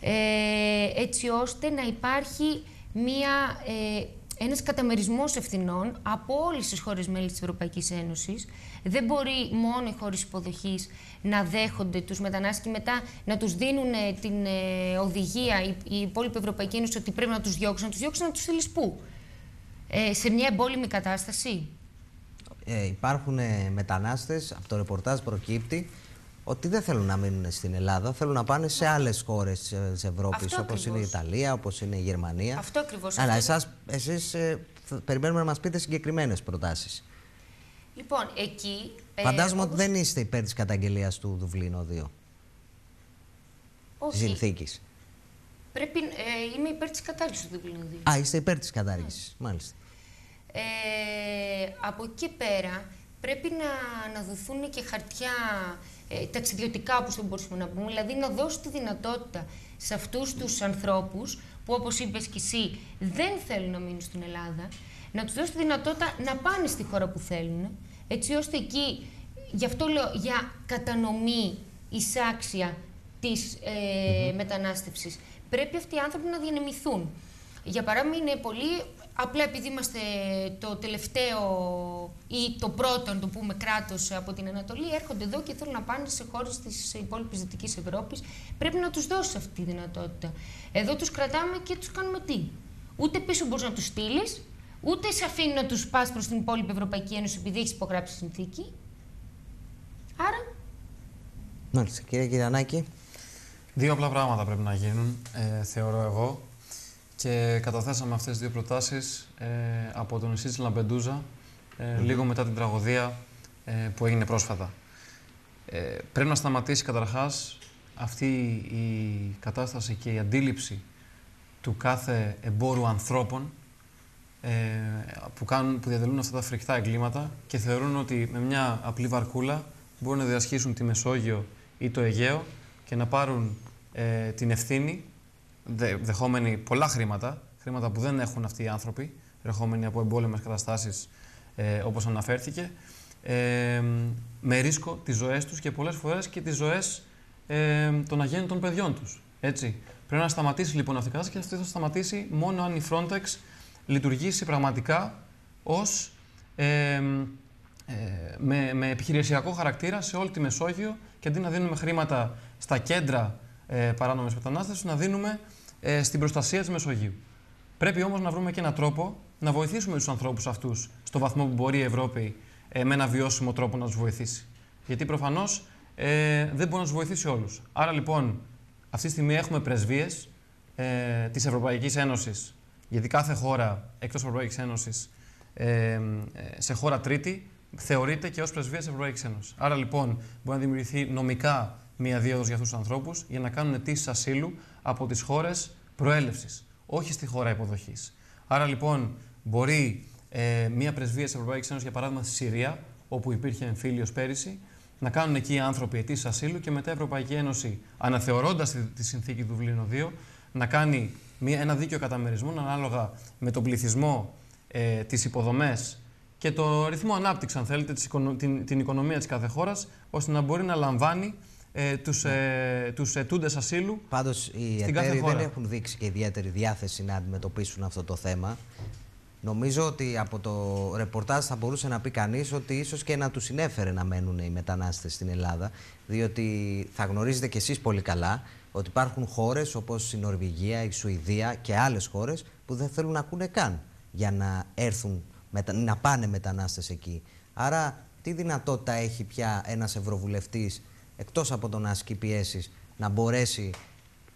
ε, έτσι ώστε να υπάρχει μία, ε, ένας καταμερισμός ευθυνών από όλες τις χώρες μέλη της Ευρωπαϊκής Ένωσης. Δεν μπορεί μόνο οι χώρες υποδοχής να δέχονται τους μετανάστες και μετά να τους δίνουν ε, την ε, οδηγία η, η υπόλοιπη Ευρωπαϊκή Ένωση ότι πρέπει να τους διώξουν, να τους διώξουν να τους στείλεις πού; Ε, σε μια εμπόλεμη κατάσταση; Ε, υπάρχουν μετανάστες, από το ρεπορτάζ προκύπτει, ότι δεν θέλουν να μείνουν στην Ελλάδα, θέλουν να πάνε σε άλλες χώρες της Ευρώπης, όπως είναι η Ιταλία, όπως είναι η Γερμανία. Αυτό ακριβώς. Αλλά εσείς ε, περιμένουμε να μας πείτε συγκεκριμένες προτάσεις. Λοιπόν, εκεί. Ε, Φαντάζομαι ότι δεν είστε υπέρ της καταγγελίας του Δουβλίνο 2. Όχι. Συνθήκης. Πρέπει, ε, είμαι υπέρ της κατάργησης του Δουβλίνου 2. Α, είστε υπέρ της κατάργησης. Μάλιστα. Ε, από εκεί πέρα πρέπει να, να δοθούν και χαρτιά ε, ταξιδιωτικά, όπως το μπορούσαμε να πούμε, δηλαδή να δώσει τη δυνατότητα σε αυτούς τους ανθρώπους που όπως είπες και εσύ δεν θέλουν να μείνουν στην Ελλάδα, να τους δώσει τη δυνατότητα να πάνε στη χώρα που θέλουν, έτσι ώστε εκεί, γι' αυτό λέω, για κατανομή εισάξια της ε, μετανάστευσης, πρέπει αυτοί οι άνθρωποι να διανεμηθούν. Για παράδειγμα, είναι πολύ Απλά επειδή είμαστε το τελευταίο ή το πρώτο, να το πούμε, κράτος από την Ανατολή, έρχονται εδώ και θέλουν να πάνε σε χώρες της υπόλοιπης Δυτικής Ευρώπης. Πρέπει να τους δώσει αυτή τη δυνατότητα. Εδώ τους κρατάμε και τους κάνουμε τι; Ούτε πίσω μπορείς να τους στείλεις, ούτε σε αφήνει να τους πας προς την υπόλοιπη Ευρωπαϊκή Ένωση επειδή έχεις υπογράψει συνθήκη. Άρα... Μάλιστα. Κύριε Κυριανάκη. Δύο απλά πράγματα πρέπει να γίνουν, ε, θεωρώ εγώ και καταθέσαμε αυτές τις δύο προτάσεις ε, από το νησί της Λαμπεντούζα ε, λίγο μετά την τραγωδία ε, που έγινε πρόσφατα. Ε, πρέπει να σταματήσει καταρχάς αυτή η κατάσταση και η αντίληψη του κάθε εμπόρου ανθρώπων ε, που, κάνουν, που διαδελούν αυτά τα φρικτά εγκλήματα και θεωρούν ότι με μια απλή βαρκούλα μπορούν να διασχίσουν τη Μεσόγειο ή το Αιγαίο και να πάρουν την ευθύνη δεχόμενοι πολλά χρήματα, χρήματα που δεν έχουν αυτοί οι άνθρωποι, ερχόμενοι από εμπόλεμες καταστάσεις ε, όπως αναφέρθηκε, ε, με ρίσκο τις ζωές τους και πολλές φορές και τις ζωές ε, των αγέννητων παιδιών τους. Έτσι. Πρέπει να σταματήσει λοιπόν αυτή η κατάσταση και αυτό θα σταματήσει μόνο αν η Frontex λειτουργήσει πραγματικά ως ε, ε, με, με επιχειρησιακό χαρακτήρα σε όλη τη Μεσόγειο και αντί να δίνουμε χρήματα στα κέντρα ε, παράνομης μετανάστευσης, να δίνουμε ε, στην προστασία της Μεσογείου. Πρέπει όμως να βρούμε και έναν τρόπο να βοηθήσουμε τους ανθρώπους αυτούς στο βαθμό που μπορεί η Ευρώπη ε, με ένα βιώσιμο τρόπο να τους βοηθήσει. Γιατί προφανώς ε, δεν μπορεί να τους βοηθήσει όλους. Άρα λοιπόν, αυτή τη στιγμή έχουμε πρεσβείες ε, της Ευρωπαϊκής Ένωσης. Γιατί κάθε χώρα εκτός Ευρωπαϊκής Ένωσης, ε, σε χώρα τρίτη, θεωρείται και ως πρεσβεία της Ευρωπαϊκής Ένωσης. Άρα λοιπόν, μπορεί να δημιουργηθεί νομικά μία δίωδο για αυτούς τους ανθρώπους για να κάνουν αιτήσεις ασύλου από τις χώρες προέλευσης, όχι στη χώρα υποδοχής. Άρα λοιπόν, μπορεί ε, μία πρεσβεία της Ευρωπαϊκής Ένωσης, για παράδειγμα στη Συρία, όπου υπήρχε εμφύλιος πέρυσι, να κάνουν εκεί οι άνθρωποι αιτήσεις ασύλου και μετά η Ευρωπαϊκή Ένωση, αναθεωρώντας τη, τη συνθήκη του Βλήνου 2, να κάνει μια, ένα δίκαιο καταμερισμό ανάλογα με τον πληθυσμό, ε, τις υποδομές και το ρυθμό ανάπτυξης, αν θέλετε, την, την οικονομία της κάθε χώρας, ώστε να μπορεί να λαμβάνει ε, τους, ε, τους ετούντες ασύλου Πάντως οι εταίροι δεν έχουν δείξει και ιδιαίτερη διάθεση να αντιμετωπίσουν αυτό το θέμα. Νομίζω ότι από το ρεπορτάζ θα μπορούσε να πει κανείς ότι ίσως και να τους συνέφερε να μένουν οι μετανάστες στην Ελλάδα. Διότι θα γνωρίζετε κι εσείς πολύ καλά ότι υπάρχουν χώρες όπως η Νορβηγία, η Σουηδία και άλλες χώρες που δεν θέλουν να ακούνε καν για να έρθουν, να πάνε μετανάστες εκεί. Άρα, τι δυνατότητα έχει πια ένας Ευρωβουλευτής εκτός από το να ασκεί πιέσεις να μπορέσει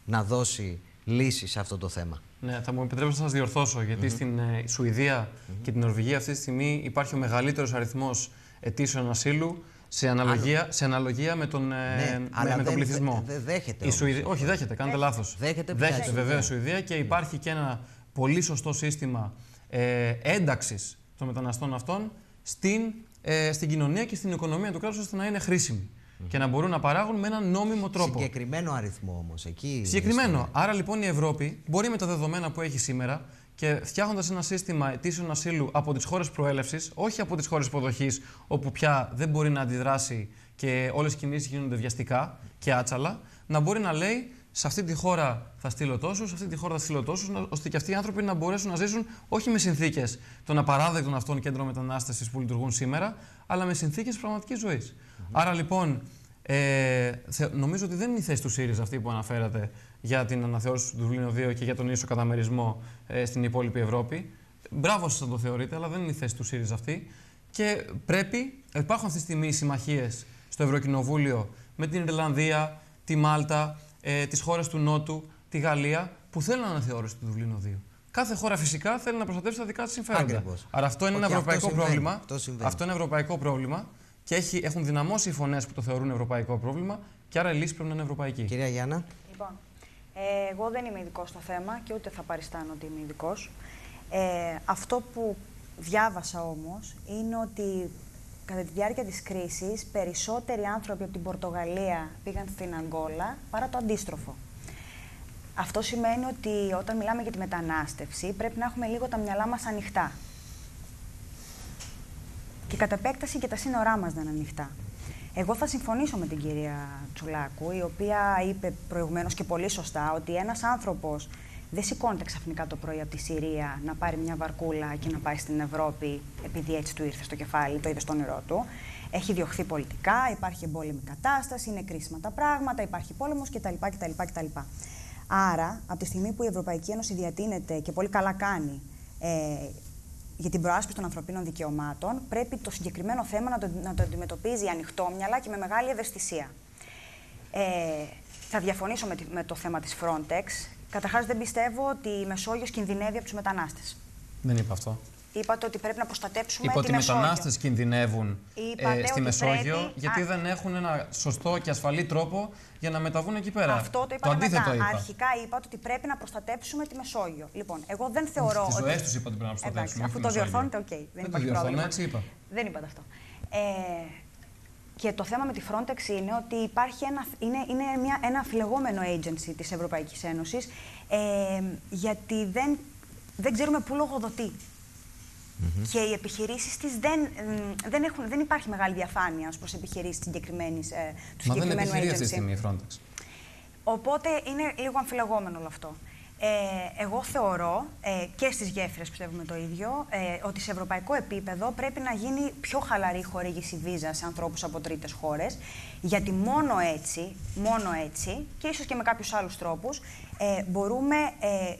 να δώσει λύση σε αυτό το θέμα; Ναι, θα μου επιτρέψετε να σας διορθώσω, γιατί στην ε, Σουηδία και την Νορβηγία αυτή τη στιγμή υπάρχει ο μεγαλύτερος αριθμός αιτήσεων ασύλου σε αναλογία, σε αναλογία με τον, ε, ναι, με, τον πληθυσμό. Δεν δε, δέχεται. Η Σουηδία, όχι, δέχεται, κάνετε λάθος. Δέχεται, δέχεται βεβαίω η Σουηδία και υπάρχει και ένα πολύ σωστό σύστημα ε, ένταξης των μεταναστών αυτών στην, ε, στην κοινωνία και στην οικονομία του κράτου ώστε να είναι χρήσιμη και να μπορούν να παράγουν με έναν νόμιμο τρόπο. Συγκεκριμένο αριθμό όμως. Εκεί Συγκεκριμένο. Άρα λοιπόν η Ευρώπη μπορεί με τα δεδομένα που έχει σήμερα και φτιάχνοντας ένα σύστημα αιτήσεων ασύλου από τις χώρες προέλευσης, όχι από τις χώρες υποδοχής, όπου πια δεν μπορεί να αντιδράσει και όλες οι κινήσεις γίνονται βιαστικά και άτσαλα, να μπορεί να λέει σε αυτή τη χώρα θα στείλω τόσους, σε αυτή τη χώρα θα στείλω τόσους, ώστε και αυτοί οι άνθρωποι να μπορέσουν να ζήσουν όχι με συνθήκες των απαράδεκτων αυτών κέντρων μετανάστευσης που λειτουργούν σήμερα, αλλά με συνθήκες πραγματικής ζωής. Άρα λοιπόν, ε, νομίζω ότι δεν είναι η θέση του ΣΥΡΙΖΑ αυτή που αναφέρατε για την αναθεώρηση του Δουβλίνου 2 και για τον ίσο καταμερισμό ε, στην υπόλοιπη Ευρώπη. Μπράβο σας το θεωρείτε, αλλά δεν είναι η θέση του ΣΥΡΙΖΑ αυτή. Και πρέπει, υπάρχουν αυτή τη στιγμή συμμαχίες στο Ευρωκοινοβούλιο με την Ιρλανδία, τη Μάλτα, ε, τις χώρες του Νότου, τη Γαλλία, που θέλουν αναθεώρηση του Δουβλίνου 2. Κάθε χώρα φυσικά θέλει να προστατεύσει τα δικά της συμφέροντα. Άρα αυτό είναι ένα ευρωπαϊκό αυτό πρόβλημα. Αυτό, αυτό είναι ευρωπαϊκό πρόβλημα και έχει, έχουν δυναμώσει οι φωνές που το θεωρούν ευρωπαϊκό πρόβλημα και άρα η λύση πρέπει να είναι ευρωπαϊκή. Κυρία Γιάννα. Λοιπόν, ε, εγώ δεν είμαι ειδικός στο θέμα και ούτε θα παριστάνω ότι είμαι ειδικός. Ε, αυτό που διάβασα όμως είναι ότι κατά τη διάρκεια της κρίσης περισσότεροι άνθρωποι από την Πορτογαλία πήγαν στην Αγγόλα παρά το αντίστροφο. Αυτό σημαίνει ότι όταν μιλάμε για τη μετανάστευση πρέπει να έχουμε λίγο τα μυαλά μας ανοιχτά. Και κατά επέκταση και τα σύνορά μας δεν είναι ανοιχτά. Εγώ θα συμφωνήσω με την κυρία Τσουλάκου, η οποία είπε προηγουμένως και πολύ σωστά ότι ένας άνθρωπος δεν σηκώνεται ξαφνικά το πρωί από τη Συρία να πάρει μια βαρκούλα και να πάει στην Ευρώπη επειδή έτσι του ήρθε στο κεφάλι, το είδε στο όνειρό του. Έχει διωχθεί πολιτικά, υπάρχει εμπόλεμη κατάσταση, είναι κρίσιμα τα πράγματα, υπάρχει πόλεμος κτλ, κτλ, κτλ. Άρα, από τη στιγμή που η Ευρωπαϊκή Ένωση διατείνεται και πολύ καλά κάνει ε, για την προάσπιση των ανθρωπίνων δικαιωμάτων, πρέπει το συγκεκριμένο θέμα να το, να το αντιμετωπίζει ανοιχτόμυαλα και με μεγάλη ευαισθησία. Ε, θα διαφωνήσω με, με το θέμα της Frontex. Καταρχάς, δεν πιστεύω ότι η Μεσόγειος κινδυνεύει από τους μετανάστες. Δεν είπα αυτό. Είπατε ότι πρέπει να προστατέψουμε Είπα τη Μεσόγειο. Είπα ότι οι μετανάστες κινδυνεύουν ε, στη Μεσόγειο πρέπει... γιατί δεν έχουν ένα σωστό και ασφαλή τρόπο για να μεταβούν εκεί πέρα. Αυτό το είπατε το μετά. Είπα. Αρχικά είπατε ότι πρέπει να προστατέψουμε τη Μεσόγειο. Λοιπόν, εγώ δεν θεωρώ. Τις ζωές τους είπα ότι πρέπει να προστατέψουμε. αφού το διορθώνετε, OK. Okay. Δεν, δεν το διορθώνω, έτσι είπα. Δεν είπατε αυτό. Ε, και το θέμα με τη Frontex είναι ότι υπάρχει ένα, είναι, είναι μια, ένα αμφιλεγόμενο agency της Ευρωπαϊκής Ένωσης ε, γιατί δεν, δεν ξέρουμε πού λογοδοτεί. Mm-hmm. Και οι επιχειρήσεις της δεν, δεν, έχουν, δεν υπάρχει μεγάλη διαφάνεια ως προς επιχειρήσεις συγκεκριμένης, ε, του Μα συγκεκριμένου δεν agency. αυτή τη στιγμή η Frontex. Οπότε είναι λίγο αμφιλεγόμενο όλο αυτό. Ε, εγώ θεωρώ ε, και στις γέφυρες πιστεύουμε το ίδιο ε, ότι σε ευρωπαϊκό επίπεδο πρέπει να γίνει πιο χαλαρή χορήγηση βίζας σε ανθρώπους από τρίτες χώρες γιατί μόνο έτσι, μόνο έτσι και ίσως και με κάποιους άλλους τρόπους ε, μπορούμε, ε,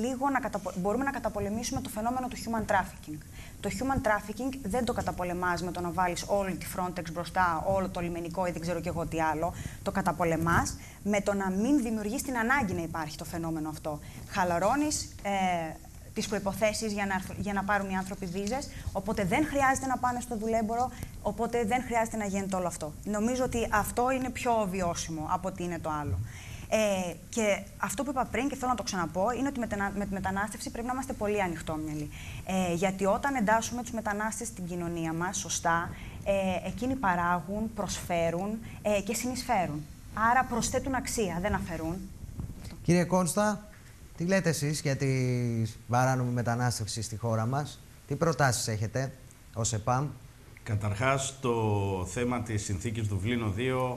λίγο να μπορούμε να καταπολεμήσουμε το φαινόμενο του human trafficking. Το human trafficking δεν το καταπολεμάς με το να βάλεις όλη τη Frontex μπροστά, όλο το λιμενικό ή δεν ξέρω και εγώ τι άλλο. Το καταπολεμάς με το να μην δημιουργείς την ανάγκη να υπάρχει το φαινόμενο αυτό. Χαλαρώνεις ε, τις προϋποθέσεις για να, για να πάρουν οι άνθρωποι βίζες, οπότε δεν χρειάζεται να πάνε στο δουλέμπορο, οπότε δεν χρειάζεται να γίνεται όλο αυτό. Νομίζω ότι αυτό είναι πιο βιώσιμο από ότι είναι το άλλο. Ε, και αυτό που είπα πριν και θέλω να το ξαναπώ είναι ότι με, με τη μετανάστευση πρέπει να είμαστε πολύ ανοιχτόμυαλοι. Ε, γιατί όταν εντάσσουμε τους μετανάστες στην κοινωνία μας, σωστά, ε, εκείνοι παράγουν, προσφέρουν ε, και συνεισφέρουν. Άρα προσθέτουν αξία, δεν αφαιρούν. Κύριε Κόνστα, τι λέτε εσείς για τη παράνομη μετανάστευση στη χώρα μας, τι προτάσεις έχετε ως ΕΠΑΜ; Καταρχάς, το θέμα της συνθήκης του Βλήνου 2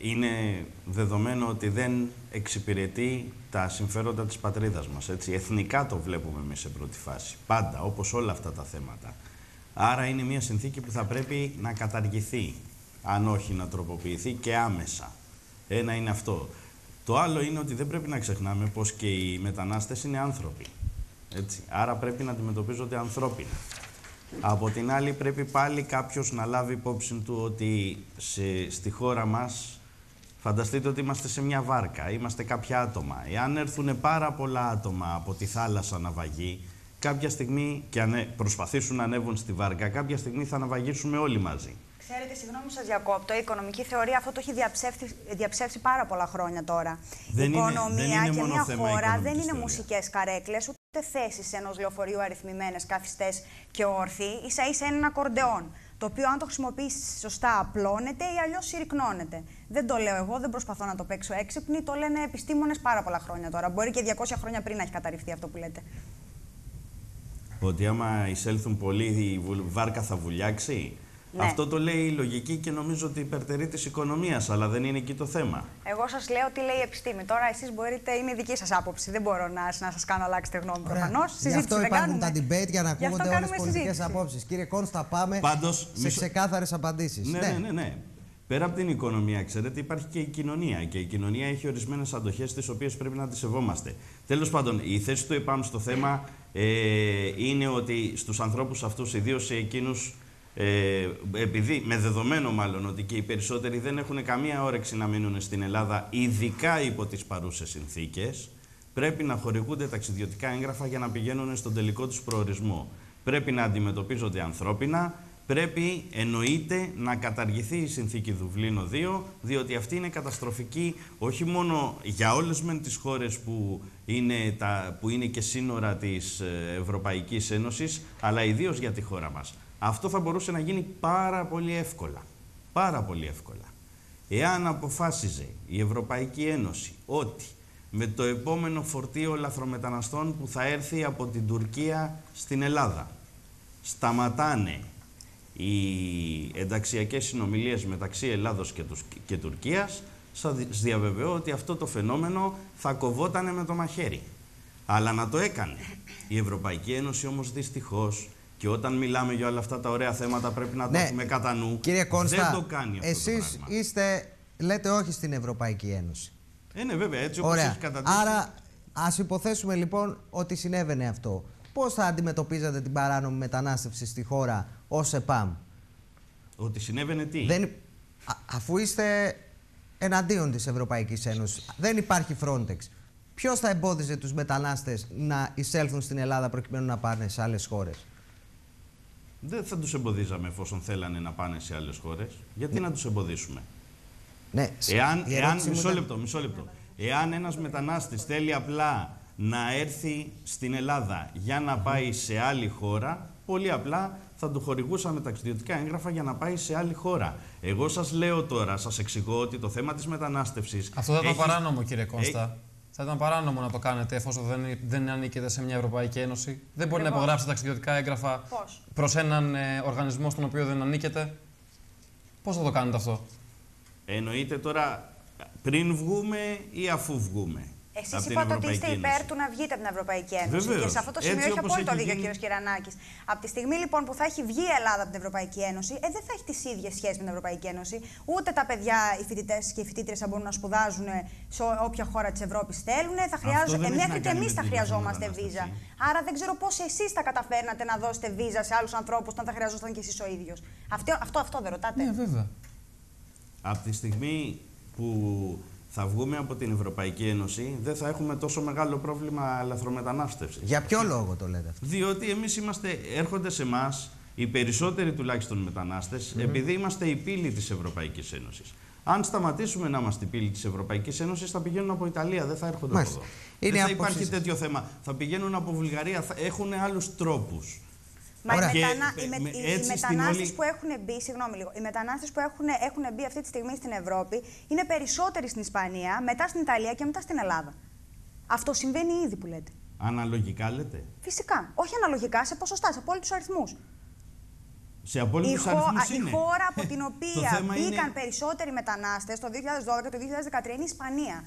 είναι δεδομένο ότι δεν εξυπηρετεί τα συμφέροντα της πατρίδας μας. Έτσι. Εθνικά το βλέπουμε εμείς σε πρώτη φάση. Πάντα, όπως όλα αυτά τα θέματα. Άρα είναι μια συνθήκη που θα πρέπει να καταργηθεί, αν όχι να τροποποιηθεί και άμεσα. Ένα είναι αυτό. Το άλλο είναι ότι δεν πρέπει να ξεχνάμε πως και οι μετανάστες είναι άνθρωποι. Έτσι. Άρα πρέπει να αντιμετωπίζονται ανθρώπινα. Από την άλλη πρέπει πάλι κάποιος να λάβει υπόψη του ότι σε, στη χώρα μας φανταστείτε ότι είμαστε σε μια βάρκα, είμαστε κάποια άτομα. Εάν έρθουν πάρα πολλά άτομα από τη θάλασσα να βαγεί, κάποια στιγμή και ανε, προσπαθήσουν να ανέβουν στη βάρκα, κάποια στιγμή θα αναβαγίσουμε όλοι μαζί. Ξέρετε, συγγνώμη που σας διακόπτω, η οικονομική θεωρία αυτό το έχει διαψεύσει, διαψεύσει πάρα πολλά χρόνια τώρα. Δεν η οικονομία είναι, δεν είναι και μια χώρα δεν είναι μουσικές καρέκλες, θέσεις ενός λεωφορείου αριθμημένες, κάθιστε και όρθιοι, ίσα ίσα είναι ένα κορντεόν. Το οποίο, αν το χρησιμοποιήσεις σωστά, απλώνεται ή αλλιώς συρρυκνώνεται. Δεν το λέω εγώ, δεν προσπαθώ να το παίξω έξυπνη. Το λένε επιστήμονες πάρα πολλά χρόνια τώρα. Μπορεί και 200 χρόνια πριν να έχει καταρριφθεί αυτό που λέτε. Ότι άμα εισέλθουν πολλοί, η βάρκα θα βουλιάξει; Ναι. Αυτό το λέει η λογική και νομίζω ότι υπερτερεί της οικονομίας, αλλά δεν είναι εκεί το θέμα. Εγώ σας λέω τι λέει η επιστήμη. Τώρα εσείς μπορείτε, είναι η δική σας άποψη. Δεν μπορώ να, να σας κάνω αλλάξετε γνώμη προφανώς. Γι' αυτό υπάρχουν τα debate για να ακούγονται όλες τι πολιτικές απόψεις. Κύριε Κόνστα, πάμε Πάντως, σε μισο... ξεκάθαρες απαντήσεις. Ναι, ναι, ναι, ναι. Πέρα από την οικονομία, ξέρετε, υπάρχει και η κοινωνία. Και η κοινωνία έχει ορισμένες αντοχές, τις οποίες πρέπει να τις σεβόμαστε. Τέλος πάντων, η θέση του ΕΠΑΜ στο θέμα ε, είναι ότι στους ανθρώπους αυτούς, ιδίως σε εκείνους ε, επειδή με δεδομένο μάλλον ότι και οι περισσότεροι δεν έχουν καμία όρεξη να μείνουν στην Ελλάδα, ειδικά υπό τις παρούσες συνθήκες, πρέπει να χορηγούνται ταξιδιωτικά έγγραφα για να πηγαίνουν στον τελικό τους προορισμό. Πρέπει να αντιμετωπίζονται ανθρώπινα, πρέπει εννοείται να καταργηθεί η συνθήκη Δουβλίνο 2, διότι αυτή είναι καταστροφική όχι μόνο για όλες με τις χώρες που είναι, τα, που είναι και σύνορα της ε, Ευρωπαϊκής Ένωσης, αλλά ιδίως για τη χώρα μας. Αυτό θα μπορούσε να γίνει πάρα πολύ εύκολα. Πάρα πολύ εύκολα. Εάν αποφάσιζε η Ευρωπαϊκή Ένωση ότι με το επόμενο φορτίο λαθρομεταναστών που θα έρθει από την Τουρκία στην Ελλάδα σταματάνε οι ενταξιακές συνομιλίες μεταξύ Ελλάδος και, και Τουρκίας, σας διαβεβαιώ ότι αυτό το φαινόμενο θα κοβότανε με το μαχαίρι. Αλλά να το έκανε. Η Ευρωπαϊκή Ένωση όμως δυστυχώς και όταν μιλάμε για όλα αυτά τα ωραία θέματα πρέπει να το ναι. έχουμε κατά νου. Κύριε Κόνστα, Δεν το κάνει αυτό εσείς είστε, λέτε όχι στην Ευρωπαϊκή Ένωση. Ε, ναι, βέβαια, έτσι όπως έχεις καταδείξει. Άρα, ας υποθέσουμε λοιπόν ότι συνέβαινε αυτό. Πώς θα αντιμετωπίζατε την παράνομη μετανάστευση στη χώρα ως ΕΠΑΜ; Ότι συνέβαινε τι; Δεν, αφού είστε εναντίον της Ευρωπαϊκής Ένωσης, δεν υπάρχει Frontex. Ποιος θα εμπόδιζε τους μετανάστες να εισέλθουν στην Ελλάδα προκειμένου να πάνε σε άλλες χώρες; Δεν θα τους εμποδίζαμε εφόσον θέλανε να πάνε σε άλλες χώρες. Γιατί ναι. να τους εμποδίσουμε; Ναι, εάν, εάν, μισό λεπτό, μισό λεπτό. Εάν ένας μετανάστης θέλει απλά να έρθει στην Ελλάδα για να πάει σε άλλη χώρα, πολύ απλά θα του χορηγούσαμε ταξιδιωτικά έγγραφα για να πάει σε άλλη χώρα. Εγώ σας λέω τώρα, σας εξηγώ ότι το θέμα της μετανάστευσης. Αυτό δεν έχει... παράνομο, κύριε Κώστα. Θα ήταν παράνομο να το κάνετε εφόσον δεν, δεν ανήκετε σε μια Ευρωπαϊκή Ένωση. Δεν μπορεί να υπογράψετε ταξιδιωτικά έγγραφα προς έναν ε, οργανισμό στον οποίο δεν ανήκετε. Πώς θα το κάνετε αυτό, Εννοείται τώρα πριν βγούμε ή αφού βγούμε; Εσείς από την είπατε ότι Ευρωπαϊκή είστε υπέρ Ένωση. του να βγείτε από την Ευρωπαϊκή Ένωση. Βεβαίως. Και σε αυτό το Έτσι σημείο έχει όπως απόλυτο έχει δίκιο ο γίνει- κύριος Κυρανάκη. Από τη στιγμή λοιπόν που θα έχει βγει η Ελλάδα από την Ευρωπαϊκή Ένωση, ε, δεν θα έχει τις ίδιες σχέσεις με την Ευρωπαϊκή Ένωση. Ούτε τα παιδιά, οι φοιτητές και οι φοιτήτριες θα μπορούν να σπουδάζουν σε όποια χώρα της Ευρώπης θέλουν. Θα χρειάζονται, δεν ε, έχει μέχρι να και κάνει εμείς με θα την χρειαζόμαστε μετανάστευση. βίζα. Άρα δεν ξέρω πώς εσείς θα καταφέρνατε να δώσετε βίζα σε άλλους ανθρώπους όταν θα χρειαζόταν κι εσείς ο ίδιος. Αυτό, αυτό, αυτό δεν ρωτάτε. Ναι, βέβαια. Από τη στιγμή που θα βγούμε από την Ευρωπαϊκή Ένωση, δεν θα έχουμε τόσο μεγάλο πρόβλημα λαθρομετανάστευσης. Για ποιο λόγο το λέτε αυτό; Διότι εμείς είμαστε, έρχονται σε εμάς οι περισσότεροι τουλάχιστον μετανάστες, επειδή είμαστε η πύλη της Ευρωπαϊκής Ένωσης. Αν σταματήσουμε να είμαστε η πύλη της Ευρωπαϊκής Ένωσης, θα πηγαίνουν από Ιταλία, δεν θα έρχονται Μάλιστα. από εδώ. Είναι δεν θα η άποψή υπάρχει σας. τέτοιο θέμα. Θα πηγαίνουν από Βουλγαρία, θα έχουν άλλους τρόπους. Μα οι, Ωραία. μετανα... Και, οι, με... με- οι έτσι στην μετανάστες όλη- που έχουν μπει, συγγνώμη λίγο, οι μετανάστες που έχουν, έχουν μπει αυτή τη στιγμή στην Ευρώπη είναι περισσότεροι στην Ισπανία, μετά στην Ιταλία και μετά στην Ελλάδα. Αυτό συμβαίνει ήδη που λέτε. Αναλογικά λέτε. Φυσικά. Όχι αναλογικά, σε ποσοστά, σε απόλυτους αριθμούς. Σε Η, απόλυτους χω- αριθμούς η είναι. χώρα από την Το οποία θέμα μπήκαν είναι- περισσότεροι μετανάστες το 2012 το 2013 είναι η Ισπανία.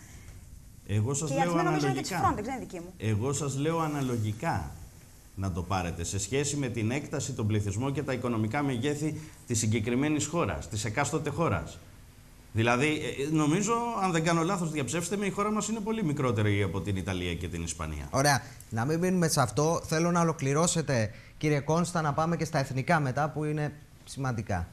Εγώ σας και η λέω αριθμή νομίζω είναι και της αναλογικά. Frontex, δεν είναι δική μου. Εγώ σας λέω αναλογικά να το πάρετε σε σχέση με την έκταση, τον πληθυσμό και τα οικονομικά μεγέθη της συγκεκριμένης χώρας, της εκάστοτε χώρας. Δηλαδή, ε, ε, νομίζω, αν δεν κάνω λάθος, διαψεύστε με, η χώρα μας είναι πολύ μικρότερη από την Ιταλία και την Ισπανία. Ωραία. Να μην μείνουμε σε αυτό. Θέλω να ολοκληρώσετε, κύριε Κόνστα, να πάμε και στα εθνικά μετά που είναι σημαντικά.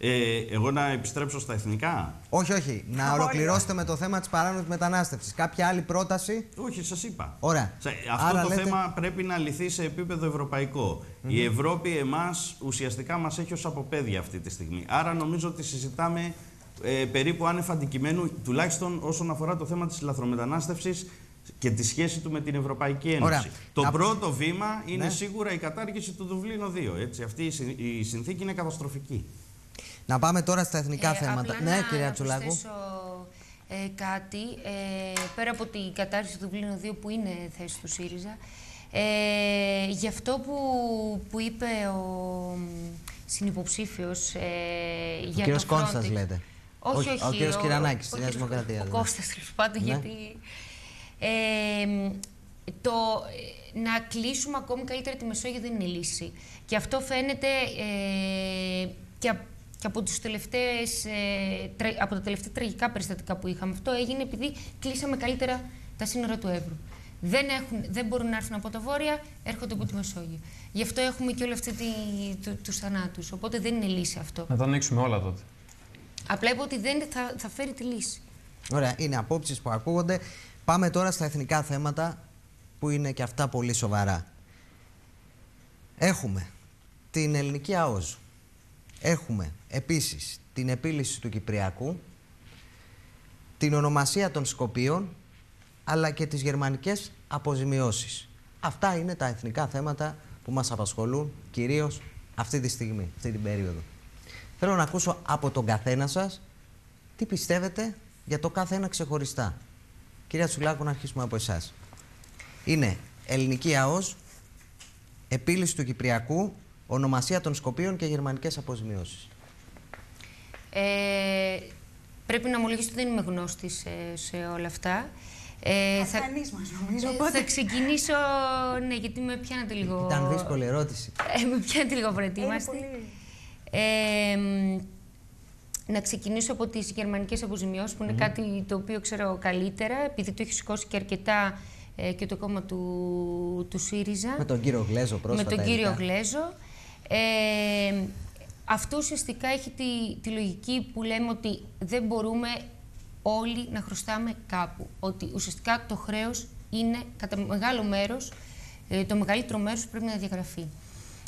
Ε, εγώ να επιστρέψω στα εθνικά; Όχι, όχι. Να Ωραία. ολοκληρώσετε με το θέμα της παράνομης μετανάστευσης. Κάποια άλλη πρόταση; Όχι, σας είπα. Ωραία. Σε- Αυτό Άρα το λέτε- θέμα πρέπει να λυθεί σε επίπεδο ευρωπαϊκό. Η Ευρώπη εμάς ουσιαστικά μας έχει ως αποπέδια αυτή τη στιγμή. Άρα νομίζω ότι συζητάμε ε, περίπου άνευ αντικειμένου, τουλάχιστον όσον αφορά το θέμα της λαθρομετανάστευσης και τη σχέση του με την Ευρωπαϊκή Ένωση. Ωραία. Το Να- πρώτο βήμα είναι Ναι. σίγουρα η κατάργηση του Δουβλίνο 2. Έτσι. Αυτή η συ- η συνθήκη είναι καταστροφική. Να πάμε τώρα στα εθνικά Ε, θέματα. απλά Ναι, να κυρία Τσουλάκου. προσθέσω, ε, κάτι, ε, πέρα από την κατάρριση του Δουβλίνου 2 που είναι θέση του ΣΥΡΙΖΑ, ε, γι' αυτό που, που είπε ο συνυποψήφιος ε, για κύριος το Κόνστας Frontex. λέτε. Όχι, Όχι, όχι. ο κύριος Κυρανάκης, στη ο Νέα κύριος- Δημοκρατία, Ο ναι. Κώστας, τέλος πάντων, Ναι. γιατί... Ε, το, ε, να κλείσουμε ακόμη καλύτερα τη Μεσόγειο δεν είναι λύση. Και αυτό φαίνεται ε, και, απ- και από, τους τελευταίες, ε, τρα- από τα τελευταία τραγικά περιστατικά που είχαμε. Αυτό έγινε επειδή κλείσαμε καλύτερα τα σύνορα του Εύρου. Δεν, έχουν, δεν μπορούν να έρθουν από τα βόρεια, έρχονται από τη Μεσόγειο. Γι' αυτό έχουμε και όλη αυτή τη, του, τους θανάτους. Οπότε δεν είναι λύση αυτό. Να τα ανοίξουμε όλα τότε. Απλά είπα ότι δεν θα, θα φέρει τη λύση. Ωραία, είναι απόψεις που ακούγονται. Πάμε τώρα στα εθνικά θέματα που είναι και αυτά πολύ σοβαρά. Έχουμε την ελληνική ΑΟΣ. Έχουμε επίσης την επίλυση του Κυπριακού, την ονομασία των Σκοπίων, αλλά και τις γερμανικές αποζημιώσεις. Αυτά είναι τα εθνικά θέματα που μας απασχολούν κυρίως αυτή τη στιγμή, αυτή την περίοδο. Θέλω να ακούσω από τον καθένα σας τι πιστεύετε για το κάθε ένα ξεχωριστά. Κυρία Τσουλάκου, να αρχίσουμε από εσάς. Είναι ελληνική ΑΟΣ, επίλυση του Κυπριακού, ονομασία των Σκοπίων και γερμανικές αποζημιώσεις. Ε, πρέπει να μου ότι δεν είμαι γνώστης σε, σε όλα αυτά. Ε, θα, Κανείς μας νομίζω, ε, οπότε. θα ξεκινήσω, ναι, γιατί με πιάνετε λίγο... Ήταν δύσκολη ερώτηση. Ε, με πιάνετε λίγο Είναι προετοίμαστη. πολύ- Ε, μ, να ξεκινήσω από τις γερμανικές αποζημιώσεις, που είναι κάτι το οποίο ξέρω καλύτερα, επειδή το έχει σηκώσει και αρκετά ε, και το κόμμα του, του ΣΥΡΙΖΑ. Με τον κύριο Γλέζο πρόσφατα. Με τον κύριο ειδικά. Γλέζο. Ε, αυτό ουσιαστικά έχει τη, τη λογική που λέμε ότι δεν μπορούμε όλοι να χρωστάμε κάπου. Ότι ουσιαστικά το χρέος είναι κατά μεγάλο μέρος, ε, το μεγαλύτερο μέρος πρέπει να διαγραφεί.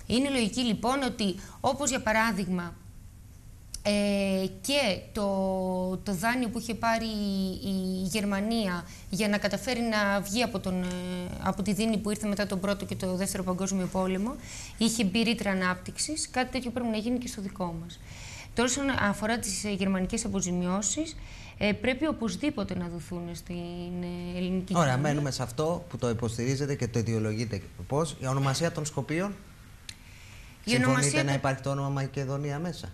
Είναι λογική λοιπόν ότι όπως για παράδειγμα ε, και το, το δάνειο που είχε πάρει η, η Γερμανία για να καταφέρει να βγει από, τον, ε, από τη δίνη που ήρθε μετά τον Πρώτο και το Δεύτερο Παγκόσμιο Πόλεμο, είχε μπει ρήτρα ανάπτυξης. Κάτι τέτοιο πρέπει να γίνει και στο δικό μας. Τώρα, όσον αφορά τις γερμανικές αποζημιώσεις, ε, πρέπει οπωσδήποτε να δοθούν στην ε, ελληνική Ωραία, κοινωνία. μένουμε σε αυτό που το υποστηρίζετε και το αιτιολογείτε. Πώς, η ονομασία των Σκοπίων; Η Συμφωνείτε ονομασία να του- υπάρχει το όνομα Μακεδονία μέσα;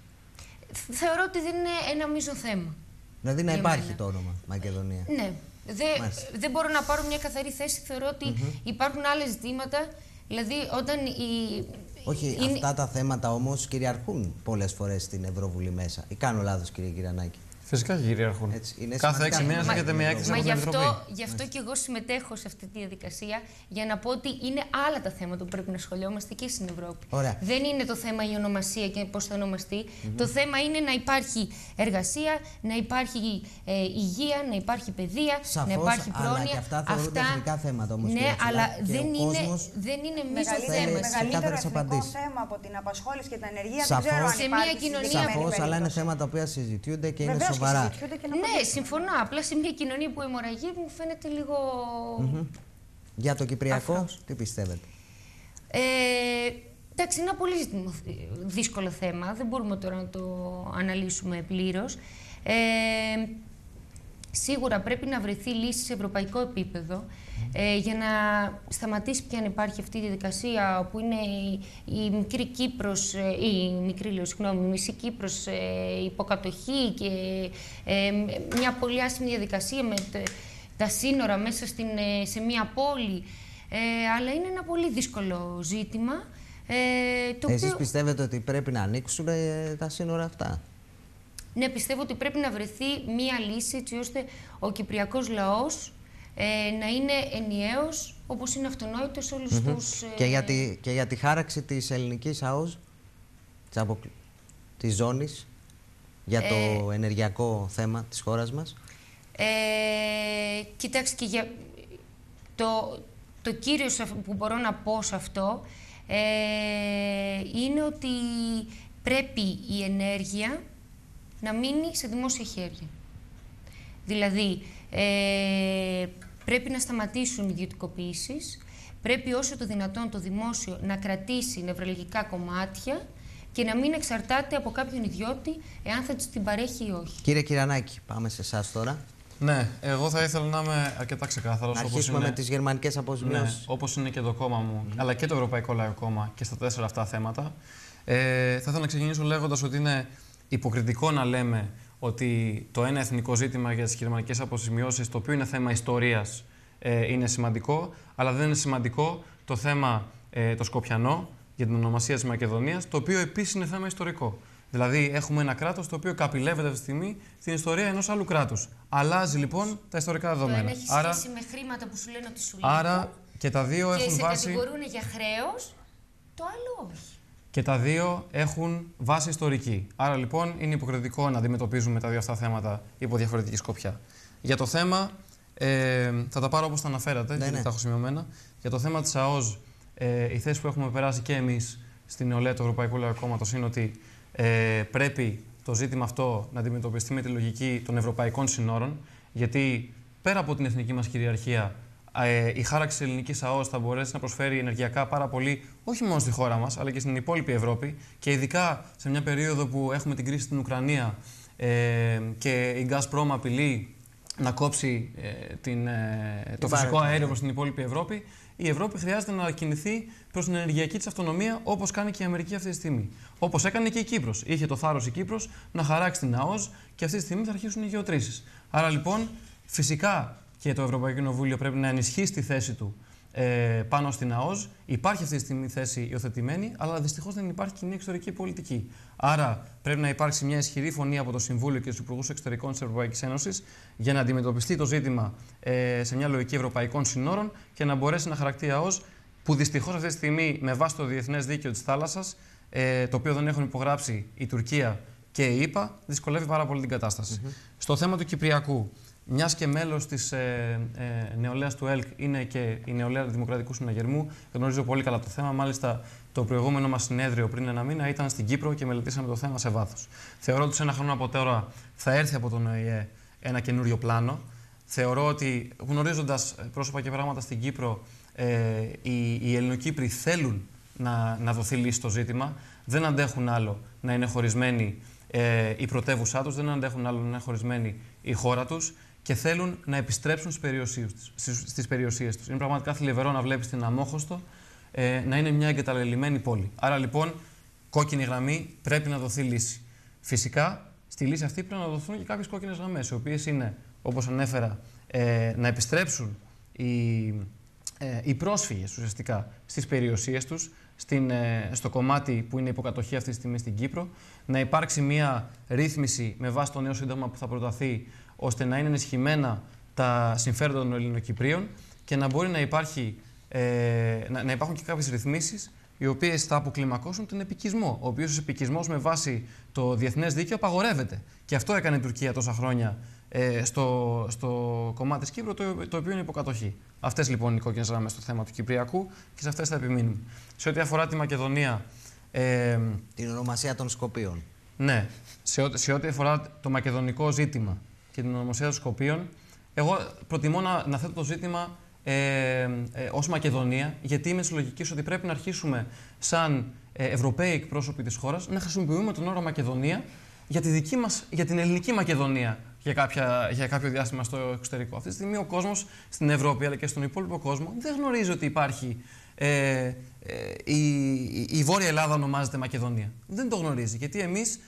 Θεωρώ ότι δεν είναι ένα μείζον θέμα. Δηλαδή να Για υπάρχει μένα. το όνομα Μακεδονία. Ναι. Δεν, δεν μπορώ να πάρω μια καθαρή θέση. Θεωρώ ότι υπάρχουν άλλε ζητήματα. Δηλαδή, όταν η. Όχι, είναι- αυτά τα θέματα όμως κυριαρχούν πολλές φορές στην Ευρωβουλή μέσα. Ή κάνω λάθος, κύριε Κυρανάκη. Φυσικά και κυριαρχούν. Έτσι, είναι Κάθε σημαντικά έξι μήνες θέματα. έχετε μια Μα έκθεση Μα από γι' την αυτό, Επιτροπή. γι' αυτό και εγώ συμμετέχω σε αυτή τη διαδικασία για να πω ότι είναι άλλα τα θέματα που πρέπει να σχολιόμαστε και στην Ευρώπη. Ωραία. Δεν είναι το θέμα η ονομασία και πώς θα ονομαστεί. Το θέμα είναι να υπάρχει εργασία, να υπάρχει ε, υγεία, να υπάρχει παιδεία, να Σαφώς, υπάρχει αλλά πρόνοια. και αυτά θεωρούνται εθνικά θέματα όμως, Ναι, κύριε Τσουλάκη, αλλά και δεν, ο είναι, κόσμος δεν είναι μίσο θέλει θέμα. ξεκάθαρες μεγαλύτερο εθνικό απαντήσεις. θέμα από την απασχόληση και την ανεργία Σαφώς. δεν ξέρω αν Σε μια υπάρχει κοινωνία συγκεκριμένη Σαφώς, αλλά είναι περίπτωση. θέματα που συζητιούνται και είναι Βεβαίως σοβαρά. Και συζητιούνται και να Ναι, συμφωνώ. Απλά σε μια κοινωνία που αιμορραγεί μου φαίνεται λίγο. Για το Κυπριακό, Αφρός. τι πιστεύετε; Ε, εντάξει, είναι ένα πολύ ζήτημα- δύσκολο θέμα. Δεν μπορούμε τώρα να το αναλύσουμε πλήρως. Ε, σίγουρα πρέπει να βρεθεί λύση σε ευρωπαϊκό επίπεδο ε, για να σταματήσει πια να υπάρχει αυτή η διαδικασία που είναι η, η μικρή Κύπρος, ε, η μικρή λέω, συγγνώμη, η μισή Κύπρος ε, υποκατοχή και ε, μια πολύ άσχημη διαδικασία με τε- τα σύνορα μέσα στην, ε, σε μια πόλη. Ε, αλλά είναι ένα πολύ δύσκολο ζήτημα. Ε, το Εσείς οποίο- πιστεύετε ότι πρέπει να ανοίξουν ε, τα σύνορα αυτά; ναι, πιστεύω ότι πρέπει να βρεθεί μία λύση έτσι ώστε ο κυπριακός λαός ε, να είναι ενιαίος όπως είναι αυτονόητος σε όλους τους... ε, Και, για τη, και για τη χάραξη της ελληνικής ΑΟΣ, της, αποκλ... της ζώνης, για το ενεργειακό θέμα της χώρας μας; Ε, κοιτάξτε, και για το, το κύριο σε αυ- που μπορώ να πω σε αυτό ε, είναι ότι πρέπει η ενέργεια να μείνει σε δημόσια χέρια. Δηλαδή, ε, πρέπει να σταματήσουν οι ιδιωτικοποιήσεις, πρέπει όσο το δυνατόν το δημόσιο να κρατήσει νευραλγικά κομμάτια και να μην εξαρτάται από κάποιον ιδιώτη εάν θα της την παρέχει ή όχι. Κύριε Κυρανάκη, πάμε σε εσάς τώρα. Ναι, εγώ θα ήθελα να είμαι αρκετά ξεκάθαρος. Να αρχίσουμε με τις γερμανικές Ναι, αποζημιώσεις. όπως είναι και το κόμμα μου, αλλά και το Ευρωπαϊκό Λαϊκό Κόμμα και στα τέσσερα αυτά θέματα. Ε, θα ήθελα να ξεκινήσω λέγοντας ότι είναι υποκριτικό να λέμε ότι το ένα εθνικό ζήτημα για τις γερμανικές αποζημιώσεις, το οποίο είναι θέμα ιστορίας, ε, είναι σημαντικό, αλλά δεν είναι σημαντικό το θέμα ε, το Σκοπιανό για την ονομασία της Μακεδονίας, το οποίο επίσης είναι θέμα ιστορικό. Δηλαδή, έχουμε ένα κράτος το οποίο καπηλεύεται αυτή τη στιγμή στην ιστορία ενός άλλου κράτους. Αλλάζει λοιπόν τα ιστορικά Το δεδομένα. ένα έχει Άρα, σχέση με χρήματα που σου λένε ότι σου λείπουν άρα και τα δύο και έχουν σε βάση. κατηγορούν για χρέος, το άλλο όχι. Και τα δύο έχουν βάση ιστορική. Άρα λοιπόν είναι υποκριτικό να αντιμετωπίζουμε τα δύο αυτά θέματα υπό διαφορετική σκοπιά. Για το θέμα, ε, θα τα πάρω όπως τα αναφέρατε, Ναι, γιατί ναι. τα έχω σημειωμένα. Για το θέμα της ΑΟΣ, ε, η θέση που έχουμε περάσει και εμείς στην νεολαία του Ευρωπαϊκού Λαϊκού Κόμματος είναι ότι ε, πρέπει το ζήτημα αυτό να αντιμετωπιστεί με τη λογική των ευρωπαϊκών συνόρων, γιατί πέρα από την εθνική μας κυριαρχία, ε, η χάραξη της ελληνικής ΑΟΣ θα μπορέσει να προσφέρει ενεργειακά πάρα πολύ, όχι μόνο στη χώρα μας, αλλά και στην υπόλοιπη Ευρώπη. Και ειδικά σε μια περίοδο που έχουμε την κρίση στην Ουκρανία ε, και η Gazprom απειλεί να κόψει ε, την, ε, το φυσικό πάροχη, αέριο προς την υπόλοιπη Ευρώπη, η Ευρώπη χρειάζεται να κινηθεί προς την ενεργειακή της αυτονομία όπως κάνει και η Αμερική αυτή τη στιγμή. Όπως έκανε και η Κύπρος. Είχε το θάρρος η Κύπρος να χαράξει την ΑΟΣ και αυτή τη στιγμή θα αρχίσουν οι γεωτρήσεις. Άρα λοιπόν, φυσικά και το Ευρωπαϊκό Κοινοβούλιο πρέπει να ενισχύσει τη θέση του ε, πάνω στην ΑΟΣ. Υπάρχει αυτή τη στιγμή θέση υιοθετημένη, αλλά δυστυχώς δεν υπάρχει κοινή εξωτερική πολιτική. Άρα πρέπει να υπάρξει μια ισχυρή φωνή από το Συμβούλιο και τους Υπουργούς Εξωτερικών της Ευρωπαϊκής Ένωσης για να αντιμετωπιστεί το ζήτημα ε, σε μια λογική ευρωπαϊκών συνόρων και να μπορέσει να χαρακτεί η ΑΟΣ που δυστυχώς αυτή τη στιγμή με βάση το διεθνές δίκαιο της θάλασσας, ε, το οποίο δεν έχουν υπογράψει η Τουρκία και η ΗΠΑ, δυσκολεύει πάρα πολύ την κατάσταση. Στο θέμα του Κυπριακού, μιας και μέλος της ε, ε, νεολαίας του ΕΛΚ είναι και η νεολαία του Δημοκρατικού Συναγερμού, γνωρίζω πολύ καλά το θέμα. Μάλιστα, το προηγούμενο μας συνέδριο πριν ένα μήνα ήταν στην Κύπρο και μελετήσαμε το θέμα σε βάθος. Θεωρώ ότι σε ένα χρόνο από τώρα θα έρθει από τον ΟΗΕ ένα καινούριο πλάνο. Θεωρώ ότι γνωρίζοντας πρόσωπα και πράγματα στην Κύπρο, ε, οι, οι Ελληνοκύπροι θέλουν να, να δοθεί λύση στο ζήτημα. Δεν αντέχουν άλλο να είναι χωρισμένοι ε, η πρωτεύουσά τους, δεν αντέχουν άλλο να είναι χωρισμένη η χώρα τους και θέλουν να επιστρέψουν στις περιουσίες τους. Στις περιουσίες τους. Είναι πραγματικά θλιβερό να βλέπεις την Αμόχωστο ε, να είναι μια εγκαταλελειμμένη πόλη. Άρα λοιπόν, κόκκινη γραμμή πρέπει να δοθεί λύση. Φυσικά, στη λύση αυτή πρέπει να δοθούν και κάποιες κόκκινες γραμμές, οι οποίες είναι, όπως ανέφερα, ε, να επιστρέψουν οι, ε, οι πρόσφυγες ουσιαστικά στις περιουσίες τους, στην, ε, στο κομμάτι που είναι υποκατοχή αυτή τη στιγμή στην Κύπρο, να υπάρξει μια ρύθμιση με βάση το νέο σύνταγμα που θα προταθεί, ώστε να είναι ενισχυμένα τα συμφέροντα των Ελληνοκυπρίων και να μπορεί να, υπάρχει, ε, να, να υπάρχουν και κάποιες ρυθμίσεις οι οποίες θα αποκλιμακώσουν τον επικισμό. Ο οποίος ο επικισμός με βάση το διεθνές δίκαιο απαγορεύεται. Και αυτό έκανε η Τουρκία τόσα χρόνια ε, στο, στο κομμάτι της Κύπρου, το, το οποίο είναι υποκατοχή. Αυτές λοιπόν είναι οι κόκκινες γραμμές στο θέμα του Κυπριακού και σε αυτές θα επιμείνουμε. Σε ό,τι αφορά τη Μακεδονία. Ε, την ονομασία των Σκοπίων. Ναι. Σε, ό, σε ό,τι αφορά το μακεδονικό ζήτημα και την ονομασία των Σκοπίων, εγώ προτιμώ να, να θέτω το ζήτημα ε, ε, ως Μακεδονία, γιατί είμαι τη λογική ότι πρέπει να αρχίσουμε σαν ε, Ευρωπαίοι εκπρόσωποι της χώρας να χρησιμοποιούμε τον όρο Μακεδονία για, τη δική μας, για την ελληνική Μακεδονία για, κάποια, για κάποιο διάστημα στο εξωτερικό. Αυτή τη στιγμή ο κόσμος στην Ευρώπη αλλά και στον υπόλοιπο κόσμο δεν γνωρίζει ότι υπάρχει ε, ε, η, η Βόρεια Ελλάδα ονομάζεται Μακεδονία. Δεν το γνωρίζει, γιατί εμείς ε,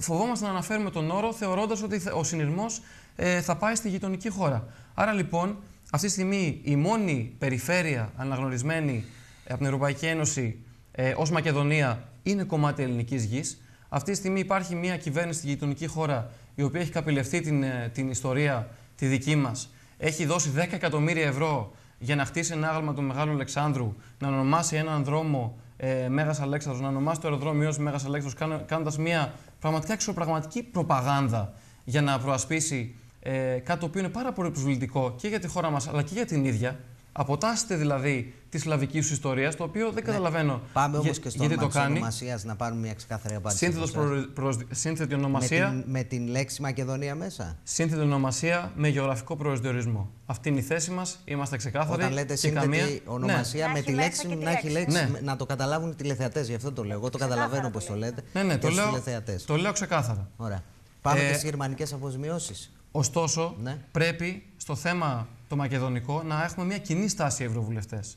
φοβόμαστε να αναφέρουμε τον όρο θεωρώντας ότι ο συνειρμός ε, θα πάει στη γειτονική χώρα. Άρα λοιπόν αυτή τη στιγμή η μόνη περιφέρεια αναγνωρισμένη από την Ευρωπαϊκή Ένωση ε, ως Μακεδονία είναι κομμάτι ελληνικής γης. Αυτή τη στιγμή υπάρχει μια κυβέρνηση στη γειτονική χώρα η οποία έχει καπηλευτεί την, ε, την ιστορία τη δική μας. Έχει δώσει 10 εκατομμύρια ευρώ για να χτίσει ένα άγαλμα του Μεγάλου Αλεξάνδρου, να ονομάσει έναν δρόμο ε, Μέγας Αλέξανδρος, να ονομάσει το αεροδρόμιο ως Μέγας Αλέξανδρος, κάνοντας μια πραγματικά εξωπραγματική προπαγάνδα για να προασπίσει ε, κάτι το οποίο είναι πάρα πολύ προσβλητικό και για τη χώρα μας αλλά και για την ίδια. Αποτάσσεται δηλαδή της σλαβικής σου ιστορίας, το οποίο δεν ναι. καταλαβαίνω. Πάμε όμως και στο όνομα της ονομασίας να πάρουμε μια ξεκάθαρη απάντηση. Σύνθετος προ, σύνθετη ονομασία. Με την, με την λέξη Μακεδονία μέσα. Σύνθετη ονομασία με γεωγραφικό προσδιορισμό. Αυτή είναι η θέση μας. Είμαστε ξεκάθαροι. Όταν λέτε σύνθετη καμία... ονομασία ναι. με τη λέξη, να έχει λέξη. Ναι. Να το καταλάβουν οι τηλεθεατές. Γι' αυτό το λέω. Εγώ το καταλαβαίνω πώς το λέτε. Ναι, ναι, το λέω, το λέω ξεκάθαρα. Ωραία. Πάμε ε, και στις γερμανικές αποζημιώσεις. Ωστόσο, ναι. πρέπει στο θέμα το μακεδονικό να έχουμε μια κοινή στάση ευρωβουλευτές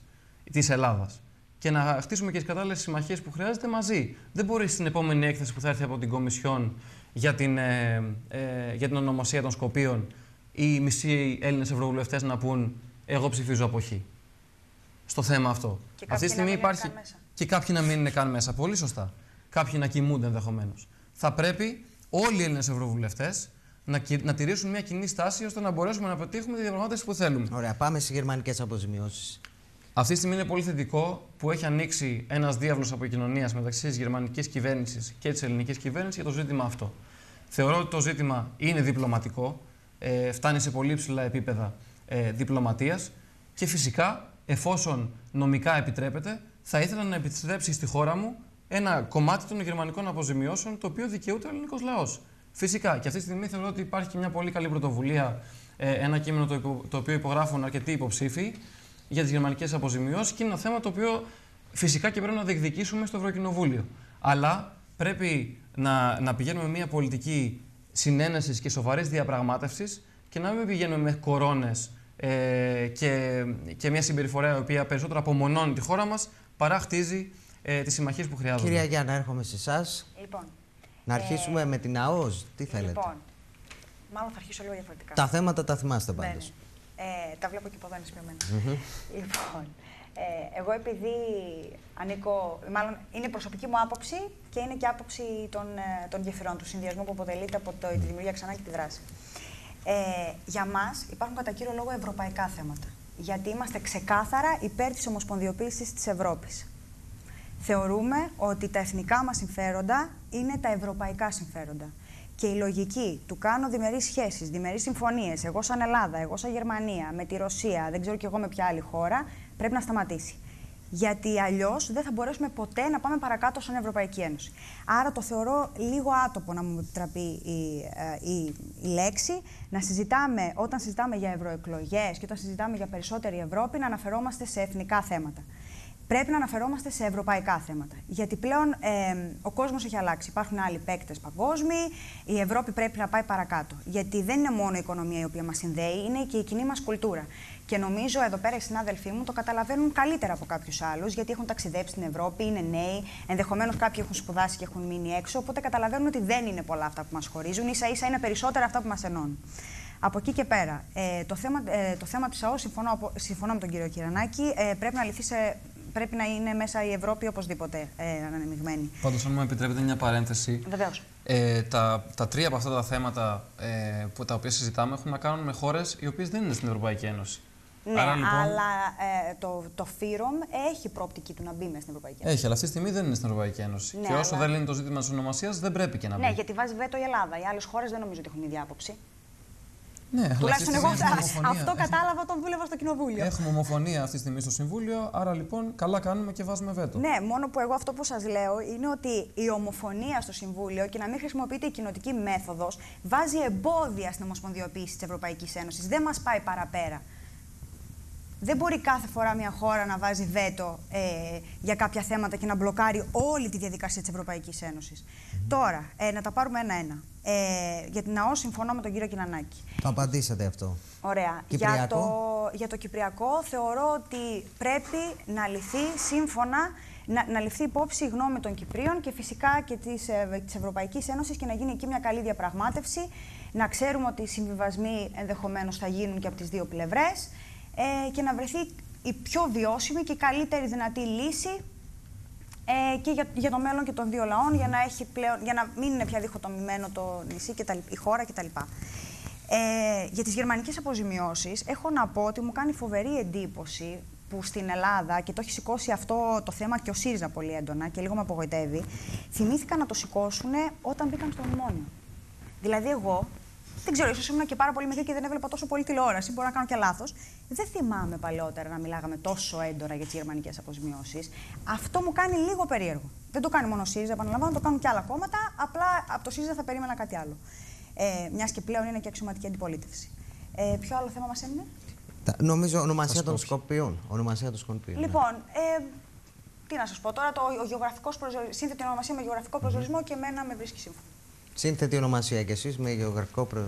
της Ελλάδας και να χτίσουμε και τις κατάλληλες συμμαχίες που χρειάζεται μαζί. Δεν μπορεί στην επόμενη έκθεση που θα έρθει από την Κομισιόν για την, ε, ε, για την ονομασία των Σκοπίων οι μισοί Έλληνες ευρωβουλευτές να πούν Εγώ ψηφίζω αποχή. Στο θέμα αυτό. Και Αυτή τη στιγμή υπάρχει. Και κάποιοι να μην είναι καν μέσα. Πολύ σωστά. Κάποιοι να κοιμούνται ενδεχομένως. Θα πρέπει όλοι οι Έλληνες ευρωβουλευτές να, να τηρήσουν μια κοινή στάση ώστε να μπορέσουμε να πετύχουμε τη διαπραγμάτευση που θέλουμε. Ωραία, πάμε στι γερμανικές αποζημιώσεις. Αυτή τη στιγμή είναι πολύ θετικό που έχει ανοίξει ένας διάβλος επικοινωνία μεταξύ της γερμανικής κυβέρνησης και της ελληνικής κυβέρνησης για το ζήτημα αυτό. Θεωρώ ότι το ζήτημα είναι διπλωματικό, ε, φτάνει σε πολύ ψηλά επίπεδα ε, διπλωματίας και φυσικά, εφόσον νομικά επιτρέπεται, θα ήθελα να επιτρέψει στη χώρα μου ένα κομμάτι των γερμανικών αποζημιώσεων το οποίο δικαιούται ο ελληνικός λαός. Φυσικά. Και αυτή τη στιγμή θεωρώ ότι υπάρχει και μια πολύ καλή πρωτοβουλία, ε, ένα κείμενο το, το οποίο υπογράφουν αρκετοί υποψήφοι για τις γερμανικές αποζημιώσεις και είναι ένα θέμα το οποίο φυσικά και πρέπει να διεκδικήσουμε στο Ευρωκοινοβούλιο. Αλλά πρέπει να, να πηγαίνουμε μια πολιτική συνένεσης και σοβαρής διαπραγμάτευσης και να μην πηγαίνουμε με κορώνες ε, και, και μια συμπεριφορά η οποία περισσότερο απομονώνει τη χώρα μας παρά χτίζει ε, τις συμμαχίες που χρειάζονται. Κυρία Γιάννα, έρχομαι σε εσάς. Λοιπόν, να αρχίσουμε ε, με την ΑΟΣ, τι θέλετε; Λοιπόν, μάλλον θα αρχίσω λίγο διαφορετικά. Τα θέματα τα θυμάστε ναι, πάντως. Ναι. Ε, τα βλέπω και από εδώ είναι Λοιπόν, ε, εγώ επειδή ανήκω, μάλλον είναι προσωπική μου άποψη και είναι και άποψη των, ε, των γεφυρών του συνδυασμού που αποτελείται από το, τη δημιουργία ξανά και τη δράση. Ε, για μας υπάρχουν κατά κύριο λόγο ευρωπαϊκά θέματα. Γιατί είμαστε ξεκάθαρα υπέρ της ομοσπονδιοποίησης της Ευρώπης θεωρούμε ότι τα εθνικά μας συμφέροντα είναι τα ευρωπαϊκά συμφέροντα. Και η λογική του κάνω διμερείς σχέσεις, διμερείς συμφωνίες, εγώ σαν Ελλάδα, εγώ σαν Γερμανία, με τη Ρωσία, δεν ξέρω κι εγώ με ποια άλλη χώρα, πρέπει να σταματήσει. Γιατί αλλιώς δεν θα μπορέσουμε ποτέ να πάμε παρακάτω σαν Ευρωπαϊκή Ένωση. Άρα το θεωρώ λίγο άτοπο να μου επιτραπεί η, ε, η, η λέξη να συζητάμε, όταν συζητάμε για ευρωεκλογές και όταν συζητάμε για περισσότερη Ευρώπη, να αναφερόμαστε σε εθνικά θέματα πρέπει να αναφερόμαστε σε ευρωπαϊκά θέματα. Γιατί πλέον ε, ο κόσμος έχει αλλάξει. Υπάρχουν άλλοι παίκτες παγκόσμιοι. Η Ευρώπη πρέπει να πάει παρακάτω. Γιατί δεν είναι μόνο η οικονομία η οποία μας συνδέει, είναι και η κοινή μας κουλτούρα. Και νομίζω εδώ πέρα οι συνάδελφοί μου το καταλαβαίνουν καλύτερα από κάποιους άλλους, γιατί έχουν ταξιδέψει στην Ευρώπη, είναι νέοι, ενδεχομένως κάποιοι έχουν σπουδάσει και έχουν μείνει έξω. Οπότε καταλαβαίνουν ότι δεν είναι πολλά αυτά που μας χωρίζουν, ίσα ίσα είναι περισσότερα αυτά που μας ενώνουν. Από εκεί και πέρα, ε, το θέμα, ε, το θέμα της ΑΟΣ, συμφωνώ, συμφωνώ με τον κύριο Κυρανάκη, ε, πρέπει να λυθεί σε πρέπει να είναι μέσα η Ευρώπη οπωσδήποτε ε, αναμειγμένη. Πάντως, αν μου επιτρέπετε μια παρένθεση. Βεβαίως. Ε, τα, τα τρία από αυτά τα θέματα ε, που, τα οποία συζητάμε έχουν να κάνουν με χώρες οι οποίες δεν είναι στην Ευρωπαϊκή Ένωση. Ναι, Άρα, λοιπόν... αλλά ε, το, το FIROM έχει προοπτική του να μπει μέσα στην Ευρωπαϊκή Ένωση. Έχει, αλλά αυτή τη στιγμή δεν είναι στην Ευρωπαϊκή Ένωση. Ναι, και όσο αλλά... δεν λύνει το ζήτημα της ονομασίας, δεν πρέπει και να ναι, μπει. Ναι, γιατί βάζει βέτο η Ελλάδα. Οι άλλες χώρες δεν νομίζω ότι έχουν ίδια άποψη. Ναι, Τουλάχιστον εγώ αυτό κατάλαβα όταν δούλευα στο Κοινοβούλιο. Έχουμε ομοφωνία αυτή τη στιγμή στο Συμβούλιο, άρα λοιπόν καλά κάνουμε και βάζουμε βέτο. Ναι, μόνο που εγώ αυτό που σας λέω είναι ότι η ομοφωνία στο Συμβούλιο και να μην χρησιμοποιείται η κοινοτική μέθοδος βάζει εμπόδια στην ομοσπονδιοποίηση της Ευρωπαϊκής Ένωσης. Δεν μας πάει παραπέρα. Δεν μπορεί κάθε φορά μια χώρα να βάζει βέτο ε, για κάποια θέματα και να μπλοκάρει όλη τη διαδικασία της Ευρωπαϊκής Ένωσης. Τώρα, ε, να τα πάρουμε ένα-ένα. Ε, για την ΑΟ συμφωνώ με τον κύριο Κινανάκη. Το απαντήσατε αυτό. Ωραία. Για το, για το Κυπριακό θεωρώ ότι πρέπει να λυθεί σύμφωνα να, να ληφθεί υπόψη η γνώμη των Κυπρίων και φυσικά και της, ε, της Ευρωπαϊκής Ένωσης και να γίνει εκεί μια καλή διαπραγμάτευση. Να ξέρουμε ότι οι συμβιβασμοί ενδεχομένως θα γίνουν και από τις δύο πλευρές ε, και να βρεθεί η πιο βιώσιμη και καλύτερη δυνατή λύση ε, και για, για το μέλλον και των δύο λαών, για να, έχει πλέον, για να μην είναι πια διχοτομημένο το νησί και τα, η χώρα κτλ. Ε, για τις γερμανικές αποζημιώσεις έχω να πω ότι μου κάνει φοβερή εντύπωση που στην Ελλάδα, και το έχει σηκώσει αυτό το θέμα και ο ΣΥΡΙΖΑ πολύ έντονα και λίγο με απογοητεύει, θυμήθηκαν να το σηκώσουν όταν μπήκαν στο μνημόνιο. Δηλαδή εγώ δεν ξέρω, ίσως ήμουν και πάρα πολύ μικρή και δεν έβλεπα τόσο πολύ τηλεόραση. Μπορεί να κάνω και λάθος. Δεν θυμάμαι παλαιότερα να μιλάγαμε τόσο έντονα για τις γερμανικές αποζημιώσεις. Αυτό μου κάνει λίγο περίεργο. Δεν το κάνει μόνο ο ΣΥΡΙΖΑ, επαναλαμβάνω, το κάνουν και άλλα κόμματα. Απλά από το ΣΥΡΙΖΑ θα περίμενα κάτι άλλο. Ε, Μιας και πλέον είναι και αξιωματική αντιπολίτευση. Ε, ποιο άλλο θέμα μας έμεινε; Νομίζω ονομασία των Σκοπιών. Ονομασία των Σκοπιών. Ναι. Λοιπόν, ε, τι να σας πω τώρα, το, ο γεωγραφικός σύνθετη ονομασία με γεωγραφικό προσδιορισμό και εμένα με βρίσκει σύμφωνο. Σύνθετη ονομασία και εσείς με γεωγραφικό προ...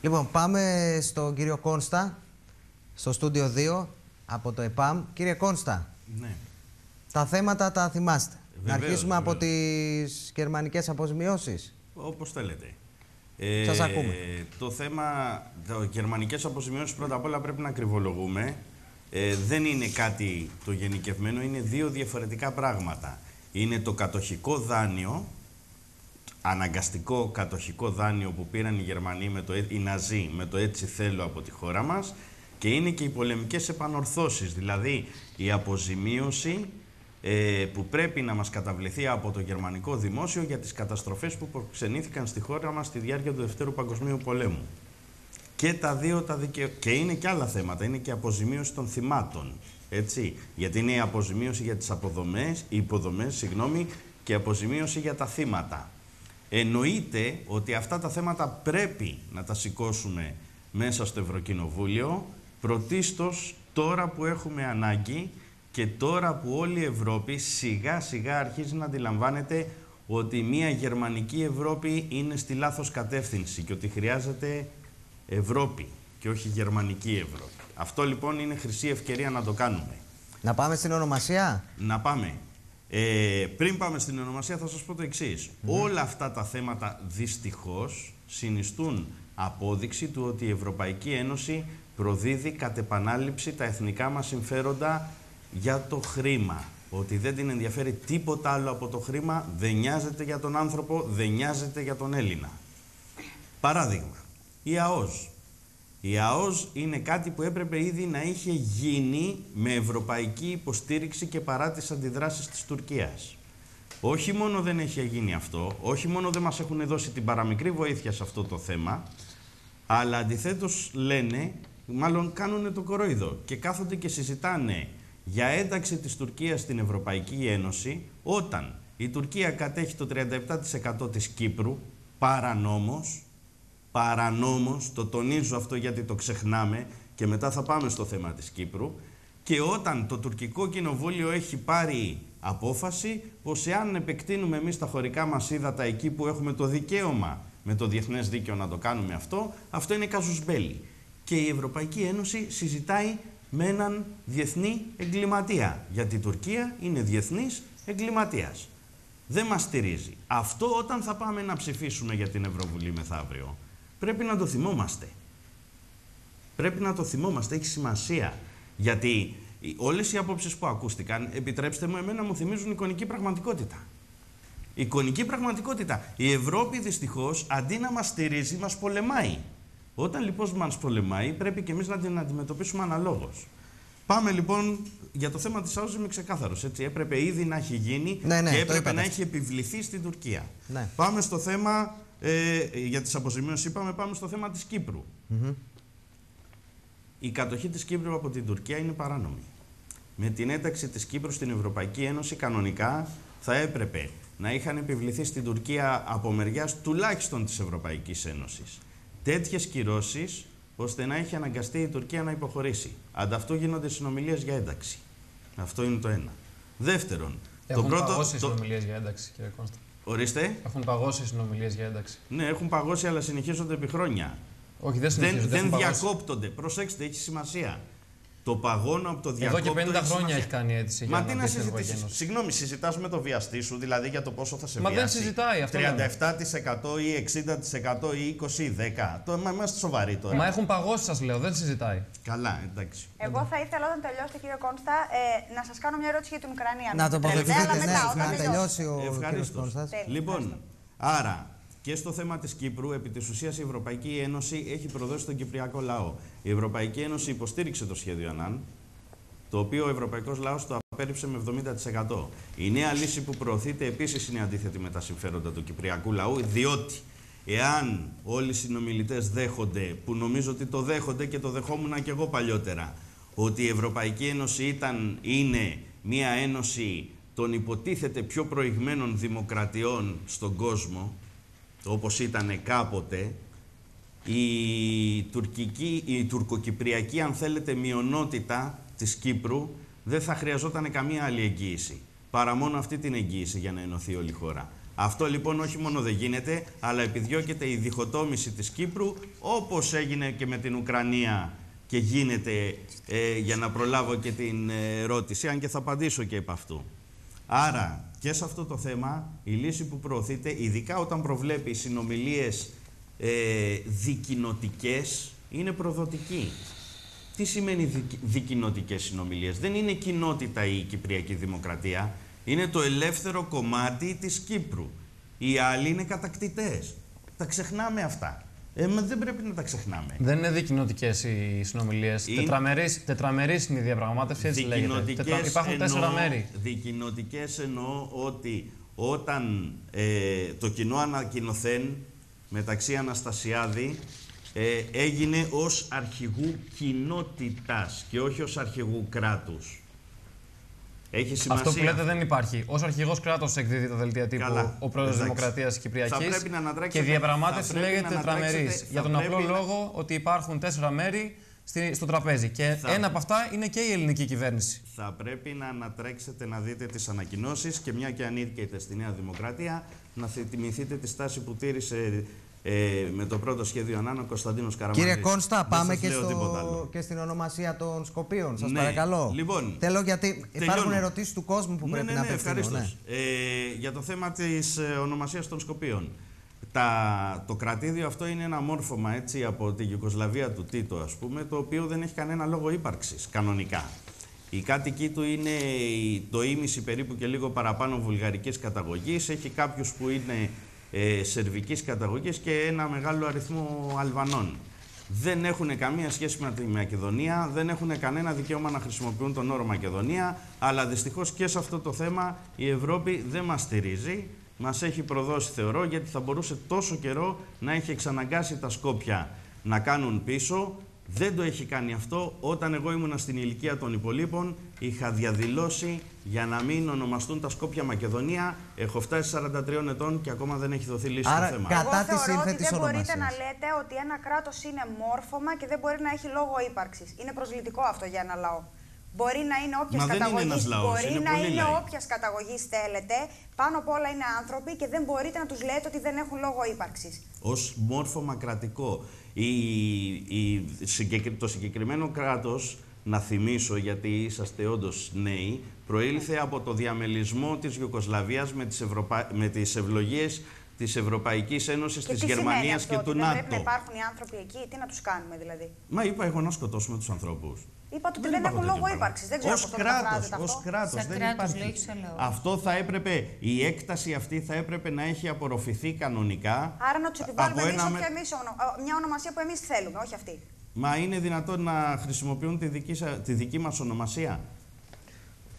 Λοιπόν, πάμε στον κύριο Κόνστα, στο στούντιο 2 από το ΕΠΑΜ. Κύριε Κόνστα, ναι. τα θέματα τα θυμάστε. Βεβαίως, να αρχίσουμε βεβαίως. από τις γερμανικές αποζημιώσεις. Όπως θέλετε. Σας ακούμε. Το θέμα, το γερμανικές αποζημιώσεις πρώτα απ' όλα πρέπει να κρυβολογούμε. Ε, δεν είναι κάτι το γενικευμένο, είναι δύο διαφορετικά πράγματα. Είναι το κατοχικό δάνειο, αναγκαστικό κατοχικό δάνειο που πήραν οι Γερμανοί, με το, «Ε- οι Ναζί, με το έτσι θέλω από τη χώρα μας και είναι και οι πολεμικές επανορθώσεις, δηλαδή η αποζημίωση ε, που πρέπει να μας καταβληθεί από το γερμανικό δημόσιο για τις καταστροφές που προξενήθηκαν στη χώρα μας στη διάρκεια του Δευτέρου Παγκοσμίου Πολέμου. Και τα δύο τα δικαιω... Και είναι και άλλα θέματα, είναι και αποζημίωση των θυμάτων. Έτσι, γιατί είναι η αποζημίωση για τις αποδομές, οι υποδομές, συγγνώμη, και η αποζημίωση για τα θύματα. Εννοείται ότι αυτά τα θέματα πρέπει να τα σηκώσουμε μέσα στο Ευρωκοινοβούλιο, πρωτίστως τώρα που έχουμε ανάγκη και τώρα που όλη η Ευρώπη σιγά σιγά αρχίζει να αντιλαμβάνεται ότι μια γερμανική Ευρώπη είναι στη λάθος κατεύθυνση και ότι χρειάζεται Ευρώπη και όχι γερμανική Ευρώπη. Αυτό λοιπόν είναι χρυσή ευκαιρία να το κάνουμε. Να πάμε στην ονομασία; Να πάμε. Ε, πριν πάμε στην ονομασία θα σας πω το εξής. Όλα αυτά τα θέματα δυστυχώς συνιστούν απόδειξη του ότι η Ευρωπαϊκή Ένωση προδίδει κατ' επανάληψη τα εθνικά μας συμφέροντα για το χρήμα. Ότι δεν την ενδιαφέρει τίποτα άλλο από το χρήμα, δεν νοιάζεται για τον άνθρωπο, δεν νοιάζεται για τον Έλληνα. Παράδειγμα, η ΑΟΣ. Η ΑΟΣ είναι κάτι που έπρεπε ήδη να είχε γίνει με ευρωπαϊκή υποστήριξη και παρά τις αντιδράσεις της Τουρκίας. Όχι μόνο δεν έχει γίνει αυτό, όχι μόνο δεν μας έχουν δώσει την παραμικρή βοήθεια σε αυτό το θέμα, αλλά αντιθέτως λένε, μάλλον κάνουν το κορόιδο και κάθονται και συζητάνε για ένταξη της Τουρκίας στην Ευρωπαϊκή Ένωση όταν η Τουρκία κατέχει το 37% της Κύπρου παρανόμως, παρανόμως, το τονίζω αυτό γιατί το ξεχνάμε και μετά θα πάμε στο θέμα της Κύπρου και όταν το τουρκικό κοινοβούλιο έχει πάρει απόφαση πως εάν επεκτείνουμε εμείς τα χωρικά μας ύδατα εκεί που έχουμε το δικαίωμα με το διεθνές δίκαιο να το κάνουμε αυτό, αυτό είναι καζουσμπέλι. Και η Ευρωπαϊκή Ένωση συζητάει με έναν διεθνή εγκληματία, γιατί η Τουρκία είναι διεθνής εγκληματίας. Δεν μας στηρίζει. Αυτό όταν θα πάμε να ψηφίσουμε για την Ευρωβουλή μεθαύριο, πρέπει να το θυμόμαστε. Πρέπει να το θυμόμαστε, έχει σημασία. Γιατί όλες οι απόψεις που ακούστηκαν, επιτρέψτε μου, εμένα μου θυμίζουν εικονική πραγματικότητα. Εικονική πραγματικότητα. Η Ευρώπη δυστυχώς, αντί να μας στηρίζει, μας πολεμάει. Όταν λοιπόν μας πολεμάει, πρέπει και εμείς να την αντιμετωπίσουμε αναλόγως. Πάμε λοιπόν για το θέμα της Άουζη, είμαι ξεκάθαρος. Έπρεπε ήδη να έχει γίνει ναι, ναι, και έπρεπε να έχει επιβληθεί στην Τουρκία. Ναι. Πάμε στο θέμα ε, για τις αποζημιώσει. Είπαμε, πάμε στο θέμα της Κύπρου. Η κατοχή της Κύπρου από την Τουρκία είναι παράνομη. Με την ένταξη της Κύπρου στην Ευρωπαϊκή Ένωση, κανονικά θα έπρεπε να είχαν επιβληθεί στην Τουρκία από μεριάς τουλάχιστον της Ευρωπαϊκής Ένωσης τέτοιες κυρώσεις ώστε να έχει αναγκαστεί η Τουρκία να υποχωρήσει. Ανταυτού γίνονται συνομιλίες για ένταξη. Αυτό είναι το ένα. Δεύτερον, έχουν το πρώτο. παγώσει οι συνομιλίες για ένταξη, κύριε Κώστα. Ορίστε. Έχουν παγώσει οι συνομιλίες για ένταξη. Ναι, έχουν παγώσει, αλλά συνεχίζονται επί χρόνια. Όχι, δεν συνεχίζονται. Δεν, δεν διακόπτονται. Προσέξτε, έχει σημασία. Το παγώνω από το διακόπτω. Εδώ και 50 χρόνια έχει κάνει αίτηση Μα τι να συζητήσεις; Συγγνώμη, συζητάς με το βιαστή σου, δηλαδή για το πόσο θα σε Μα βιάσει. δεν συζητάει αυτό. 37% ή 60% ή 20% ή 10%. Το, μα είμαστε σοβαροί τώρα. Μα έχουν παγώσει, σας λέω, δεν συζητάει. Καλά, εντάξει. Εγώ θα ήθελα όταν τελειώσετε, κύριε Κόνστα, ε, να σας κάνω μια ερώτηση για την Ουκρανία. Να τοποθετηθείτε, ναι, να τελειώσει ο κύριος Κόνστας. Λοιπόν, άρα και στο θέμα της Κύπρου, επί της ουσίας η Ευρωπαϊκή Ένωση έχει προδώσει τον Κυπριακό λαό. Η Ευρωπαϊκή Ένωση υποστήριξε το σχέδιο ΑΝΑΝ, το οποίο ο Ευρωπαϊκός λαός το απέρριψε με 70%. Η νέα λύση που προωθείται επίσης είναι αντίθετη με τα συμφέροντα του Κυπριακού λαού, διότι εάν όλοι οι συνομιλητές δέχονται, που νομίζω ότι το δέχονται και το δεχόμουν και εγώ παλιότερα, ότι η Ευρωπαϊκή Ένωση ήταν, είναι μια ένωση των υποτίθεται πιο προηγμένων δημοκρατιών στον κόσμο, όπως ήταν κάποτε, η, τουρκική, η τουρκοκυπριακή, αν θέλετε, μειονότητα της Κύπρου δεν θα χρειαζόταν καμία άλλη εγγύηση. Παρά μόνο αυτή την εγγύηση για να ενωθεί όλη η χώρα. Αυτό λοιπόν όχι μόνο δεν γίνεται, αλλά επιδιώκεται η διχοτόμηση της Κύπρου, όπως έγινε και με την Ουκρανία και γίνεται, ε, για να προλάβω και την ερώτηση, αν και θα απαντήσω και επ' αυτού. Άρα, και σε αυτό το θέμα, η λύση που προωθείται, ειδικά όταν προβλέπει συνομιλίες ε, δικοινοτικές, είναι προδοτική. Τι σημαίνει δικ, δικοινοτικές συνομιλίες; Δεν είναι κοινότητα η Κυπριακή Δημοκρατία. Είναι το ελεύθερο κομμάτι της Κύπρου. Οι άλλοι είναι κατακτητές. Τα ξεχνάμε αυτά. Ε, δεν πρέπει να τα ξεχνάμε. Δεν είναι δικοινοτικές οι συνομιλίες. Είναι... Τετραμερεί είναι η διαπραγμάτευση, έτσι λέγεται. Τετρα... Υπάρχουν εννοώ, τέσσερα μέρη. Δικοινοτικές εννοώ ότι όταν ε, το κοινό ανακοινωθέν μεταξύ Αναστασιάδη ε, έγινε ως αρχηγού κοινότητας και όχι ως αρχηγού κράτους. Έχει σημασία. Αυτό που λέτε δεν υπάρχει. Ω αρχηγός κράτο εκδίδει τα δελτία τύπου Καλά. ο πρόεδρος Δημοκρατίας Κυπριακής. Και η διαπραγμάτευση λέγεται τετραμερή. Για τον απλό λόγο ότι υπάρχουν τέσσερα μέρη στο τραπέζι. Και θα... ένα από αυτά είναι και η ελληνική κυβέρνηση. Θα πρέπει να ανατρέξετε να δείτε τις ανακοινώσεις και μια και ανήκετε στη Νέα Δημοκρατία, να θυμηθείτε τη στάση που τήρησε ε, με το πρώτο σχέδιο Ανάνο Κωνσταντίνος Καραμανλής. Κύριε Κόνστα, πάμε και, στο, και στην ονομασία των Σκοπίων. Σας ναι. παρακαλώ. Λοιπόν, Θέλω γιατί υπάρχουν ερωτήσεις του κόσμου που ναι, πρέπει ναι, να ναι, απευθύνω. Ναι. Ε, για το θέμα της ε, ονομασίας των Σκοπίων. Τα, το κρατήδιο αυτό είναι ένα μόρφωμα έτσι, από τη Γιουγκοσλαβία του Τίτο, ας πούμε, το οποίο δεν έχει κανένα λόγο ύπαρξης κανονικά. Η κάτοικοι του είναι το ίμιση περίπου και λίγο παραπάνω βουλγαρικής καταγωγής. Έχει κάποιους που είναι ε, σερβικής καταγωγής και ένα μεγάλο αριθμό Αλβανών. Δεν έχουν καμία σχέση με τη Μακεδονία, δεν έχουν κανένα δικαίωμα να χρησιμοποιούν τον όρο Μακεδονία, αλλά δυστυχώς και σε αυτό το θέμα η Ευρώπη δεν μας στηρίζει. Μας έχει προδώσει θεωρώ γιατί θα μπορούσε τόσο καιρό να έχει εξαναγκάσει τα Σκόπια να κάνουν πίσω δεν το έχει κάνει αυτό. Όταν εγώ ήμουνα στην ηλικία των υπολείπων, είχα διαδηλώσει για να μην ονομαστούν τα Σκόπια Μακεδονία. Έχω φτάσει 43 ετών και ακόμα δεν έχει δοθεί λύση Άρα, στο θέμα. Κατά εγώ θεωρώ ότι δεν μπορείτε να λέτε ότι ένα κράτος είναι μόρφωμα και δεν μπορεί να έχει λόγο ύπαρξης. Είναι προσλητικό αυτό για ένα λαό. Μπορεί να είναι όποιας καταγωγή μπορεί να είναι όποιας καταγωγής θέλετε. Πάνω απ' όλα είναι άνθρωποι και δεν μπορείτε να τους λέτε ότι δεν έχουν λόγο ύπαρξης. Ω μόρφωμα κρατικό. Η, η, το συγκεκριμένο κράτος, να θυμίσω γιατί είσαστε όντως νέοι, προήλθε από το διαμελισμό της Ιουκοσλαβίας με τις, Ευρωπα... με τις ευλογίες της Ευρωπαϊκής Ένωσης, της τι Γερμανίας σημαίνει και αυτό, του ότι δεν ΝΑΤΟ. πρέπει να υπάρχουν οι άνθρωποι εκεί, τι να τους κάνουμε δηλαδή; Μα είπα εγώ να σκοτώσουμε τους ανθρώπους. Είπατε ότι δεν έχουν λόγο ύπαρξης. Δεν ξέρω Ως πώς το κράτος, μεταφράζετε ως αυτό. κράτος, Σαν δεν κράτος, υπάρχει. λέει, σαν λαό. Αυτό θα έπρεπε, η έκταση αυτή θα έπρεπε να έχει απορροφηθεί κανονικά. Άρα να τους επιβάλλουμε από εμείς ένα όποια με- εμείς ονο- ε, μια ονομασία που εμείς θέλουμε, όχι αυτή. Μα είναι δυνατόν να χρησιμοποιούν τη δική, σα- τη δική μας ονομασία;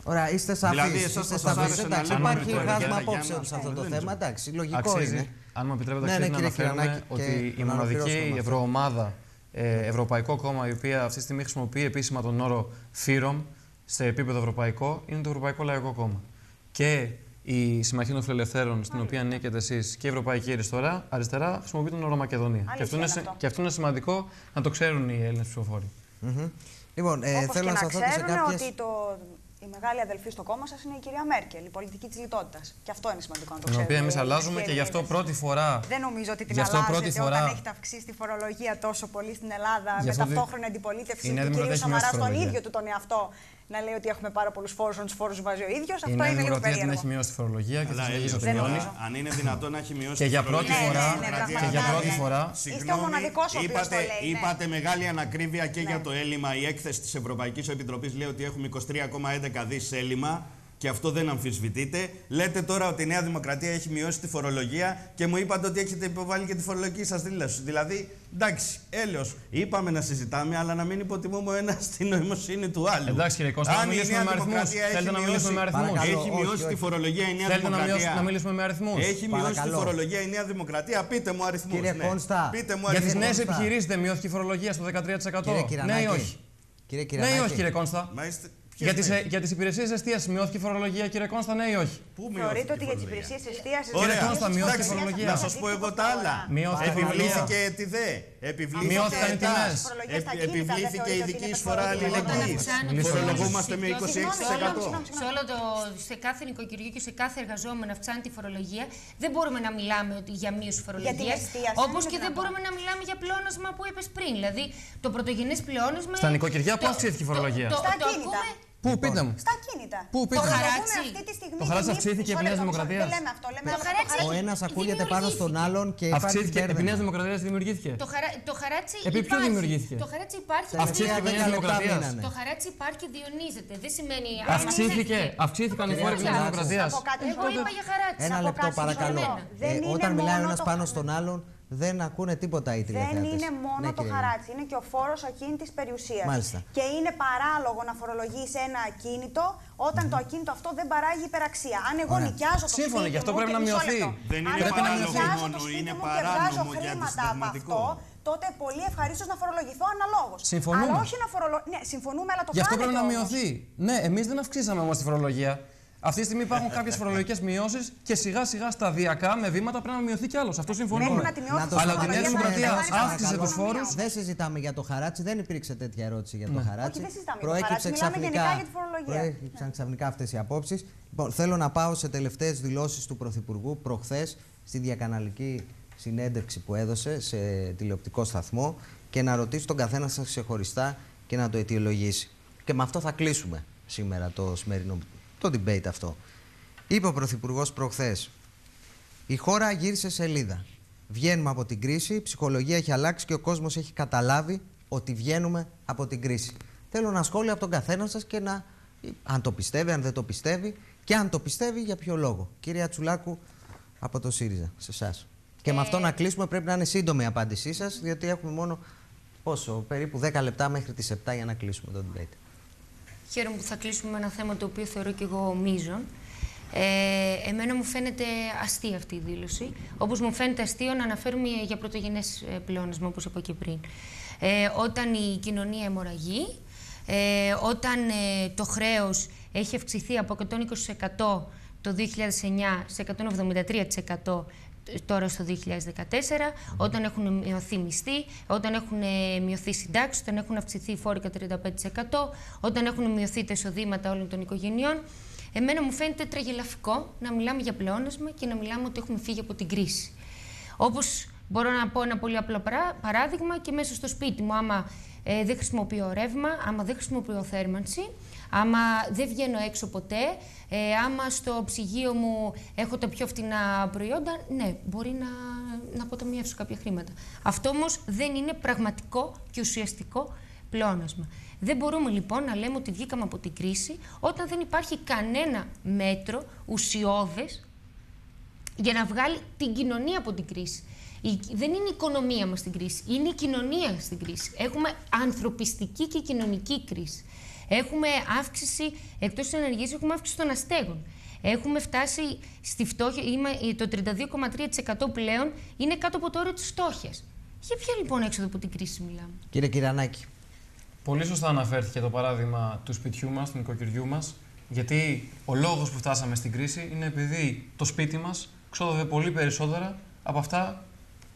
Ωραία, είστε σαφείς. Δηλαδή, εσάς είστε θα σας σαφείς. άρεσε να Εντάξει, λέμε υπάρχει ότι χάσμα για- απόψεων για σε να- αυτό το δεν θέμα. ξέρω. Εντάξει, λογικό Αξίζει, είναι. αν μου επιτρέπετε, Ναι, αξίζει ναι, να κύριε αναφέρουμε Κυρανάκη, ότι και η να ολοκληρώσουμε μοναδική με αυτό. ευρωομάδα, ε, Ευρωπαϊκό Κόμμα, η οποία αυτή τη στιγμή χρησιμοποιεί επίσημα τον όρο ΦΥΡΟΜ σε επίπεδο ευρωπαϊκό, είναι το Ευρωπαϊκό Λαϊκό Κόμμα. Και η Συμμαχία των Φιλελευθέρων, στην οποία ανήκετε εσείς και η Ευρωπαϊκή Αριστερά, αριστερά χρησιμοποιεί τον όρο Μακεδονία. Και αυτό, είναι, είναι σε- αυτό. και αυτό είναι σημαντικό να το ξέρουν οι Έλληνες ψηφοφόροι. Μμμ. Λοιπόν, ε, Όπως θέλω και να να σταθώ και σε ξέρουν κάποιες... ότι το, η μεγάλη αδελφή στο κόμμα σας είναι η κυρία Μέρκελ, η πολιτική της λιτότητας. Και αυτό είναι σημαντικό να το Την ξέρουν. οποία εμείς οι αλλάζουμε και γι' αυτό Έλληνες. πρώτη φορά. Δεν νομίζω ότι την Γι' αυτό αλλάζετε πρώτη φορά- όταν έχετε αυξήσει τη φορολογία τόσο πολύ στην Ελλάδα Γι' με αυτό ταυτόχρονη αντιπολίτευση η Νέα του κ. Δημοκρατία έχει μειώσει Σαμαρά τη στον φορολογία. ίδιο του τον εαυτό να λέει ότι έχουμε πάρα πολλούς φόρους, όταν τους φόρους βάζει ο ίδιος. Η Αυτό Νέα είναι λίγο Δημοκρατία την περίεργο. έχει μειώσει τη φορολογία και θα Αλλά συνεχίσει να Έλληνες, τη Δεν μειώνει. νομίζω. αν είναι δυνατόν να έχει μειώσει Και τη για φορολογία πρώτη Ναι, ναι, φορά, ναι, πραγματικά, και για ναι, πρώτη ναι. φορά Είστε ο μοναδικός ο οποίος είπατε, το λέει, ναι. είπατε μεγάλη ανακρίβεια και Ναι. για το έλλειμμα. Η έκθεση της Ευρωπαϊκής Επιτροπής λέει ότι έχουμε 23,11 δις έλλειμμα και αυτό δεν αμφισβητείται. Λέτε τώρα ότι η Νέα Δημοκρατία έχει μειώσει τη φορολογία και μου είπατε ότι έχετε υποβάλει και τη φορολογική σας δήλωση. Δηλαδή, εντάξει, έλεος. Είπαμε να συζητάμε, αλλά να μην υποτιμούμε ο ένας την νοημοσύνη του άλλου. Εντάξει, κύριε Κώστα, να Αν η μιλήσουμε Νέα με αριθμούς. Δημοκρατία έχει Θέλετε να μειώσει- μιλήσουμε με αριθμούς. Παρακαλώ, Έχει όχι, μειώσει όχι. τη φορολογία η Νέα Θέλετε να, Δημοκρατία. μιλήσουμε, να μιλήσουμε με αριθμούς. Έχει μειώσει τη Παρακαλώ. φορολογία η Νέα Δημοκρατία. Πείτε μου αριθμούς. Κύριε ναι. Κόνστα, Πείτε μου Για τις αριθμούς. νέες Κώστα. επιχειρήσεις δεν μειώθηκε η φορολογία στο 13%. Κύριε ναι Κυρανάκη, ή όχι; Κύριε Ναι Κυρανάκη, ή όχι, κύριε Κόνστα. Μα είστε... Για ποιες τις νέες; για τις υπηρεσίες εστίαση μειώθηκε η φορολογία, κύριε Κόνστα, ναι ή όχι; Πού μειώθηκε Θεωρείτε η ότι για τις φορολογία; υπηρεσίες εστίαση. Ωραία. Κώστα, μειώθηκε η Εντάξει, φορολογία. Να σας πω εγώ τα άλλα. Μειώθηκε η Επιβλήθηκε τη ΔΕ. Επιβλήθηκε Μειώθηκαν οι η ΤΑΣ. τιμές. Φορολογία στα Επι- κίνητα, δεν Επιβλήθηκε η θεωρείτε ότι ειδική είναι εισφορά φορολογία. Όταν αλληλεγγύη. αυξάνεται ο Φορολογούμαστε με φόρος, συγγνώμη, 26%. Σε όλο το, σε κάθε νοικοκυριό και σε κάθε εργαζόμενο αυξάνει τη φορολογία, δεν μπορούμε να μιλάμε ότι για μείωση φορολογίας. εστίαση, Όπως αν είναι και δεν δυνατόν. μπορούμε να μιλάμε για πλεόνασμα που είπες πριν. Δηλαδή το πρωτογενές πλεόνασμα. Στα νοικοκυριά πώς αυξήθηκε η φορολογία; Το, Στα το, κίνητα. ακούμε. Πού, πείτε μου. Στα κίνητα. Πού, πείτε Το μου. χαράτσι. Φορολογούμε αυτή τη στιγμή Το χαράτσι και μη- αυξήθηκε επί Μισό Νέας λεπτό, μισό Δημοκρατίας. λεπτό. Δεν λέμε αυτό. Λέμε Το αυτό. χαράτσι Ο ένας ακούγεται πάνω στον δημιουργήθηκε. άλλον και υπάρχει Αυξήθηκε επί μπέρδεμα. Νέας Δημοκρατίας δημιουργήθηκε. Το, χαρά, το χαράτσι Επί ποιου υπάρχει. δημιουργήθηκε; Το χαράτσι υπάρχει. Αυξήθηκε επί Νέας Δέκα λεπτά Δημοκρατίας. μείνανε. Το χαράτσι υπάρχει, διονύζεται. Δεν σημαίνει. Αυξήθηκε, αυξήθηκαν οι φόροι επί Νέας Κυρία Δημοκρατίας. Να πω κάτι. Εγώ είπα για χαράτσι. Ένα Να πω λεπτό κάτι παρακαλώ. συγκεκριμένο. Δεν Ε, είναι όταν μιλάει ο μόνο ένας το πάνω χα- στον άλλον, δεν ακούνε τίποτα οι Δεν τηλεθεατές. είναι μόνο Ναι, το κύριε χαράτσι, είναι και ο φόρος ακίνητης περιουσίας. Μάλιστα. Και είναι παράλογο να φορολογείς ένα ακίνητο όταν το ακίνητο αυτό δεν παράγει υπεραξία. Αν εγώ Ωραία. νοικιάζω το Σύμφωνοι, σπίτι γι' αυτό μου πρέπει και να μισό μειωθεί. λεπτό. Δεν Αν είναι εγώ παράνομο νοικιάζω μόνο, το σπίτι είναι μου και βγάζω παράνομο για χρήματα από αντισυνταγματικό. αυτό, τότε πολύ ευχαρίστως να φορολογηθώ αναλόγως. Συμφωνούμε. Αλλά όχι να φορολογώ. Ναι, συμφωνούμε, αλλά το Γι' αυτό κάνετε πρέπει να όμως. μειωθεί. Ναι, εμείς δεν αυξήσαμε όμως τη φορολογία. Αυτή τη στιγμή υπάρχουν κάποιες φορολογικές μειώσεις και σιγά σιγά σταδιακά με βήματα πρέπει να μειωθεί κι άλλος. Αυτό συμφωνούμε. Μέχρι να τη μειώσουμε Να το στη Αλλά ότι η Νέα φορολογία, Δημοκρατία πρέπει να κάνει αύξησε παραπάνω τους φόρους. οικονομία. Δεν συζητάμε για το χαράτσι, δεν υπήρξε τέτοια ερώτηση για το χαράτσι. Όχι, δεν συζητάμε για το χαράτσι, μιλάμε ξαφνικά, γενικά για τη φορολογία. προέκυψαν ξαφνικά αυτές οι απόψεις. Λοιπόν, θέλω να πάω σε τελευταίες δηλώσεις του Πρωθυπουργού προχθές στη διακαναλική συνέντευξη που έδωσε σε τηλεοπτικό σταθμό και να ρωτήσει τον καθένα σας ξεχωριστά και να το αιτιολογήσει. Και με αυτό θα κλείσουμε σήμερα το σημερινό το debate αυτό. Είπε ο Πρωθυπουργός προχθές. Η χώρα γύρισε σελίδα. Βγαίνουμε από την κρίση, η ψυχολογία έχει αλλάξει και ο κόσμος έχει καταλάβει ότι βγαίνουμε από την κρίση. Θέλω ένα σχόλιο από τον καθένα σας και να. αν το πιστεύει, αν δεν το πιστεύει και αν το πιστεύει, για ποιο λόγο. Κυρία Τσουλάκου, από το ΣΥΡΙΖΑ, σε εσάς. Και με αυτό να κλείσουμε πρέπει να είναι σύντομη η απάντησή σας, διότι έχουμε μόνο πόσο, περίπου 10 λεπτά μέχρι τις 7 για να κλείσουμε το debate. Χαίρομαι που θα κλείσουμε με ένα θέμα το οποίο θεωρώ και εγώ μείζον. Ε, εμένα μου φαίνεται αστεία αυτή η δήλωση. Όπως μου φαίνεται αστείο να αναφέρουμε για πρωτογενές ε, πλεόνασμα, όπως είπα και πριν. Ε, όταν η κοινωνία αιμορραγεί, ε, όταν ε, το χρέος έχει αυξηθεί από 120% το 2009 σε 173% τώρα στο 2014, όταν έχουν μειωθεί μισθοί, όταν έχουν ε, μειωθεί συντάξεις, όταν έχουν αυξηθεί οι φόροι κατά 35%, όταν έχουν μειωθεί τα εισοδήματα όλων των οικογενειών. Εμένα μου φαίνεται τραγελαφικό να μιλάμε για πλεόνασμα και να μιλάμε ότι έχουμε φύγει από την κρίση. Όπως μπορώ να πω ένα πολύ απλό παρά- παράδειγμα και μέσα στο σπίτι μου, άμα ε, δεν χρησιμοποιώ ρεύμα, άμα δεν χρησιμοποιώ θέρμανση, άμα δεν βγαίνω έξω ποτέ, ε, άμα στο ψυγείο μου έχω τα πιο φτηνά προϊόντα, ναι, μπορεί να, να αποταμιεύσω κάποια χρήματα. Αυτό όμως δεν είναι πραγματικό και ουσιαστικό πλεόνασμα. Δεν μπορούμε λοιπόν να λέμε ότι βγήκαμε από την κρίση όταν δεν υπάρχει κανένα μέτρο ουσιώδες για να βγάλει την κοινωνία από την κρίση. δεν είναι η οικονομία μας στην κρίση, είναι η κοινωνία στην κρίση. Έχουμε ανθρωπιστική και κοινωνική κρίση. Έχουμε αύξηση, εκτός της ενεργείας, έχουμε αύξηση των αστέγων. Έχουμε φτάσει στη φτώχεια, το 32,3% πλέον είναι κάτω από το όριο της φτώχειας. Για ποια λοιπόν έξοδο από την κρίση μιλάμε; Κύριε Κυρανάκη. Πολύ σωστά αναφέρθηκε το παράδειγμα του σπιτιού μας, του νοικοκυριού μας, γιατί ο λόγος που φτάσαμε στην κρίση είναι επειδή το σπίτι μας ξόδευε πολύ περισσότερα από αυτά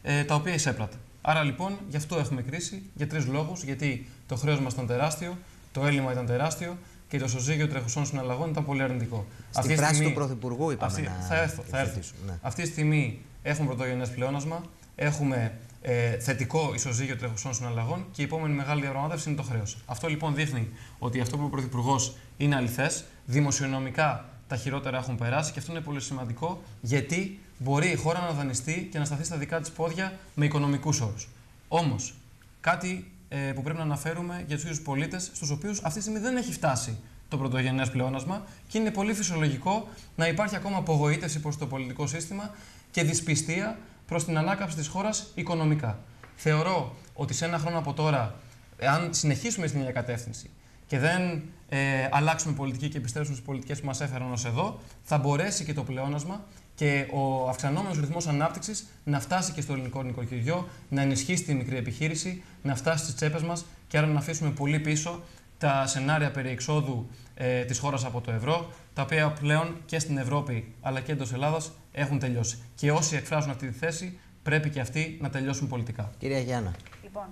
ε, τα οποία εισέπρατε. Άρα λοιπόν γι' αυτό έχουμε κρίση, για τρεις λόγους. Γιατί το χρέος μας ήταν τεράστιο, το έλλειμμα ήταν τεράστιο και το ισοζύγιο τρεχουσών συναλλαγών ήταν πολύ αρνητικό. Στη αυτή φράση στιγμή, του Πρωθυπουργού είπαμε αυτή, να... Θα έρθω, θα έρθω. Ναι. Αυτή τη στιγμή έχουμε πρωτογενές πλεόνασμα, έχουμε ε, θετικό ισοζύγιο τρεχουσών συναλλαγών και η επόμενη μεγάλη διαπραγμάτευση είναι το χρέος. Αυτό λοιπόν δείχνει ότι αυτό που ο Πρωθυπουργός είναι αληθές. Δημοσιονομικά τα χειρότερα έχουν περάσει και αυτό είναι πολύ σημαντικό γιατί μπορεί η χώρα να δανειστεί και να σταθεί στα δικά της πόδια με οικονομικούς όρους. Όμως, κάτι ε, που πρέπει να αναφέρουμε για τους ίδιους πολίτες, στους οποίους αυτή τη στιγμή δεν έχει φτάσει το πρωτογενές πλεόνασμα και είναι πολύ φυσιολογικό να υπάρχει ακόμα απογοήτευση προς το πολιτικό σύστημα και δυσπιστία προς την ανάκαμψη της χώρας οικονομικά. Θεωρώ ότι σε ένα χρόνο από τώρα, αν συνεχίσουμε στην ίδια κατεύθυνση και δεν ε, αλλάξουμε πολιτική και επιστρέψουμε στις πολιτικές που μας έφεραν ως εδώ, θα μπορέσει και το πλεόνασμα και ο αυξανόμενος ρυθμός ανάπτυξης να φτάσει και στο ελληνικό νοικοκυριό, να ενισχύσει τη μικρή επιχείρηση, να φτάσει στις τσέπες μας και άρα να αφήσουμε πολύ πίσω τα σενάρια περί εξόδου ε, της χώρας από το ευρώ, τα οποία πλέον και στην Ευρώπη αλλά και εντός Ελλάδα έχουν τελειώσει. Και όσοι εκφράζουν αυτή τη θέση πρέπει και αυτοί να τελειώσουν πολιτικά. Κυρία Γιάννα. Λοιπόν,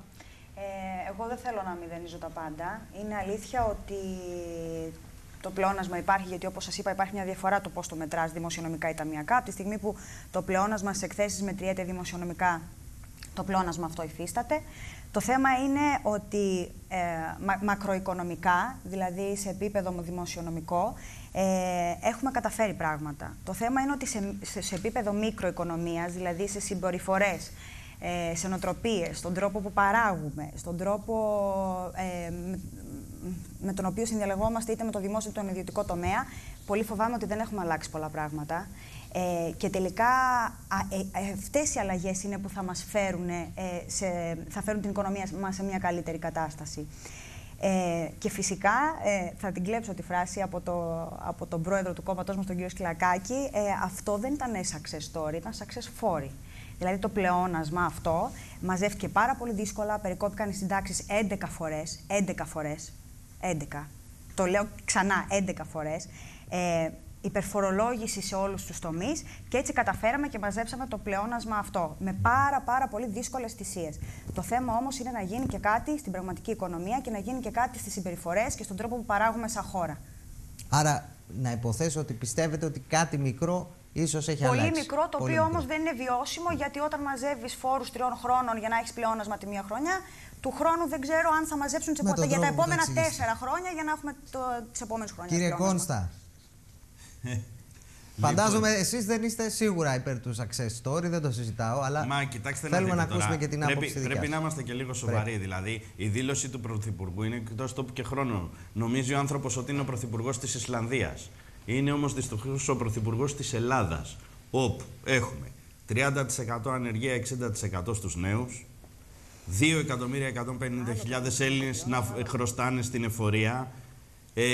ε, εγώ δεν θέλω να μηδενίζω τα πάντα. Είναι αλήθεια ότι το πλεόνασμα υπάρχει, γιατί όπως σας είπα, υπάρχει μια διαφορά το πώς το μετράς δημοσιονομικά ή ταμιακά. Από τη στιγμή που το πλεόνασμα σε εκθέσεις μετριέται δημοσιονομικά, το πλεόνασμα αυτό υφίσταται. Το θέμα είναι ότι ε, μακροοικονομικά, δηλαδή σε επίπεδο δημοσιονομικό, ε, έχουμε καταφέρει πράγματα. Το θέμα είναι ότι σε, σε, σε επίπεδο μικροοικονομίας, δηλαδή σε συμπεριφορές, ε, σε νοοτροπίες, στον τρόπο που παράγουμε, στον τρόπο ε, με τον οποίο συνδιαλεγόμαστε είτε με το δημόσιο είτε με τον ιδιωτικό τομέα, πολύ φοβάμαι ότι δεν έχουμε αλλάξει πολλά πράγματα. Ε, και τελικά ε, αυτές οι αλλαγές είναι που θα μας φέρουν, ε, σε, θα φέρουν την οικονομία μας σε μια καλύτερη κατάσταση. Ε, και φυσικά ε, θα την κλέψω τη φράση από, το, από τον πρόεδρο του κόμματός μας, τον κύριο Σκυλακάκη, ε, αυτό δεν ήταν success story, ήταν success story. Δηλαδή το πλεόνασμα αυτό μαζεύτηκε πάρα πολύ δύσκολα, περικόπηκαν οι συντάξεις 11 φορές, 11 φορές, 11. Το λέω ξανά 11 φορές. Ε, υπερφορολόγηση σε όλους τους τομείς και έτσι καταφέραμε και μαζέψαμε το πλεόνασμα αυτό με πάρα πάρα πολύ δύσκολες θυσίες. Το θέμα όμως είναι να γίνει και κάτι στην πραγματική οικονομία και να γίνει και κάτι στις συμπεριφορές και στον τρόπο που παράγουμε σαν χώρα. Άρα να υποθέσω ότι πιστεύετε ότι κάτι μικρό ίσως έχει Πολύ αλλάξει. μικρό, το οποίο όμως δεν είναι βιώσιμο, γιατί όταν μαζεύεις φόρους τριών χρόνων για να έχεις πλεόνασμα τη μία χρονιά, του χρόνου δεν ξέρω αν θα μαζέψουν για τα επόμενα τέσσερα χρόνια για να έχουμε τις επόμενες χρόνια. Κύριε Κόνστα. Φαντάζομαι λοιπόν. εσείς δεν είστε σίγουρα υπέρ του success story, δεν το συζητάω, αλλά Μα, κοιτάξτε θέλουμε να, να ακούσουμε και την πρέπει, άποψη Πρέπει να είμαστε και λίγο σοβαροί. Δηλαδή, η δήλωση του Πρωθυπουργού είναι εκτός τόπου και χρόνου. Νομίζει ο άνθρωπος ότι είναι ο Πρωθυπουργός της Ισλανδίας. Είναι όμως δυστυχώς ο Πρωθυπουργός της Ελλάδας. Όπου έχουμε 30% ανεργία, 60% στους νέους, 2.150.000 Έλληνες να χρωστάνε στην εφορία, ε,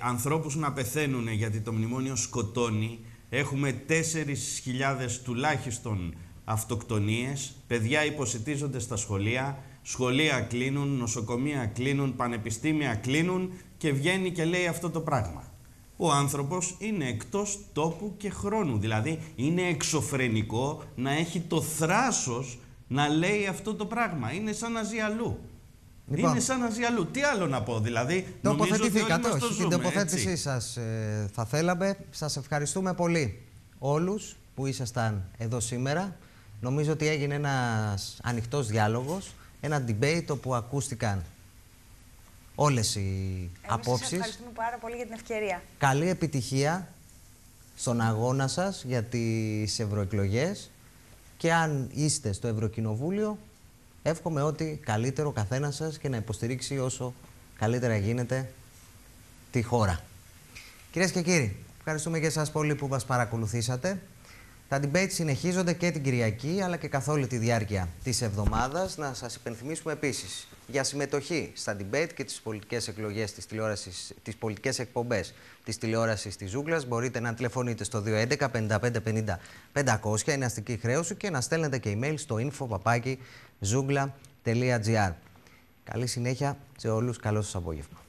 ανθρώπους να πεθαίνουν γιατί το μνημόνιο σκοτώνει, έχουμε 4.000 τουλάχιστον αυτοκτονίες, παιδιά υποσυτίζονται στα σχολεία, σχολεία κλείνουν, νοσοκομεία κλείνουν, πανεπιστήμια κλείνουν και βγαίνει και λέει αυτό το πράγμα. Ο άνθρωπος είναι εκτός τόπου και χρόνου, δηλαδή είναι εξωφρενικό να έχει το θράσος να λέει αυτό το πράγμα. Είναι σαν να ζει αλλού. Λοιπόν, είναι σαν να ζει αλλού. Τι άλλο να πω, δηλαδή. Τοποθετηθήκατε. Όχι, την τοποθέτησή σας ε, θα θέλαμε. Σας ευχαριστούμε πολύ όλους που ήσασταν εδώ σήμερα. Νομίζω ότι έγινε ένας ανοιχτός διάλογος, ένα debate όπου ακούστηκαν όλες οι απόψεις. Σας ευχαριστούμε πάρα πολύ για την ευκαιρία. Καλή επιτυχία στον αγώνα σας για τις ευρωεκλογές και αν είστε στο Ευρωκοινοβούλιο, εύχομαι ότι καλύτερο καθένας σας και να υποστηρίξει όσο καλύτερα γίνεται τη χώρα. Κυρίες και κύριοι, ευχαριστούμε και εσάς πολύ που μας παρακολουθήσατε. Τα debate συνεχίζονται και την Κυριακή αλλά και καθ' όλη τη διάρκεια της εβδομάδας. Να σας υπενθυμίσουμε επίσης για συμμετοχή στα debate και τις πολιτικές εκλογές της τηλεόρασης, τις πολιτικές εκπομπές της τηλεόρασης της Ζούγκλας μπορείτε να τηλεφωνείτε στο 211 55 50 500 είναι αστική χρέωση και να στέλνετε και email στο info.zoogla.gr Καλή συνέχεια σε όλους. Καλό σας απόγευμα.